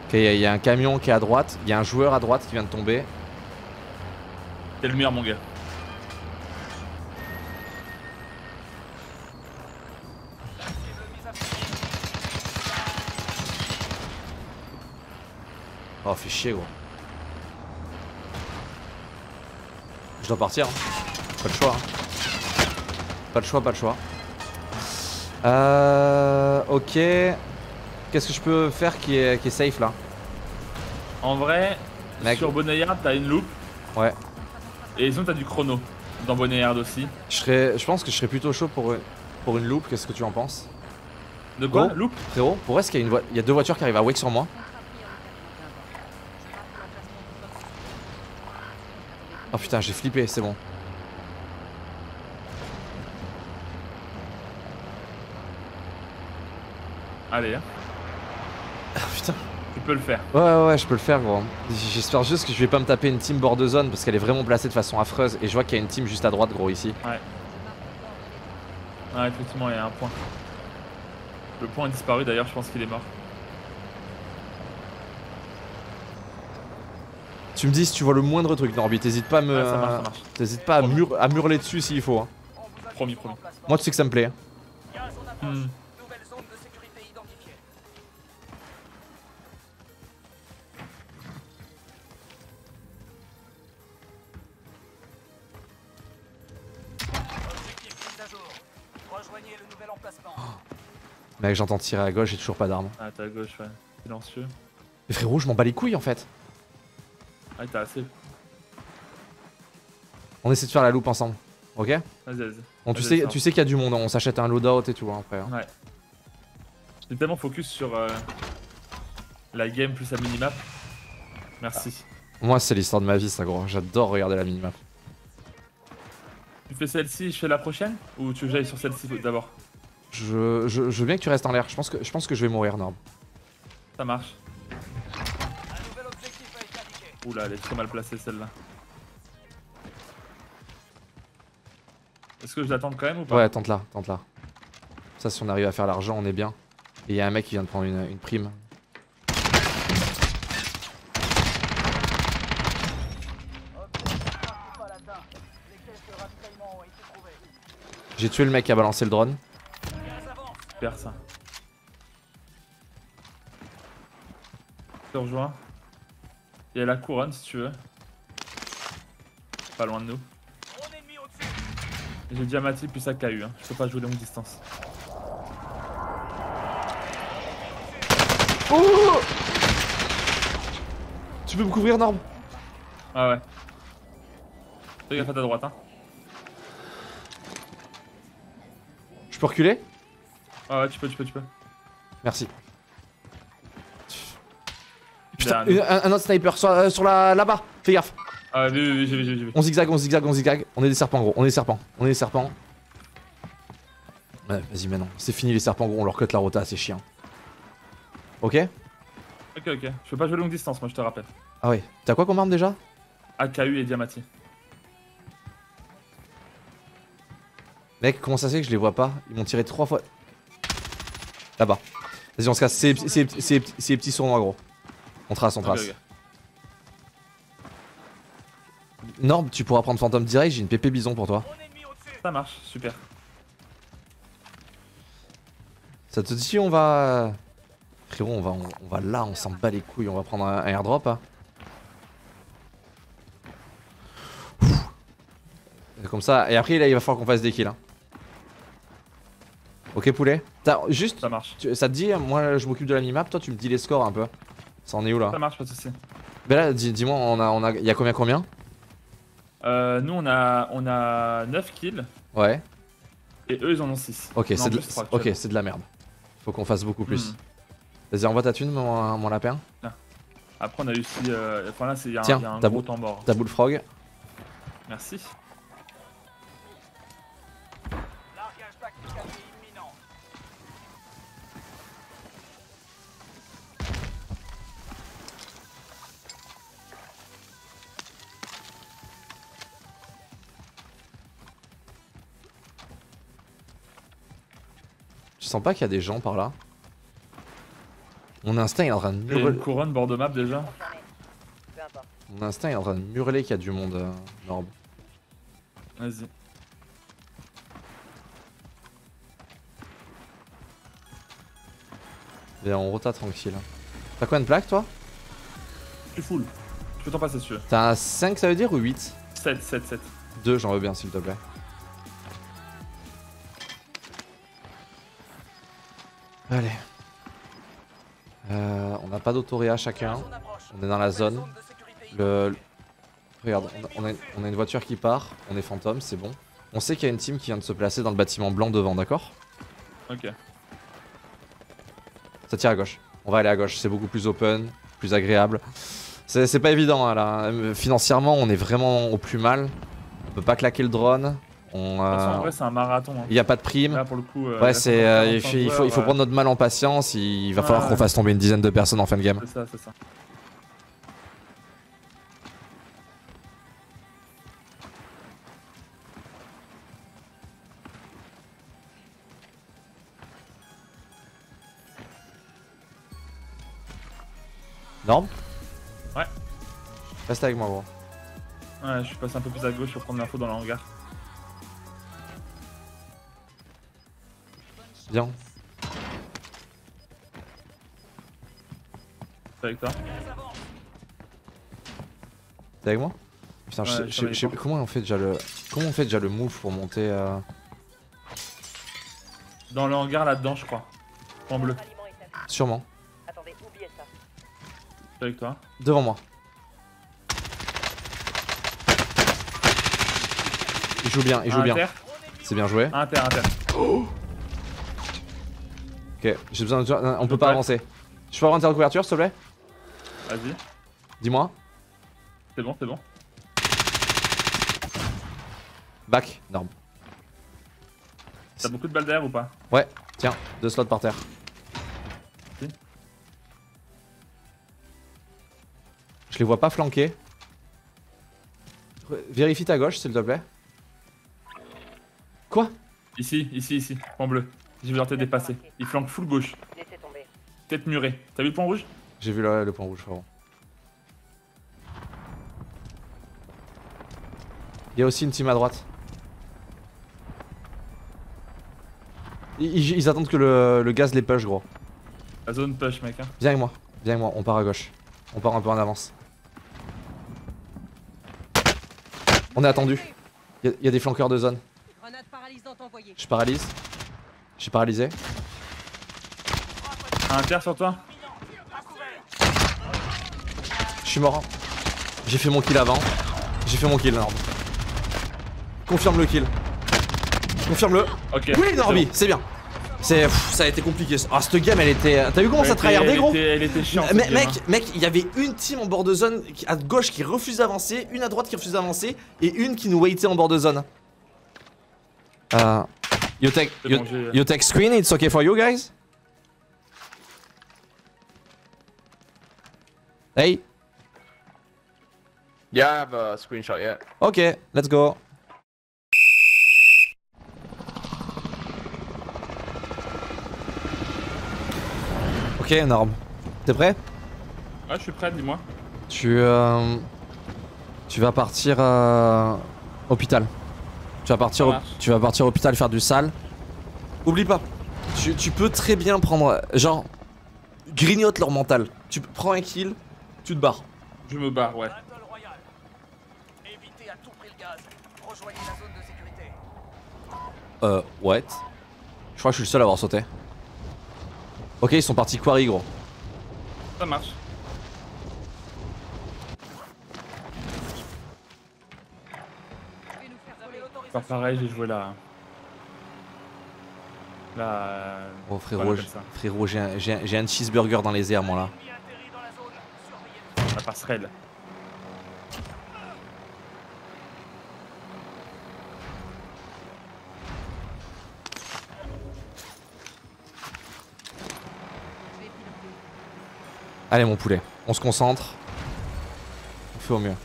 Speaker 1: Ok, il y, y a un camion qui est à droite. Il y a un joueur à droite qui vient de tomber.
Speaker 2: T'es le meilleur, mon gars.
Speaker 1: Oh, fait chier, gros. Je dois partir. hein. Pas le choix. hein. Pas le choix, pas le choix. Euh. Ok. Qu'est-ce que je peux faire qui est, qui est safe là?
Speaker 2: En vrai,
Speaker 1: Mec.
Speaker 2: sur Boneyard, t'as une loupe.
Speaker 1: Ouais.
Speaker 2: Et sinon, t'as du chrono. Dans Boneyard aussi.
Speaker 1: Je, serais, je pense que je serais plutôt chaud pour, pour une loupe. Qu'est-ce que tu en penses?
Speaker 2: De quoi? Loupe?
Speaker 1: Frérot, pour est-ce qu'il y, a une voi- il y a deux voitures qui arrivent à wake sur moi? Oh putain, j'ai flippé, c'est bon.
Speaker 2: Allez, hein.
Speaker 1: Ah putain.
Speaker 2: tu peux le faire.
Speaker 1: Ouais, ouais, ouais, je peux le faire, gros. J'espère juste que je vais pas me taper une team bord de zone parce qu'elle est vraiment placée de façon affreuse. Et je vois qu'il y a une team juste à droite, gros, ici.
Speaker 2: Ah, effectivement, il y a un point. Le point a disparu d'ailleurs, je pense qu'il est mort.
Speaker 1: Tu me dis si tu vois le moindre truc, Norby. T'hésites pas à me.
Speaker 2: Ouais, ça marche, ça marche.
Speaker 1: T'hésites pas à, mur- à murler dessus s'il faut. hein.
Speaker 2: Promis, promis.
Speaker 1: Moi, tu sais que ça me plaît. hein.
Speaker 2: Hmm.
Speaker 1: Mec, j'entends tirer à gauche, j'ai toujours pas d'arme.
Speaker 2: Ah, t'es à gauche, ouais. Silencieux.
Speaker 1: Mais frérot, je m'en bats les couilles en fait.
Speaker 2: Ah, t'as assez.
Speaker 1: On essaie de faire la loupe ensemble. Ok
Speaker 2: Vas-y, vas-y.
Speaker 1: Bon, tu sais, tu sais qu'il y a du monde, on s'achète un loadout et tout hein, après. hein.
Speaker 2: J'ai tellement focus sur euh, la game plus la minimap. Merci.
Speaker 1: Moi, c'est l'histoire de ma vie, ça gros. J'adore regarder la minimap.
Speaker 2: Tu fais celle-ci, je fais la prochaine? Ou tu veux que j'aille sur celle-ci d'abord?
Speaker 1: Je, je, je veux bien que tu restes en l'air. Je pense que, je pense que je vais mourir, Norb.
Speaker 2: Ça marche.
Speaker 3: Un nouvel objectif a été indiqué.
Speaker 2: Oula, elle est très mal placée celle-là. Est-ce que je l'attends quand même ou pas
Speaker 1: Ouais, tente là, tente là. Ça, si on arrive à faire l'argent, on est bien. Et il y a un mec qui vient de prendre une, une prime. J'ai tué le mec qui a balancé le drone.
Speaker 2: Super ça. Je te rejoins. Il y a la couronne si tu veux. Pas loin de nous. J'ai Diamati plus AKU, hein. je peux pas jouer longue distance.
Speaker 1: Tu peux me couvrir, Norb
Speaker 2: Ah ouais. Fais gaffe à ta droite hein.
Speaker 1: Je peux reculer?
Speaker 2: Ah ouais, tu peux, tu peux, tu peux.
Speaker 1: Merci. Putain, un, autre sniper sur, euh, sur la là-bas. Fais gaffe.
Speaker 2: Ah oui, oui, oui.
Speaker 1: On zigzag, on zigzag, on zigzag. On est des serpents gros, on est des serpents, on est des serpents. Ouais, vas-y maintenant, c'est fini les serpents gros, on leur cut la rota, c'est chiant. Ok?
Speaker 2: Ok, ok. Je peux pas jouer longue distance, moi je te rappelle.
Speaker 1: Ah ouais, t'as quoi comme arme déjà?
Speaker 2: AKU et Diamati.
Speaker 1: Mec, comment ça se fait que je les vois pas? Ils m'ont tiré trois fois. Là-bas. Vas-y, on se casse, c'est c'est- c'est- c'est- c'est les petits sournois gros. On trace, on trace.
Speaker 2: ok.
Speaker 1: Norb, tu pourras prendre Phantom direct, j'ai une PP bison pour toi.
Speaker 2: Ça marche, super.
Speaker 1: Ça te dit on va... Frérot, on va, on, on va là, on s'en bat les couilles, on va prendre un, un airdrop. hein. Comme ça, et après là il va falloir qu'on fasse des kills. hein. Ok poulet Juste,
Speaker 2: Ça marche.
Speaker 1: tu- ça te dit, moi je m'occupe de la minimap, toi tu me dis les scores un peu. Ça en est où là
Speaker 2: Ça marche, pas de soucis.
Speaker 1: Ben là, dis- dis-moi, on a, on a, y a combien combien?
Speaker 2: Euh, nous on a, on a 9 kills
Speaker 1: Ouais.
Speaker 2: et eux ils en ont 6.
Speaker 1: Ok, c'est de,
Speaker 2: plus, 3,
Speaker 1: ok, c'est de la merde. Faut qu'on fasse beaucoup plus.
Speaker 2: Hmm.
Speaker 1: Vas-y, envoie ta thune, mon, mon lapin.
Speaker 2: Après on a eu aussi. Euh, enfin là, c'est- il y a un,
Speaker 1: Tiens,
Speaker 2: il y a un
Speaker 1: t'as
Speaker 2: gros temps mort.
Speaker 1: Ta bullfrog.
Speaker 2: Merci.
Speaker 1: Tu sens pas qu'il y a des gens par là Mon instinct il est en train de
Speaker 2: Il y a une couronne bord de map déjà.
Speaker 1: Mon instinct est en train de hurler qu'il y a du monde, euh, Norb.
Speaker 2: Vas-y.
Speaker 1: Et on rota tranquille. T'as combien de plaques toi?
Speaker 2: Je suis full. Je peux t'en passer veux.
Speaker 1: T'as un 5 ça veut dire ou 8
Speaker 2: 7, 7, 7.
Speaker 1: 2 j'en veux bien s'il te plaît. Allez. Euh, on n'a pas d'autoréa chacun. On est dans la zone. Le... le- Regarde, on a, on une voiture qui part, on est fantôme, c'est bon. On sait qu'il y a une team qui vient de se placer dans le bâtiment blanc devant, d'accord?
Speaker 2: Ok.
Speaker 1: Ça tire à gauche. On va aller à gauche, c'est beaucoup plus open, plus agréable. C'est c'est pas évident hein, là. Euh, Financièrement, on est vraiment au plus mal. On peut pas claquer le drone. On,
Speaker 2: De toute façon, en
Speaker 1: euh,
Speaker 2: vrai, c'est un marathon. hein.
Speaker 1: il y a pas de prime.
Speaker 2: Là, pour le coup. euh,
Speaker 1: Ouais, c'est, euh, il,
Speaker 2: 45
Speaker 1: faut, il faut- il faut
Speaker 2: joueurs,
Speaker 1: prendre notre mal en patience. Il va falloir
Speaker 2: ouais.
Speaker 1: qu'on fasse tomber une dizaine de personnes en fin de game.
Speaker 2: euh, C'est ça, c'est ça.
Speaker 1: Norme
Speaker 2: Ouais.
Speaker 1: Reste avec moi, gros.
Speaker 2: Ouais, je suis passé un peu plus à gauche pour prendre l'info dans le hangar.
Speaker 1: Viens.
Speaker 2: C'est avec toi.
Speaker 1: T'es avec moi Putain, je
Speaker 2: Ouais, je
Speaker 1: je comment on fait déjà le. Comment on fait déjà le move pour monter euh...
Speaker 2: Dans le hangar là-dedans, je crois. En bleu.
Speaker 1: Sûrement.
Speaker 5: Attendez, oubliez ça.
Speaker 2: C'est avec toi.
Speaker 1: Devant moi. Il joue bien, il joue
Speaker 2: Un
Speaker 1: bien. C'est bien joué.
Speaker 2: un inter, inter.
Speaker 1: Ok, j'ai besoin de. On peut pas avancer. Je peux avoir un tir de couverture, s'il te plaît?
Speaker 2: Vas-y.
Speaker 1: Dis-moi.
Speaker 2: C'est bon, c'est bon.
Speaker 1: Back, norme.
Speaker 2: T'as beaucoup de balles d'air ou pas?
Speaker 1: Ouais, tiens, deux slots par terre.
Speaker 2: Merci.
Speaker 1: Je les vois pas flanquer. Vérifie ta gauche, s'il te plaît. Quoi?
Speaker 2: Ici, ici, ici. Point bleu. J'ai vu leur tête dépasser. Il flanque full gauche.
Speaker 5: Laissez tomber.
Speaker 2: Tête murée. T'as vu le point rouge?
Speaker 1: J'ai vu le, le point rouge, frérot. Il y a aussi une team à droite. Ils, ils- ils attendent que le, le gaz les push, gros.
Speaker 2: La zone push, mec. Hein.
Speaker 1: Viens avec moi, viens avec moi, on part à gauche. On part un peu en avance. On est attendu. Il y, y a des flanqueurs de zone. Je paralyse. Je suis paralysé.
Speaker 2: Un sur toi
Speaker 1: Je suis mort. J'ai fait mon kill avant. J'ai fait mon kill, Norby. Confirme le kill. Confirme-le.
Speaker 2: Ok.
Speaker 1: Oui, Norby, c'est bien. C'est, ça a été compliqué. Ah, cette game, elle était. T'as vu comment
Speaker 2: Elle
Speaker 1: ça tryhardait, gros
Speaker 2: était- Elle était chiante.
Speaker 1: Mais-
Speaker 2: game,
Speaker 1: mec,
Speaker 2: hein.
Speaker 1: mec, il y avait une team en bord de zone à gauche qui refuse d'avancer, une à droite qui refuse d'avancer et une qui nous waitait en bord de zone. Uh, you take you, take screen. It's okay for you guys? Hey,
Speaker 9: Yeah, I have a screenshot yet.
Speaker 1: ok, let's go. Ok, Norm, t'es prêt?
Speaker 2: Ouais, je suis prêt, dis-moi.
Speaker 1: Tu, euh, tu vas partir euh, hôpital. Tu vas partir, au- tu vas partir hôpital faire du sale. Oublie pas, tu, tu peux très bien prendre, genre, grignote leur mental. Tu prends un kill, tu te barres.
Speaker 2: Je me barre, ouais.
Speaker 3: Battle Royale. Évitez à tout prix le gaz. Rejoignez la zone de sécurité.
Speaker 1: Euh, what? Je crois que je suis le seul à avoir sauté. Ok, ils sont partis quarry, gros.
Speaker 2: Ça marche. Pareil, j'ai joué là. Là.
Speaker 1: Oh frérot,
Speaker 2: Voilà,
Speaker 1: frérot, j'ai un, cheeseburger dans les airs, moi là.
Speaker 3: La
Speaker 2: passerelle.
Speaker 1: Allez, mon poulet, on se concentre. On fait au mieux.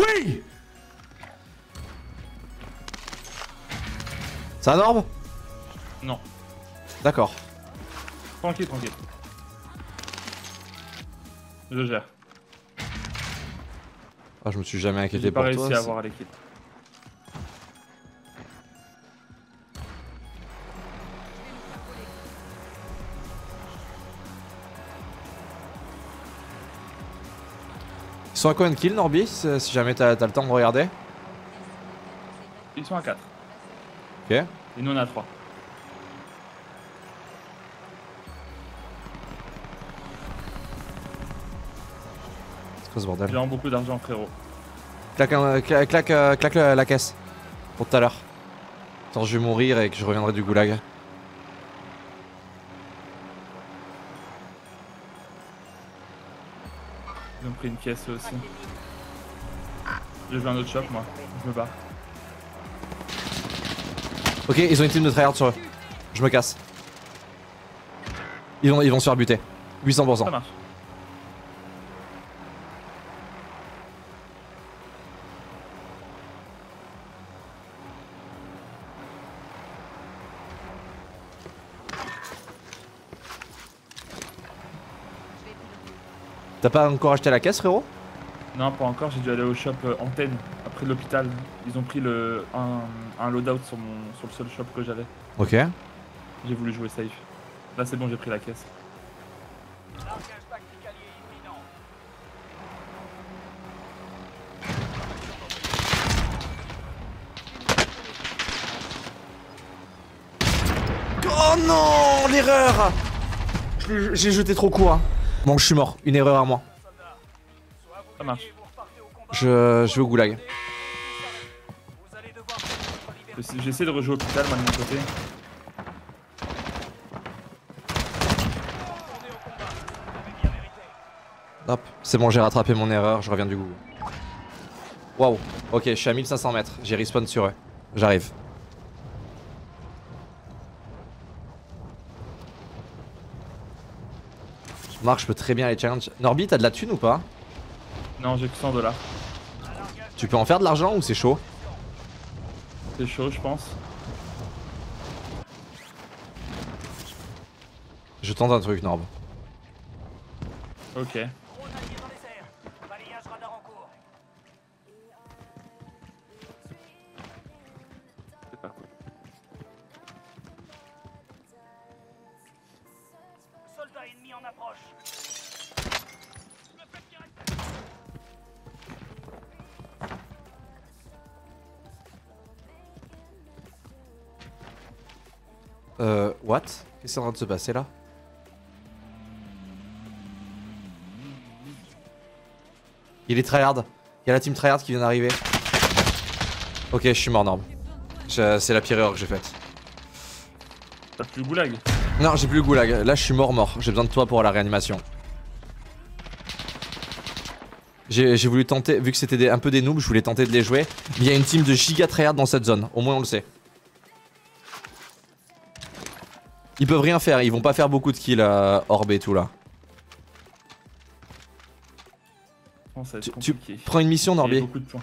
Speaker 1: Oui Ça norme
Speaker 2: Non.
Speaker 1: D'accord.
Speaker 2: Tranquille, tranquille. Je gère.
Speaker 1: Ah, je me suis jamais inquiété
Speaker 2: J'ai pas
Speaker 1: pour
Speaker 2: réussi
Speaker 1: toi.
Speaker 2: à avoir l'équipe.
Speaker 1: Sont à combien de kills, Norby Si jamais t'as le temps de regarder.
Speaker 2: Ils sont à 4.
Speaker 1: Ok.
Speaker 2: Et nous on a 3.
Speaker 1: C'est quoi ce
Speaker 2: J'ai
Speaker 1: bordel
Speaker 2: vraiment beaucoup d'argent frérot.
Speaker 1: Claque, claque, euh, claque la, la caisse. Pour tout à l'heure. Attends, je vais mourir et que je reviendrai du goulag.
Speaker 2: Pris une caisse aussi. J'ai vu un autre shop moi. Je me bats.
Speaker 1: Ok, ils ont une team de tryhard sur eux. Je me casse. Ils vont, ils vont se faire buter. 800%.
Speaker 2: Ça marche.
Speaker 1: T'as pas encore acheté la caisse, frérot?
Speaker 2: Non, pas encore, j'ai dû aller au shop euh, antenne, après l'hôpital. Ils ont pris le, un, un loadout sur, mon, sur le seul shop que j'avais.
Speaker 1: Ok.
Speaker 2: J'ai voulu jouer safe. Là c'est bon, j'ai pris la caisse.
Speaker 1: Oh non, l'erreur J'ai jeté trop court. hein. Bon, je suis mort. Une erreur à moi.
Speaker 2: Ça marche.
Speaker 1: Je, je vais au goulag.
Speaker 2: J'essaie- de rejouer hôpital moi de mon côté.
Speaker 1: Hop, c'est bon, j'ai rattrapé mon erreur. Je reviens du Google. Waouh. Ok, je suis à 1500 mètres. J'ai respawn sur eux. J'arrive. Marc, je peux très bien les challenge. Norby, t'as de la thune ou pas?
Speaker 2: Non, j'ai que 100 dollars.
Speaker 1: Tu peux en faire de l'argent ou c'est chaud?
Speaker 2: C'est chaud, je pense.
Speaker 1: Je tente un truc, Norb.
Speaker 2: Ok.
Speaker 1: Qu'est-ce qui est en train de se passer là? Il est tryhard. Il y a la team tryhard qui vient d'arriver. Ok, je suis mort, Norb. Je- C'est la pire erreur que j'ai faite.
Speaker 2: T'as plus le goulag?
Speaker 1: Non, j'ai plus le goulag. Là, je suis mort, mort. J'ai besoin de toi pour la réanimation. J'ai voulu tenter, vu que c'était un peu des noobs, je voulais tenter de les jouer. Mais il y a une team de giga tryhard dans cette zone. Au moins, on le sait. Ils peuvent rien faire. Ils vont pas faire beaucoup de kills à Orb et tout là.
Speaker 2: Bon, ça va être
Speaker 1: Tu-. Prends une mission,
Speaker 2: points.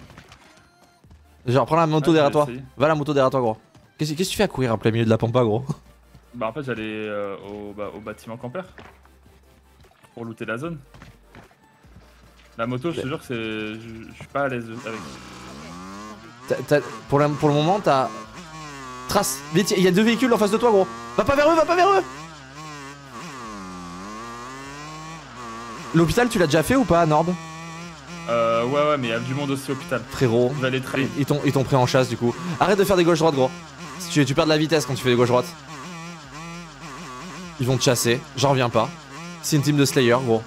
Speaker 1: Genre, prends la moto
Speaker 2: Ouais,
Speaker 1: derrière toi. Va la moto derrière toi, gros. Qu'est-ce que tu fais à courir en plein milieu de la pampa, gros?
Speaker 2: Bah en fait j'allais euh, au, bah, au bâtiment campeur pour looter la zone. La moto, je te jure que c'est, je, suis pas à l'aise avec.
Speaker 1: Pour, la- pour le moment, t'as. Trace, vite, il y a deux véhicules en face de toi, gros. Va pas vers eux, va pas vers eux L'hôpital, tu l'as déjà fait ou pas, Norb?
Speaker 2: Euh, ouais ouais, mais il y a du monde aussi au hôpital.
Speaker 1: Frérot,
Speaker 2: Je vais aller trade.
Speaker 1: ils t'ont ils t'ont pris en chasse du coup. Arrête de faire des gauches-droites, gros. Si tu, tu perds de la vitesse quand tu fais des gauches-droites. Ils vont te chasser, j'en reviens pas. C'est une team de Slayer, gros.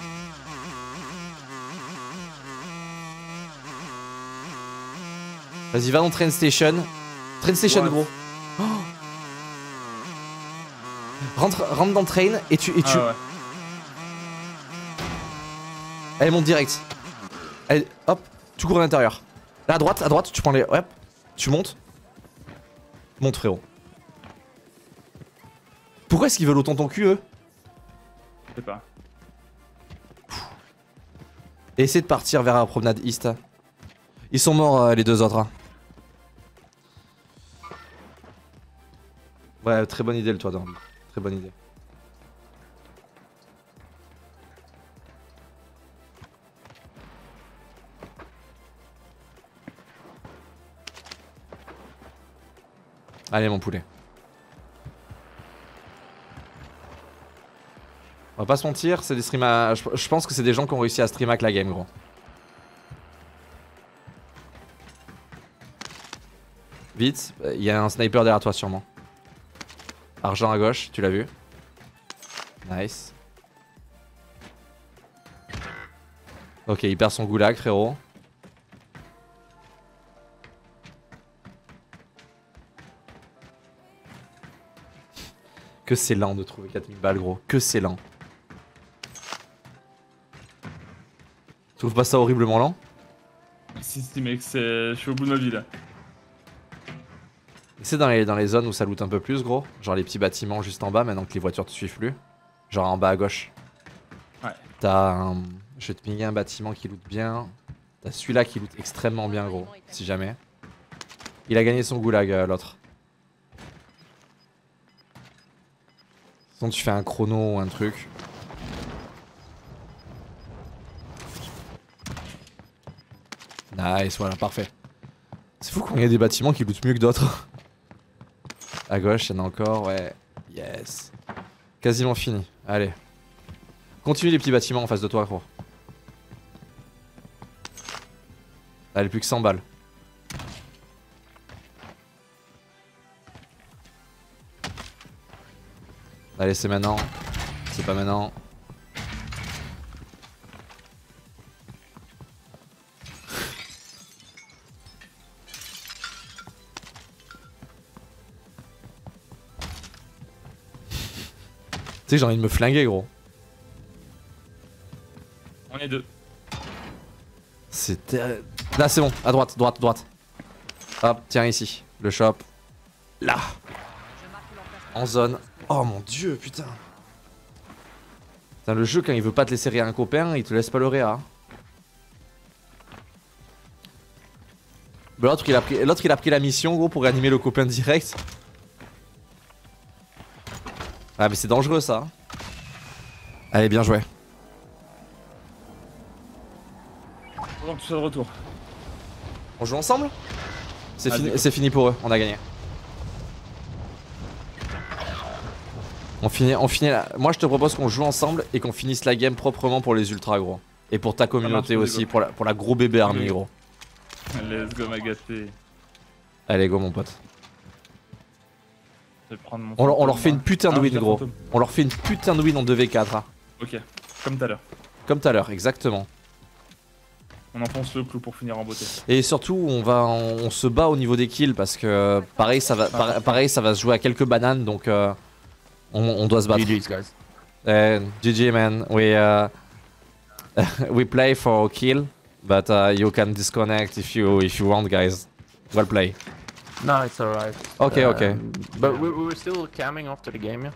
Speaker 1: Vas-y, va dans Train Station. Train Station,
Speaker 2: Ouais.
Speaker 1: gros. Oh. Rentre, rentre dans Train et tu. Et tu...
Speaker 2: Ah ouais.
Speaker 1: Elle monte direct. Elle, hop, tu cours à l'intérieur. Là à droite, à droite, tu prends les. Hop, tu montes. Monte frérot. Pourquoi est-ce qu'ils veulent autant ton cul eux?
Speaker 2: Je sais pas.
Speaker 1: Et essaie de partir vers la promenade East. Ils sont morts euh, les deux autres. hein. Ouais, très bonne idée le toit. Très bonne idée. Allez mon poulet. On va pas se mentir, c'est des streams à... Je, je pense que c'est des gens qui ont réussi à stream avec la game gros. Vite, il y a un sniper derrière toi sûrement. Argent à gauche, tu l'as vu? Nice. Ok, il perd son goulag, frérot. Que c'est lent de trouver 4000 balles, gros. Que c'est lent. Tu trouves pas ça horriblement lent?
Speaker 2: Si, si, mec, je suis au bout de ma vie là.
Speaker 1: C'est dans les, dans les zones où ça loot un peu plus, gros. Genre les petits bâtiments juste en bas, maintenant que les voitures te suivent plus. Genre en bas à gauche.
Speaker 2: Ouais.
Speaker 1: T'as un. Je vais te pinguer un bâtiment qui loot bien. T'as celui-là qui loot extrêmement bien, gros. Si jamais. Il a gagné son goulag, euh, l'autre. Sinon, tu fais un chrono ou un truc. Nice, voilà, parfait. C'est fou qu'on ait des bâtiments qui lootent mieux que d'autres. À gauche, il y en a encore, ouais. Yes. Quasiment fini. Allez. Continue les petits bâtiments en face de toi, gros. Allez, plus que 100 balles. Allez, c'est maintenant. C'est pas maintenant. Sais, j'ai envie de me flinguer, gros.
Speaker 2: On est deux.
Speaker 1: C'était. Là, c'est bon. À droite, droite, droite. Hop, tiens ici. Le shop. Là. En zone. Oh mon dieu, putain. Putain, le jeu, quand il veut pas te laisser réa un copain, il te laisse pas le réa. Bah, L'autre il, a pris... l'autre, il a pris la mission gros pour réanimer le copain direct. Ah mais c'est dangereux ça. Allez bien joué.
Speaker 2: Tu es de retour.
Speaker 1: On joue ensemble? C'est
Speaker 2: Ah,
Speaker 1: fini, fini pour eux, on a gagné. On finit, on finit la- Moi je te propose qu'on joue ensemble et qu'on finisse la game proprement pour les ultras gros. Et pour ta communauté
Speaker 2: marche,
Speaker 1: aussi, pour la, pour la gros bébé army
Speaker 2: Oui.
Speaker 1: gros.
Speaker 2: Let's go, ma gâtée.
Speaker 1: Allez go mon pote.
Speaker 2: Prendre mon
Speaker 1: On, leur- on
Speaker 2: fantôme,
Speaker 1: leur fait une
Speaker 2: moi.
Speaker 1: putain de
Speaker 2: Ah,
Speaker 1: win gros.
Speaker 2: fantôme.
Speaker 1: On leur fait une putain de win en 2v4. hein.
Speaker 2: Ok, comme tout à l'heure.
Speaker 1: Comme tout à l'heure, exactement.
Speaker 2: On enfonce le clou pour finir en beauté.
Speaker 1: Et surtout, on va, on, on se bat au niveau des kills parce que pareil, ça va, par- pareil, ça va se jouer à quelques bananes, donc euh, on, on doit se battre.
Speaker 6: GG's, guys.
Speaker 1: Uh, GG man, we uh, we play for kill, but uh, you can disconnect if you if you want, guys. Well play.
Speaker 6: No, it's alright.
Speaker 1: Okay, okay.
Speaker 6: But we, we were still camming after the game, yeah?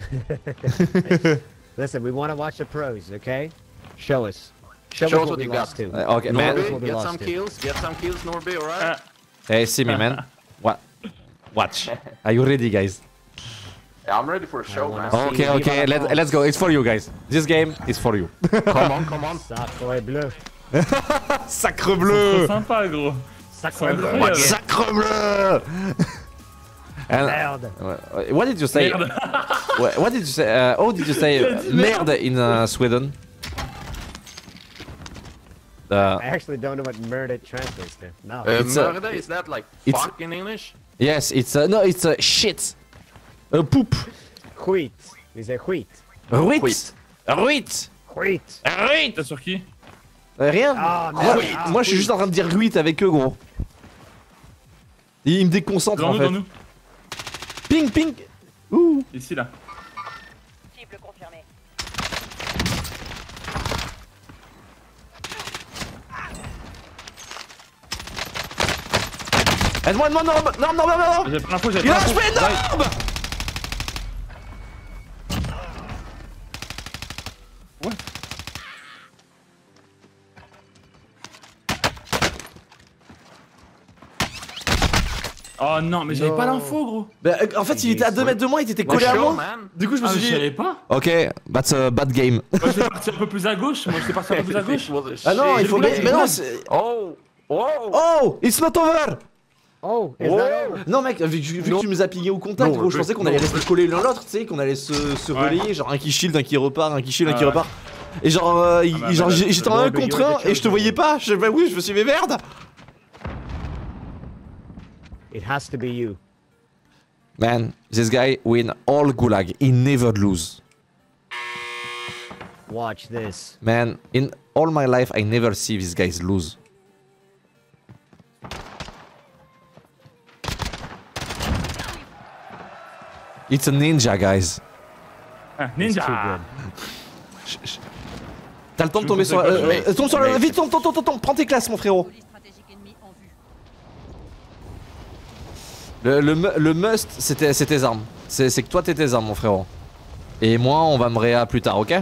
Speaker 9: Listen, we want to watch the pros, okay? Show us. Show,
Speaker 6: Show
Speaker 9: us
Speaker 6: us
Speaker 9: what
Speaker 6: what you got.
Speaker 9: to.
Speaker 1: Uh, okay, man.
Speaker 9: Norby?
Speaker 6: Norby, get some kills, get some kills, Norby, alright?
Speaker 2: Ah,
Speaker 1: Hey, see me, man. What? Watch. Are you ready, guys?
Speaker 6: Yeah, I'm ready for a show, man.
Speaker 1: Okay, okay. Let let's go. It's for you, guys. This game is for you.
Speaker 6: come on, come on.
Speaker 9: Sacre bleu.
Speaker 1: Sacre bleu.
Speaker 2: sympa, gros.
Speaker 9: Sacre bleu.
Speaker 2: Incroyable.
Speaker 1: And,
Speaker 9: Merde.
Speaker 1: what did you say?
Speaker 2: Merde.
Speaker 1: What what did you say? Uh, how did you say uh, merde in uh, Sweden? Uh,
Speaker 9: I actually don't know what murder translates to. No.
Speaker 6: Uh,
Speaker 1: It's a-
Speaker 6: is that like
Speaker 1: it's-
Speaker 6: fuck in English?
Speaker 1: yes, it's uh, no, it's uh, shit. Uh, poop.
Speaker 9: wheat. He said wheat.
Speaker 1: Ruit.
Speaker 6: Wheat.
Speaker 1: Ruit.
Speaker 9: Wheat.
Speaker 1: Ruit.
Speaker 2: T'as sur qui
Speaker 1: Euh, Rien.
Speaker 9: Ah,
Speaker 1: moi, moi, je suis juste en train de dire ruit avec eux, gros. Ils me déconcentrent
Speaker 2: Dans
Speaker 1: en
Speaker 2: nous,
Speaker 1: fait.
Speaker 2: dans nous.
Speaker 1: Ping, ping. Ouh.
Speaker 2: Ici, là.
Speaker 5: Cible confirmée.
Speaker 1: Aide-moi, non, non, non, non, non, non, non.
Speaker 2: J'ai
Speaker 1: Il a. HP, non.
Speaker 2: Oh non, mais j'avais pas l'info, gros.
Speaker 1: Bah, euh, en fait, il était à 2 mètres de moi, il était collé à moi. Du coup, je me
Speaker 2: Ah,
Speaker 1: suis dit.
Speaker 2: savais pas.
Speaker 1: Ok, that's a bad game.
Speaker 2: Moi, j'étais parti un peu plus à gauche. Moi, j'étais parti un peu plus à gauche.
Speaker 1: Ah non, il faut. Mais, non,
Speaker 6: Oh, oh.
Speaker 1: Oh, it's not over.
Speaker 9: Oh,
Speaker 6: Oh.
Speaker 1: Non mec, vu, que- tu nous as pillé au contact,
Speaker 6: Non,
Speaker 1: gros, je pensais qu'on allait rester collés l'un l'autre, tu sais, qu'on allait se, se
Speaker 2: Ouais.
Speaker 1: relayer, genre un qui shield, un qui repart, un qui shield, un qui
Speaker 2: ouais.
Speaker 1: repart. Et genre, euh,
Speaker 2: Ah bah,
Speaker 1: genre
Speaker 2: bah,
Speaker 1: j'étais en
Speaker 9: bah,
Speaker 1: 1
Speaker 9: bah,
Speaker 1: contre
Speaker 9: you're
Speaker 1: 1
Speaker 9: the
Speaker 1: et je te voyais pas. Je bah oui, je me suis dit, mais merde.
Speaker 9: It has to be you.
Speaker 1: Man, this guy win all gulag. He never lose.
Speaker 9: Watch this.
Speaker 1: Man, in all my life, I never see these guys lose. It's a ninja, guys.
Speaker 2: Ah, Ninja
Speaker 9: good.
Speaker 1: T'as le temps de tomber sur...
Speaker 2: fais
Speaker 1: euh, euh, tombe sur le...
Speaker 6: mets-
Speaker 1: Vite, tombe, tombe, tombe, tombe, prends tes classes, mon frérot. Le, le, le must, c'est tes armes. C'est que toi, t'es tes armes, mon frérot. Et moi, on va me réa plus tard, ok?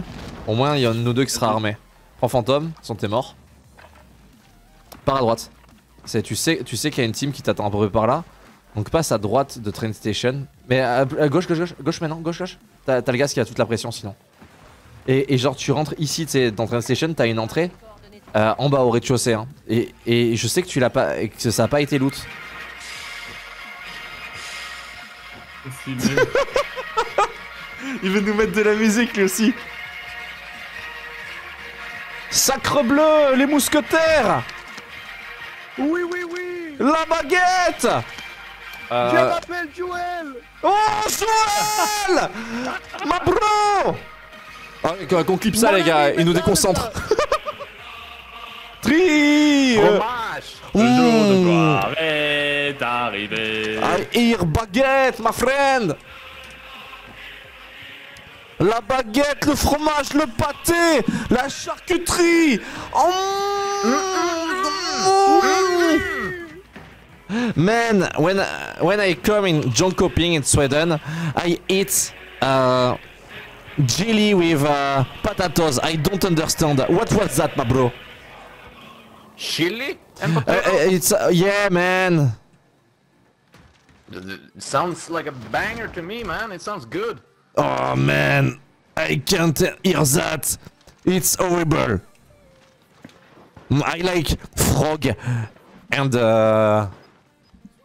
Speaker 1: Au moins, il y en a nous deux qui sera armé. Prends fantôme, sont t'es mort. Pars à droite. Tu sais, tu sais qu'il y a une team qui t'attend un peu par là. Donc passe à droite de train station. Mais à, gauche, gauche, gauche, gauche maintenant, gauche, gauche. T'as le gars qui a toute la pression sinon. Et, et genre, tu rentres ici, tu dans train station, t'as une entrée euh, en bas au rez-de-chaussée. Hein. Et, je sais que tu l'as pas, que ça a pas été loot. Il veut nous mettre de la musique lui aussi. Sacre bleu, les mousquetaires
Speaker 9: Oui, oui, oui.
Speaker 1: La baguette
Speaker 9: Je
Speaker 1: euh...
Speaker 9: m'appelle Joël.
Speaker 1: Oh Joël Ma bro ah, qu'on- Qu'on clip ça les gars, il nous déconcentre. Tri
Speaker 6: Fromage!
Speaker 2: Le jour de gloire est arrivé.
Speaker 1: I hear baguette, my friend La baguette, le fromage, le pâté, la charcuterie Oh, mm. Man, when when I come in Jönköping in Sweden, I eat uh, jelly with uh, potatoes. I don't understand. What was that, my bro?
Speaker 6: Chili?
Speaker 1: Uh,
Speaker 6: potato?
Speaker 1: uh, it's uh, yeah, man.
Speaker 6: It sounds like a banger to me, man. It sounds good.
Speaker 1: Oh man, I can't hear that. It's horrible. I like frog and uh,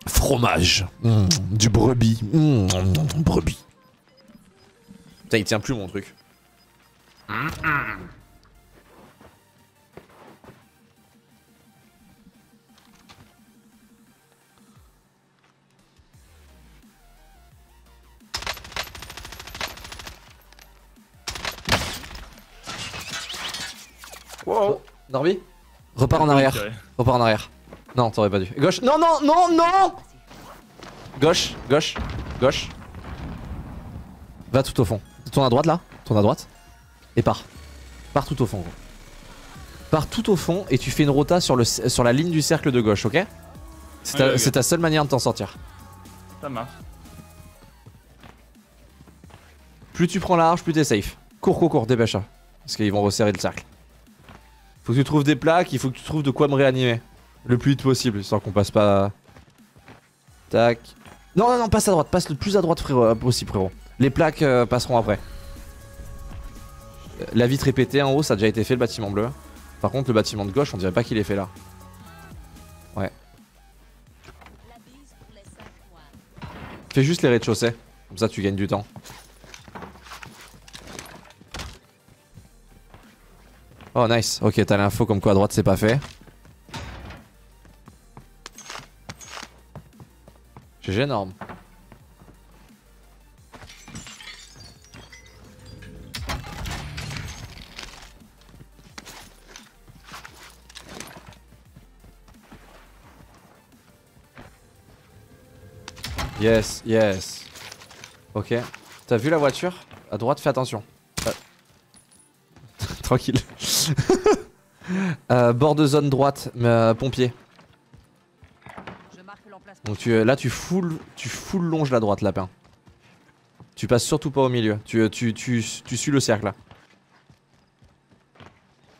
Speaker 1: fromage. Mm, du brebis. Mm, brebis. Putain, il tient plus mon truc.
Speaker 6: Wow!
Speaker 1: Norby Repars en arrière. Repars en arrière. Non, t'aurais pas dû. Gauche. Non, non, non, non Gauche, gauche, gauche. Va tout au fond. Tourne à droite là. Tourne à droite. Et pars. Pars tout au fond, gros. Pars tout au fond et tu fais une rota sur, le, sur la ligne du cercle de gauche, ok? C'est ta, seule manière de t'en sortir.
Speaker 2: Ça marche.
Speaker 1: Plus tu prends large, plus t'es safe. Cours, cours, cours, dépêche. Parce qu'ils vont resserrer le cercle. Faut que tu trouves des plaques, il faut que tu trouves de quoi me réanimer. Le plus vite possible, sans qu'on passe pas. Tac. Non, non, non, passe à droite, passe le plus à droite frérot, euh, possible, frérot. Les plaques euh, passeront après. Euh, La vitre est pétée en haut, ça a déjà été fait le bâtiment bleu. Par contre, le bâtiment de gauche, on dirait pas qu'il est fait là.
Speaker 5: La bise pour les 5 points.
Speaker 1: Fais juste les rez-de-chaussée. Comme ça, tu gagnes du temps. Oh, nice. Ok, t'as l'info comme quoi à droite, c'est pas fait. GG énorme. Yes, yes. Ok. T'as vu la voiture? À droite, fais attention. Euh. Tranquille. Euh, bord de zone droite, euh, pompier. Donc euh, là, tu full, tu full longe la droite, lapin. Tu passes surtout pas au milieu. Tu, euh, tu, tu, tu suis le cercle là.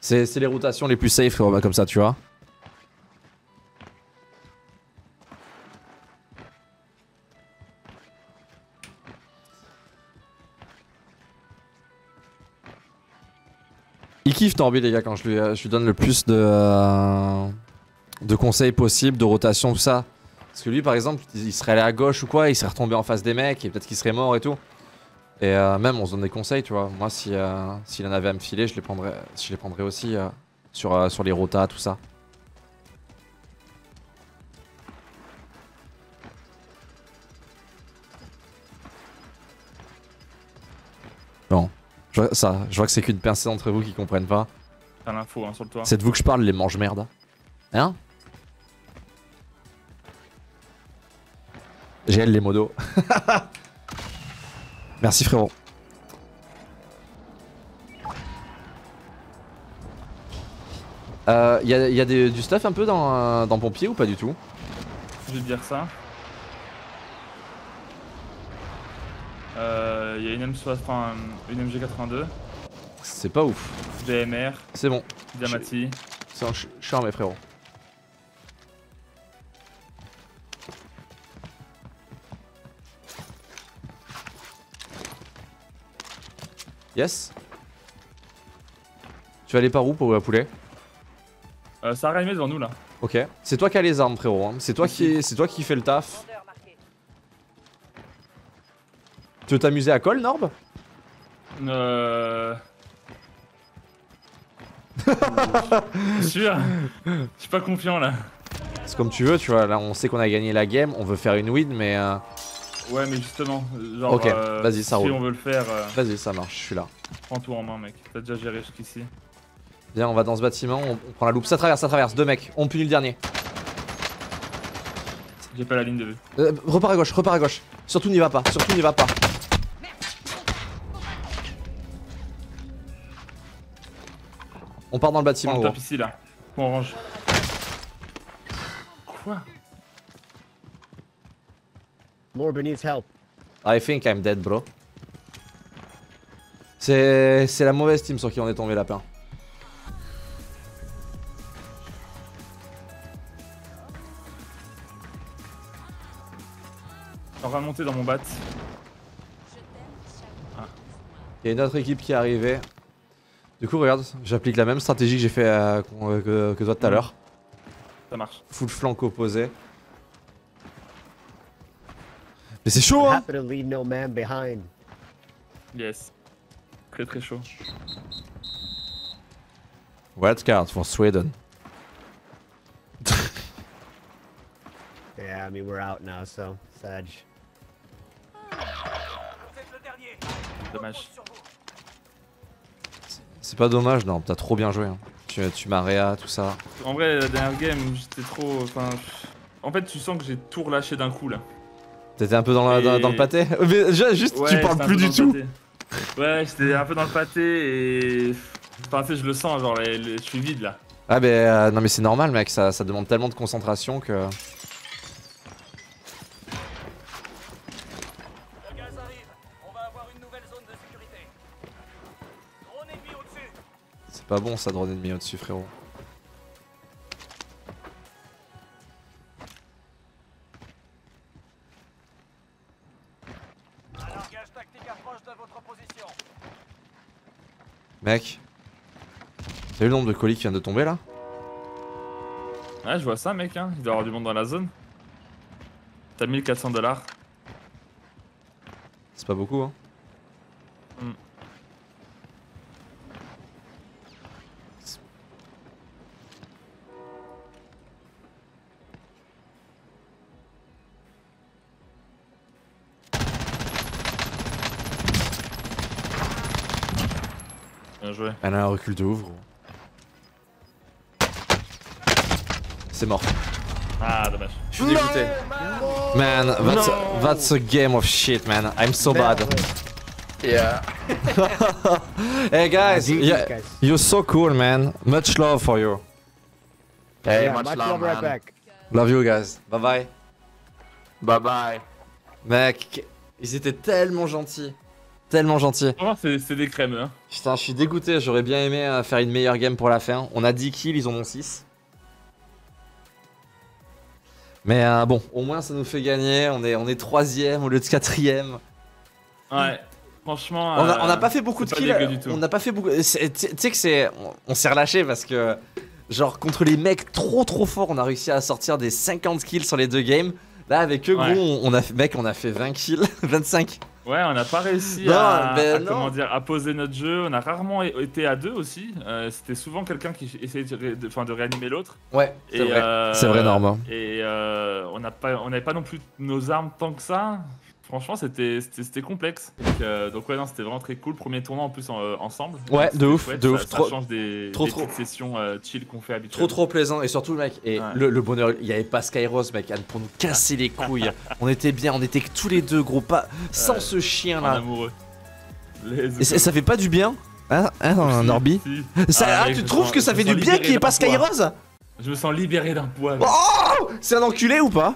Speaker 1: C'est les rotations les plus safe comme ça, tu vois. Il kiffe Torbi, les gars, quand je lui, euh, je lui donne le plus de, euh, de conseils possibles, de rotation, tout ça. Parce que lui, par exemple, il serait allé à gauche ou quoi, il serait retombé en face des mecs et peut-être qu'il serait mort et tout. Et euh, même, on se donne des conseils, tu vois. Moi, s'il si, euh, en avait à me filer, je les prendrais, je les prendrais aussi sur, sur les rotas, tout ça. Bon. Je vois, ça, je vois que c'est qu'une pincée d'entre vous qui comprennent pas.
Speaker 2: T'as l'info hein, sur le toit.
Speaker 1: C'est de vous que je parle, les mange-merde. Hein GL les modos. Merci frérot. Euh, y a, y a des- du stuff un peu dans, euh, dans Pompier ou pas du tout?
Speaker 2: Je vais te dire ça. Il y a une, M60, enfin, une MG82,
Speaker 1: C'est pas ouf.
Speaker 2: DMR,
Speaker 1: C'est bon.
Speaker 2: Diamati.
Speaker 1: C'est un ch- charme mes frérots. Yes Tu vas aller par où pour euh, poulet?
Speaker 2: Euh, ça a arrivé devant nous là.
Speaker 1: Ok. C'est toi qui as les armes frérot. hein. C'est toi qui toi qui fais le taf. Tu veux t'amuser à call Norb?
Speaker 2: Euh. sûr Je suis pas confiant là.
Speaker 1: C'est comme tu veux, tu vois. Là on sait qu'on a gagné la game, on veut faire une win mais euh,
Speaker 2: Ouais, mais justement, genre.
Speaker 1: Ok,
Speaker 2: euh,
Speaker 1: vas-y, ça
Speaker 2: si
Speaker 1: roule.
Speaker 2: on veut le faire, euh,
Speaker 1: vas-y ça marche, je suis là.
Speaker 2: prends tout en main, mec. T'as déjà géré jusqu'ici.
Speaker 1: Viens, on va dans ce bâtiment, on, on prend la loupe. Ça traverse, ça traverse. Deux mecs, on punit le dernier.
Speaker 2: J'ai pas la ligne de vue.
Speaker 1: Euh, repars à gauche, repars à gauche. Surtout n'y va pas, surtout n'y va pas. On part dans le bâtiment. Gros.
Speaker 2: top ici là. Point orange. Quoi?
Speaker 9: Morba needs help.
Speaker 1: I think I'm dead, bro. C'est c'est la mauvaise team sur qui on est tombé lapin.
Speaker 2: On va monter dans mon bat.
Speaker 1: Il y a une autre équipe qui est arrivée. Du coup, regarde, j'applique la même stratégie que j'ai fait euh, euh, que, que toi tout à
Speaker 2: Mhm.
Speaker 1: l'heure.
Speaker 2: Ça marche.
Speaker 1: Full flanc opposé. Mais c'est chaud, hein
Speaker 9: Happen to leave no man behind.
Speaker 2: Yes. Très très chaud.
Speaker 1: Wild card for Sweden.
Speaker 9: Yeah, I mean we're out now, so Sag.
Speaker 3: Vous êtes le dernier.
Speaker 2: Dommage.
Speaker 1: C'est pas dommage, non, t'as trop bien joué. hein. Tu, tu m'as réa, tout ça.
Speaker 2: En vrai, la dernière game, j'étais trop. Enfin. En fait, tu sens que j'ai tout relâché d'un coup là.
Speaker 1: T'étais un peu dans, la- dans, le pâté? Mais ju- juste, tu parles plus du tout.
Speaker 2: Ouais, j'étais un peu dans le pâté et. Enfin, tu sais, je le sens, genre, les- les- je suis vide là.
Speaker 1: Ah, mais euh, non, mais c'est normal, mec, ça, ça demande tellement de concentration que. Pas bon ça, drone ennemi au-dessus, frérot. Mec. T'as vu le nombre de colis qui vient de tomber là?
Speaker 2: Ouais, je vois ça, mec, hein. Il doit y avoir du monde dans la zone. T'as 1400 dollars.
Speaker 1: C'est pas beaucoup, hein
Speaker 2: Hmm. Bien joué.
Speaker 1: Elle a un recul de ouf, gros. C'est mort.
Speaker 2: Ah, dommage.
Speaker 1: Je suis dégoûté. Man, that's a, that's a game of shit, man. I'm so bad.
Speaker 6: Yeah.
Speaker 1: Hey guys, yeah,
Speaker 9: guys.
Speaker 1: you're so cool, man. Much love for you.
Speaker 6: Hey,
Speaker 9: yeah,
Speaker 6: much,
Speaker 9: much
Speaker 6: love,
Speaker 9: love right
Speaker 6: man.
Speaker 9: back.
Speaker 1: Love you guys. Bye bye.
Speaker 6: Bye bye.
Speaker 1: Mec, ils étaient tellement gentils. Tellement.
Speaker 2: Vraiment, c'est des crèmes, hein.
Speaker 1: Putain, je suis dégoûté. J'aurais bien aimé euh, faire une meilleure game pour la fin. On a 10 kills, ils en ont 6. Mais euh, bon, au moins ça nous fait gagner. On est, on est troisième au lieu de quatrième.
Speaker 2: Ouais. Franchement.
Speaker 1: On n'a
Speaker 2: euh,
Speaker 1: pas fait beaucoup de kills. On n'a pas fait beaucoup. Tu sais que c'est. on- On s'est relâché parce que. Genre, contre les mecs trop trop forts, on a réussi à sortir des 50 kills sur les deux games. Là, avec eux,
Speaker 2: Ouais.
Speaker 1: gros, on, on a fait, mec, on a fait 20 kills, 25.
Speaker 2: Ouais, on n'a pas réussi
Speaker 1: Non,
Speaker 2: à,
Speaker 1: ben
Speaker 2: comment dire, à poser notre jeu. On a rarement été à deux aussi. Euh, C'était souvent quelqu'un qui essayait de, ré- de- enfin, de réanimer l'autre.
Speaker 1: Ouais, c'est vrai.
Speaker 2: euh,
Speaker 1: C'est vrai.
Speaker 2: Et euh, on n'a pas, on n'avait pas non plus nos armes tant que ça. Franchement, c'était complexe. Donc, euh, donc ouais, non, c'était vraiment très cool. Premier tournoi en plus en- euh, ensemble.
Speaker 1: Ouais,
Speaker 2: Donc,
Speaker 1: de ouf,
Speaker 2: chouette,
Speaker 1: de
Speaker 2: ça-
Speaker 1: ouf,
Speaker 2: Ça
Speaker 1: trop-
Speaker 2: change des,
Speaker 1: trop,
Speaker 2: des
Speaker 1: trop.
Speaker 2: sessions euh, chill qu'on fait
Speaker 1: Trop
Speaker 2: habituellement.
Speaker 1: trop plaisant et surtout mec et
Speaker 2: Ouais.
Speaker 1: le, le bonheur il y avait pas Skyros mec pour nous casser les couilles on était bien on était que tous les deux gros pas sans ce chien
Speaker 2: En
Speaker 1: là
Speaker 2: amoureux.
Speaker 1: Et ça, ça fait pas du bien hein, hein
Speaker 2: si.
Speaker 1: ça,
Speaker 2: Ah,
Speaker 1: ah,
Speaker 2: mec,
Speaker 1: tu trouves
Speaker 2: sens-
Speaker 1: que ça fait du bien qu'il n'y ait pas. Skyrose
Speaker 2: Je me sens libéré d'un poids.
Speaker 1: Oh C'est un enculé ou pas?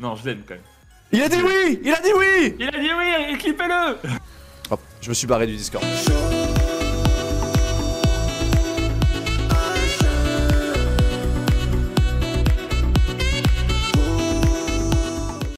Speaker 2: Non, je l'aime quand même.
Speaker 1: Il a dit oui Il a dit oui
Speaker 2: Il a dit oui, équipez-le
Speaker 1: Hop, je me suis barré du Discord.